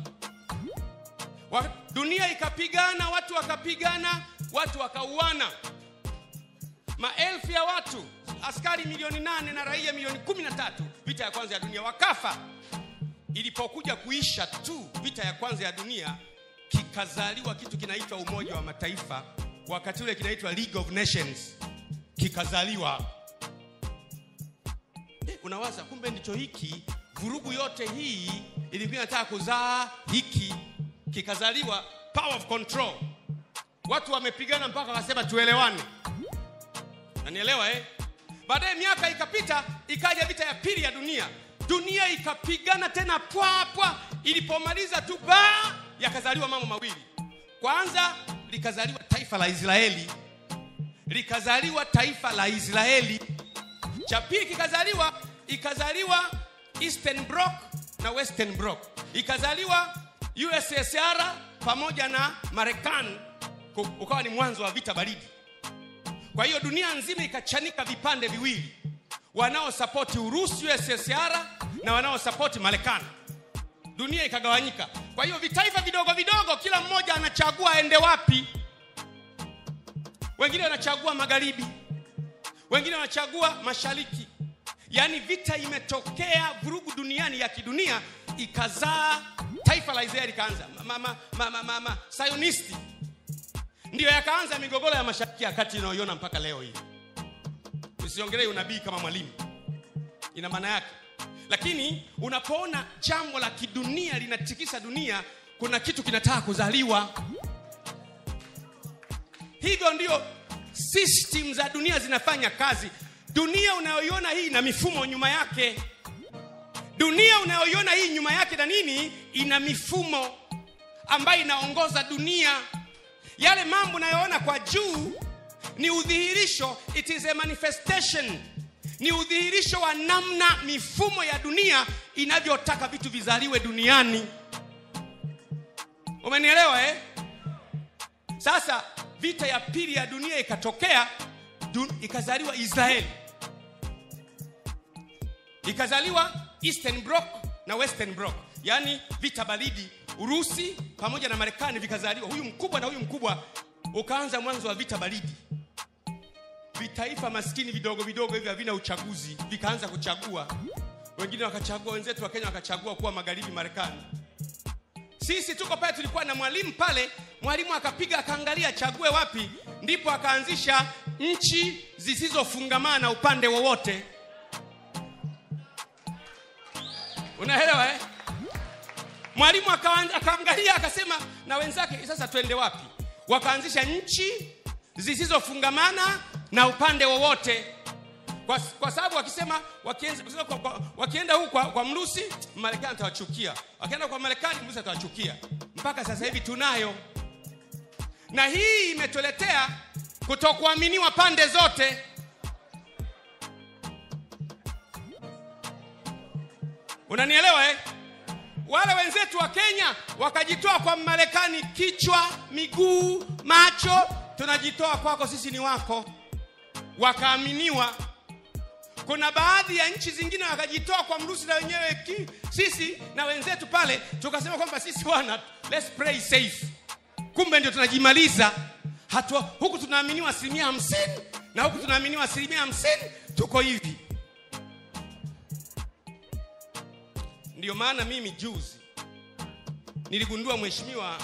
Dunia ikapigana watu wakapigana watu wakauana maelfu ya watu askari milioni nane na raia milioni kumi na tatu vita ya kwanza ya dunia wakafa. Ilipokuja kuisha tu vita ya kwanza ya dunia kikazaliwa kitu kinaitwa umoja wa mataifa. Wakati ule kinaitwa league of nations kikazaliwa. Eh, unawaza kumbe ndicho hiki? Vurugu yote hii ilikuwa inataka kuzaa hiki. Kikazaliwa power of control. Watu wamepigana mpaka wakasema tuelewane nanielewa eh? baadaye miaka ikapita ikaja vita ya pili ya dunia. Dunia ikapigana tena pwapwa ilipomaliza tu ba yakazaliwa mambo mawili. Kwanza likazaliwa taifa la israeli. Likazaliwa taifa la israeli. Cha pili kikazaliwa ikazaliwa eastern bloc na western bloc. Ikazaliwa ussr pamoja na marekani. Ukawa ni mwanzo wa vita baridi kwa hiyo dunia nzima ikachanika vipande viwili. Wanaosapoti urusi ussr na wanaosapoti marekani. Dunia ikagawanyika. Kwa hiyo vitaifa vidogo vidogo kila mmoja anachagua aende wapi. Wengine wanachagua magharibi. Wengine wanachagua mashariki. Yaani vita imetokea vurugu duniani ya kidunia ikazaa taifa la israeli ikaanza. Mama, mama, mama, mama, ma, ma, sayonisti ndiyo yakaanza migogoro ya mashariki ya kati inayoiona mpaka leo hii. Usiongelee unabii kama mwalimu. Ina maana yake. Lakini unapoona jambo la kidunia linatikisa dunia kuna kitu kinataka kuzaliwa. Hivyo ndio system za dunia zinafanya kazi. Dunia unayoiona hii ina mifumo nyuma yake. Dunia unayoiona hii nyuma yake na nini? Ina mifumo ambayo inaongoza dunia yale mambo unayoona kwa juu ni udhihirisho it is a manifestation. Ni udhihirisho wa namna mifumo ya dunia inavyotaka vitu vizaliwe duniani. Umenielewa eh? sasa vita ya pili ya dunia ikatokea dun, ikazaliwa israeli ikazaliwa eastern bloc na western bloc. Yaani vita baridi urusi pamoja na marekani vikazaliwa. Huyu mkubwa na huyu mkubwa ukaanza mwanzo wa vita baridi. Vitaifa maskini vidogo vidogo hivi havina uchaguzi vikaanza kuchagua. Wengine wakachagua wenzetu wa kenya wakachagua kuwa magharibi marekani. Sisi tuko pale tulikuwa na mwalimu pale mwalimu akapiga akaangalia chague wapi? Ndipo akaanzisha nchi zisizofungamana upande wowote. Unaelewa eh? Mwalimu akaangalia akasema na wenzake sasa twende wapi? Wakaanzisha nchi zisizofungamana na upande wowote. Kwa, kwa sababu wakisema wakisema kwa, kwa, wakienda huku kwa, kwa mrusi marekani atawachukia. Wakienda kwa marekani mrusi atawachukia. Mpaka sasa hivi tunayo. Na hii imetuletea kutokuaminiwa pande zote. Unanielewa eh? Wale wenzetu wa kenya wakajitoa kwa marekani kichwa miguu macho. Tunajitoa kwako sisi ni wako. Wakaaminiwa. Kuna baadhi ya nchi zingine wakajitoa kwa mrusi na wenyewe sisi na wenzetu pale tukasema kwamba sisi wana let's play safe. Kumbe ndio tunajimaliza. Hatua huku tunaaminiwa asilimia hamsini na huku tunaaminiwa asilimia hamsini tuko hivi ndio maana mimi juzi niligundua mheshimiwa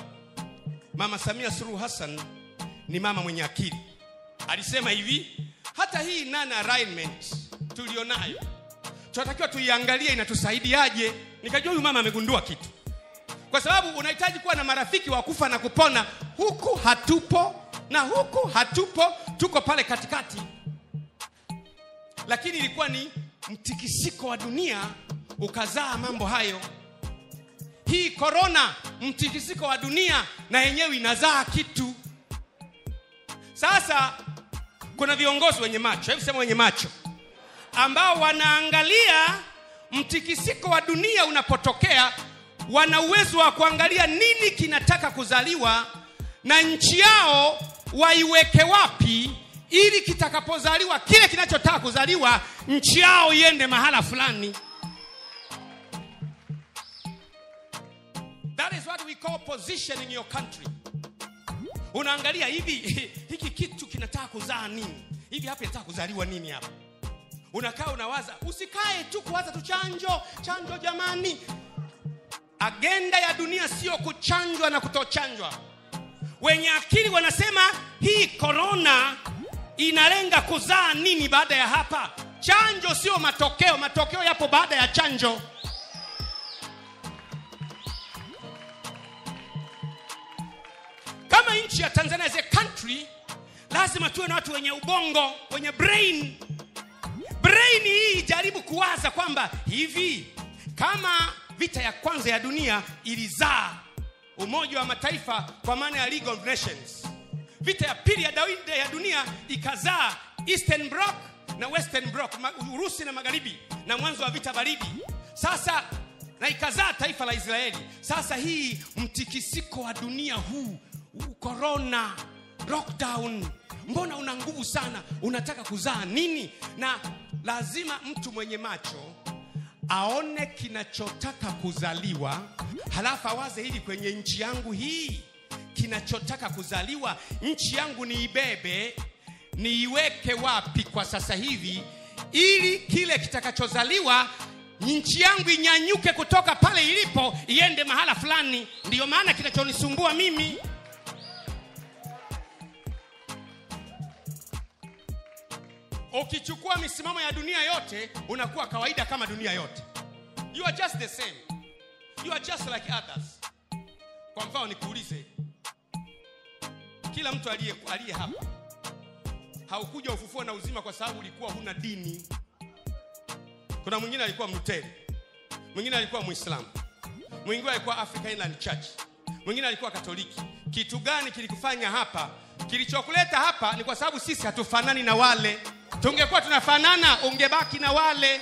mama samia suluhu hassan ni mama mwenye akili. Alisema hivi hata hii nana alignment tulionayo tunatakiwa tuiangalie inatusaidiaje. Nikajua huyu mama amegundua kitu. Kwa sababu unahitaji kuwa na marafiki wa kufa na kupona. Huku hatupo na huku hatupo tuko pale katikati. Lakini ilikuwa ni mtikisiko wa dunia ukazaa mambo hayo. Hii korona mtikisiko wa dunia na yenyewe inazaa kitu. Sasa kuna viongozi wenye macho. Hebu sema wenye macho. Ambao wanaangalia mtikisiko wa dunia unapotokea wana uwezo wa kuangalia nini kinataka kuzaliwa na nchi yao waiweke wapi ili kitakapozaliwa kile kinachotaka kuzaliwa nchi yao iende mahala fulani that is what we call positioning your country. Unaangalia hivi hiki kitu kinataka kuzaa nini? Hivi hapa inataka kuzaliwa nini hapa? Unakaa unawaza usikae tu kuwaza tu chanjo chanjo jamani. Agenda ya dunia sio kuchanjwa na kutochanjwa. Wenye akili wanasema hii korona inalenga kuzaa nini baada ya hapa? Chanjo sio matokeo matokeo yapo baada ya chanjo kama nchi ya tanzania as a country lazima tuwe na watu wenye ubongo wenye brain. Brain hii ijaribu kuwaza kwamba hivi kama vita ya kwanza ya dunia ilizaa umoja wa mataifa kwa maana ya league of nations vita ya pili ya, dawide ya dunia ikazaa eastern bloc na western bloc urusi na magharibi na mwanzo wa vita baridi. Sasa na ikazaa taifa la israeli. Sasa hii mtikisiko wa dunia huu huu corona lockdown. Mbona una nguvu sana? Unataka kuzaa nini? Na lazima mtu mwenye macho aone kinachotaka kuzaliwa halafu awaze hili kwenye nchi yangu hii. Kinachotaka kuzaliwa nchi yangu niibebe niiweke wapi kwa sasa hivi? Ili kile kitakachozaliwa nchi yangu inyanyuke kutoka pale ilipo iende mahala fulani. Ndiyo maana kinachonisumbua mimi ukichukua misimamo ya dunia yote unakuwa kawaida kama dunia yote. You are just the same. You are just like others. Kwa mfano nikuulize. Kila mtu aliye aliye hapa haukuja ufufuo na uzima kwa sababu ulikuwa huna dini. Kuna mwingine alikuwa mluteri. Mwingine alikuwa mwislamu mwingine alikuwa african Inland church mwingine alikuwa katoliki. Kitu gani kilikufanya hapa? Kilichokuleta hapa ni kwa sababu sisi hatufanani na wale. Tungekuwa tunafanana ungebaki na wale.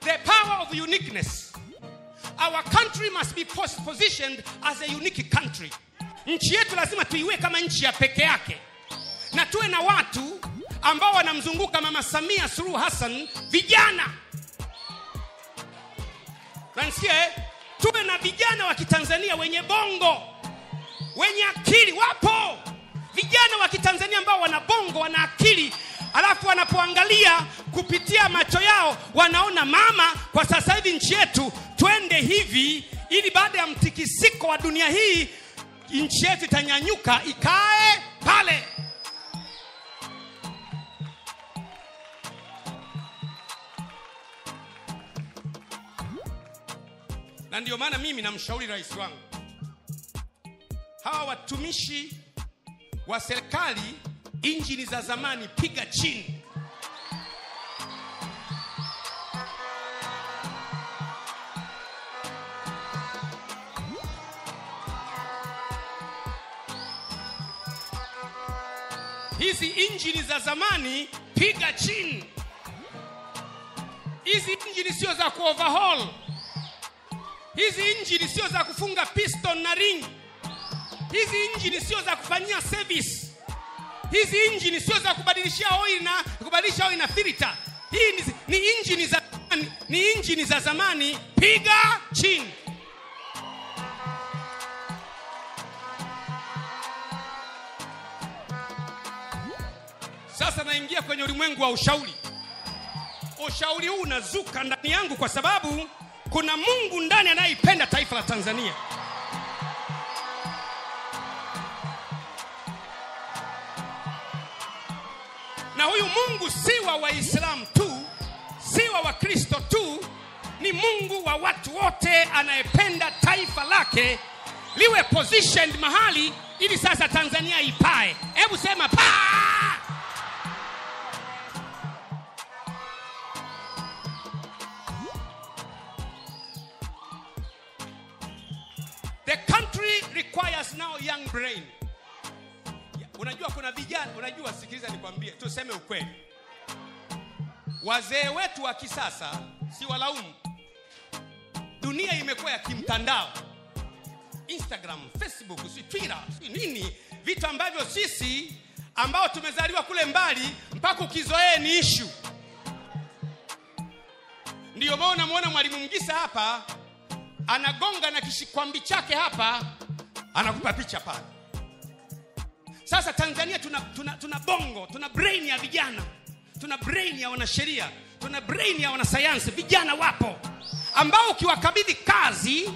The power of uniqueness. Our country must be pos- positioned as a unique country. Nchi yetu lazima tuiwe kama nchi ya peke yake. Na tuwe na watu ambao wanamzunguka mama samia suluhu hassan vijana nansikia eh? tuwe na vijana wa kitanzania wenye bongo wenye akili wapo vijana wa kitanzania ambao wana bongo wana akili alafu wanapoangalia kupitia macho yao wanaona mama kwa sasa hivi nchi yetu twende hivi ili baada ya mtikisiko wa dunia hii nchi yetu itanyanyuka ikae pale na ndio maana mimi namshauri rais wangu. Hawa watumishi wa serikali injini za zamani piga chini. Hizi injini za zamani piga chini. Hizi injini sio za kuoverhaul hizi injini sio za kufunga piston na ring. Hizi injini sio za kufanyia service. Hizi injini sio za kubadilishia oil na kubadilisha oil na filter. Hii ni, ni injini za zamani, ni injini za zamani. Piga chini. Sasa naingia kwenye ulimwengu wa ushauri. Ushauri huu unazuka ndani yangu kwa sababu kuna mungu ndani anayeipenda taifa la tanzania. Na huyu mungu si wa waislamu tu si wa wakristo tu ni mungu wa watu wote anayependa taifa lake liwe positioned mahali ili sasa tanzania ipae. Hebu sema paa wa kisasa si walaumu. Dunia imekuwa ya kimtandao. Instagram facebook si twitter si nini. Vitu ambavyo sisi ambao tumezaliwa kule mbali mpaka ukizoee ni ishu ndiyo maana unamwona mwalimu mgisa hapa anagonga na kishikwambi chake hapa anakupa picha pale. Sasa tanzania tuna, tuna, tuna bongo tuna brain ya vijana tuna brain ya wanasheria tuna brain ya wanasayansi vijana wapo ambao ukiwakabidhi kazi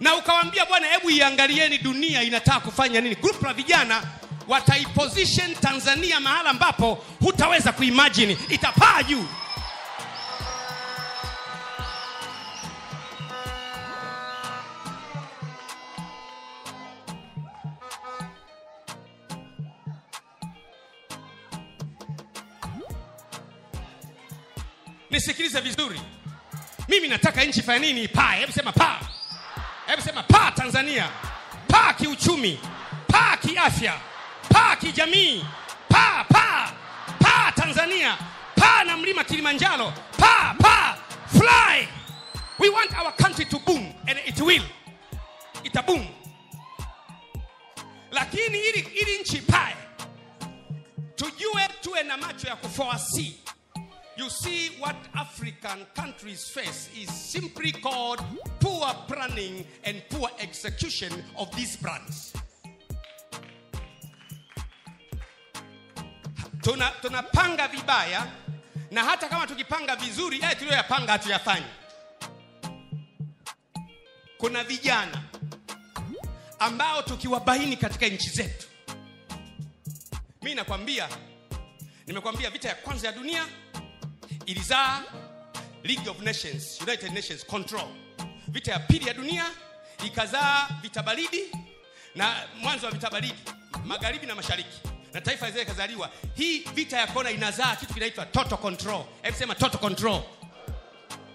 na ukawambia bwana hebu iangalieni dunia inataka kufanya nini. Grupu la vijana wataiposition tanzania mahala ambapo hutaweza kuimajini itapaa juu nisikilize vizuri. Mimi nataka nchi fanya nini? Paa hebu sema paa hebu sema paa tanzania. Paa kiuchumi. Paa kiafya. Paa kijamii. Paa paa paa tanzania. Paa na mlima kilimanjaro. Paa paa fly. We want our country to boom and it will. Itaboom. Lakini ili, ili nchi pae tujue tuwe na macho ya kufoasi you see what African countries face is simply called poor planning and poor execution of these plans. Tuna tunapanga vibaya na hata kama tukipanga vizuri eh, tuliyoyapanga hatuyafanyi. Kuna vijana ambao tukiwabaini katika nchi zetu, mi nakwambia, nimekwambia vita ya kwanza ya dunia ilizaa League of Nations, United Nations control. Vita ya pili ya dunia ikazaa vita baridi na mwanzo wa vita baridi magharibi na mashariki na taifa zile ikazaliwa. Hii vita ya kona inazaa kitu kinaitwa total control. Hebu sema total control.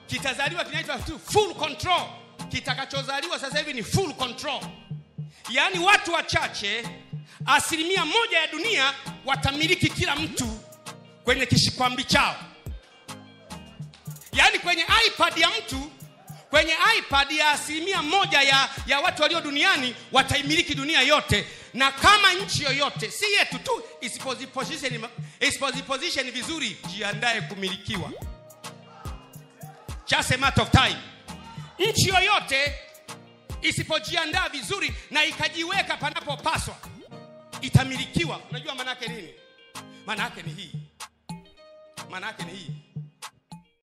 Kitazaliwa kinaitwa full control. Kitakachozaliwa sasa hivi ni full control, yaani watu wachache, asilimia moja ya dunia watamiliki kila mtu kwenye kishikwambi chao yaani kwenye ipad ya mtu kwenye ipad ya asilimia moja ya, ya watu walio duniani wataimiliki dunia yote. Na kama nchi yoyote si yetu tu isipoziposition vizuri jiandae kumilikiwa. Just a matter of time. Nchi yoyote isipojiandaa vizuri na ikajiweka panapopaswa itamilikiwa. Unajua maana nini? Maana yake ni hii. Maana yake ni hii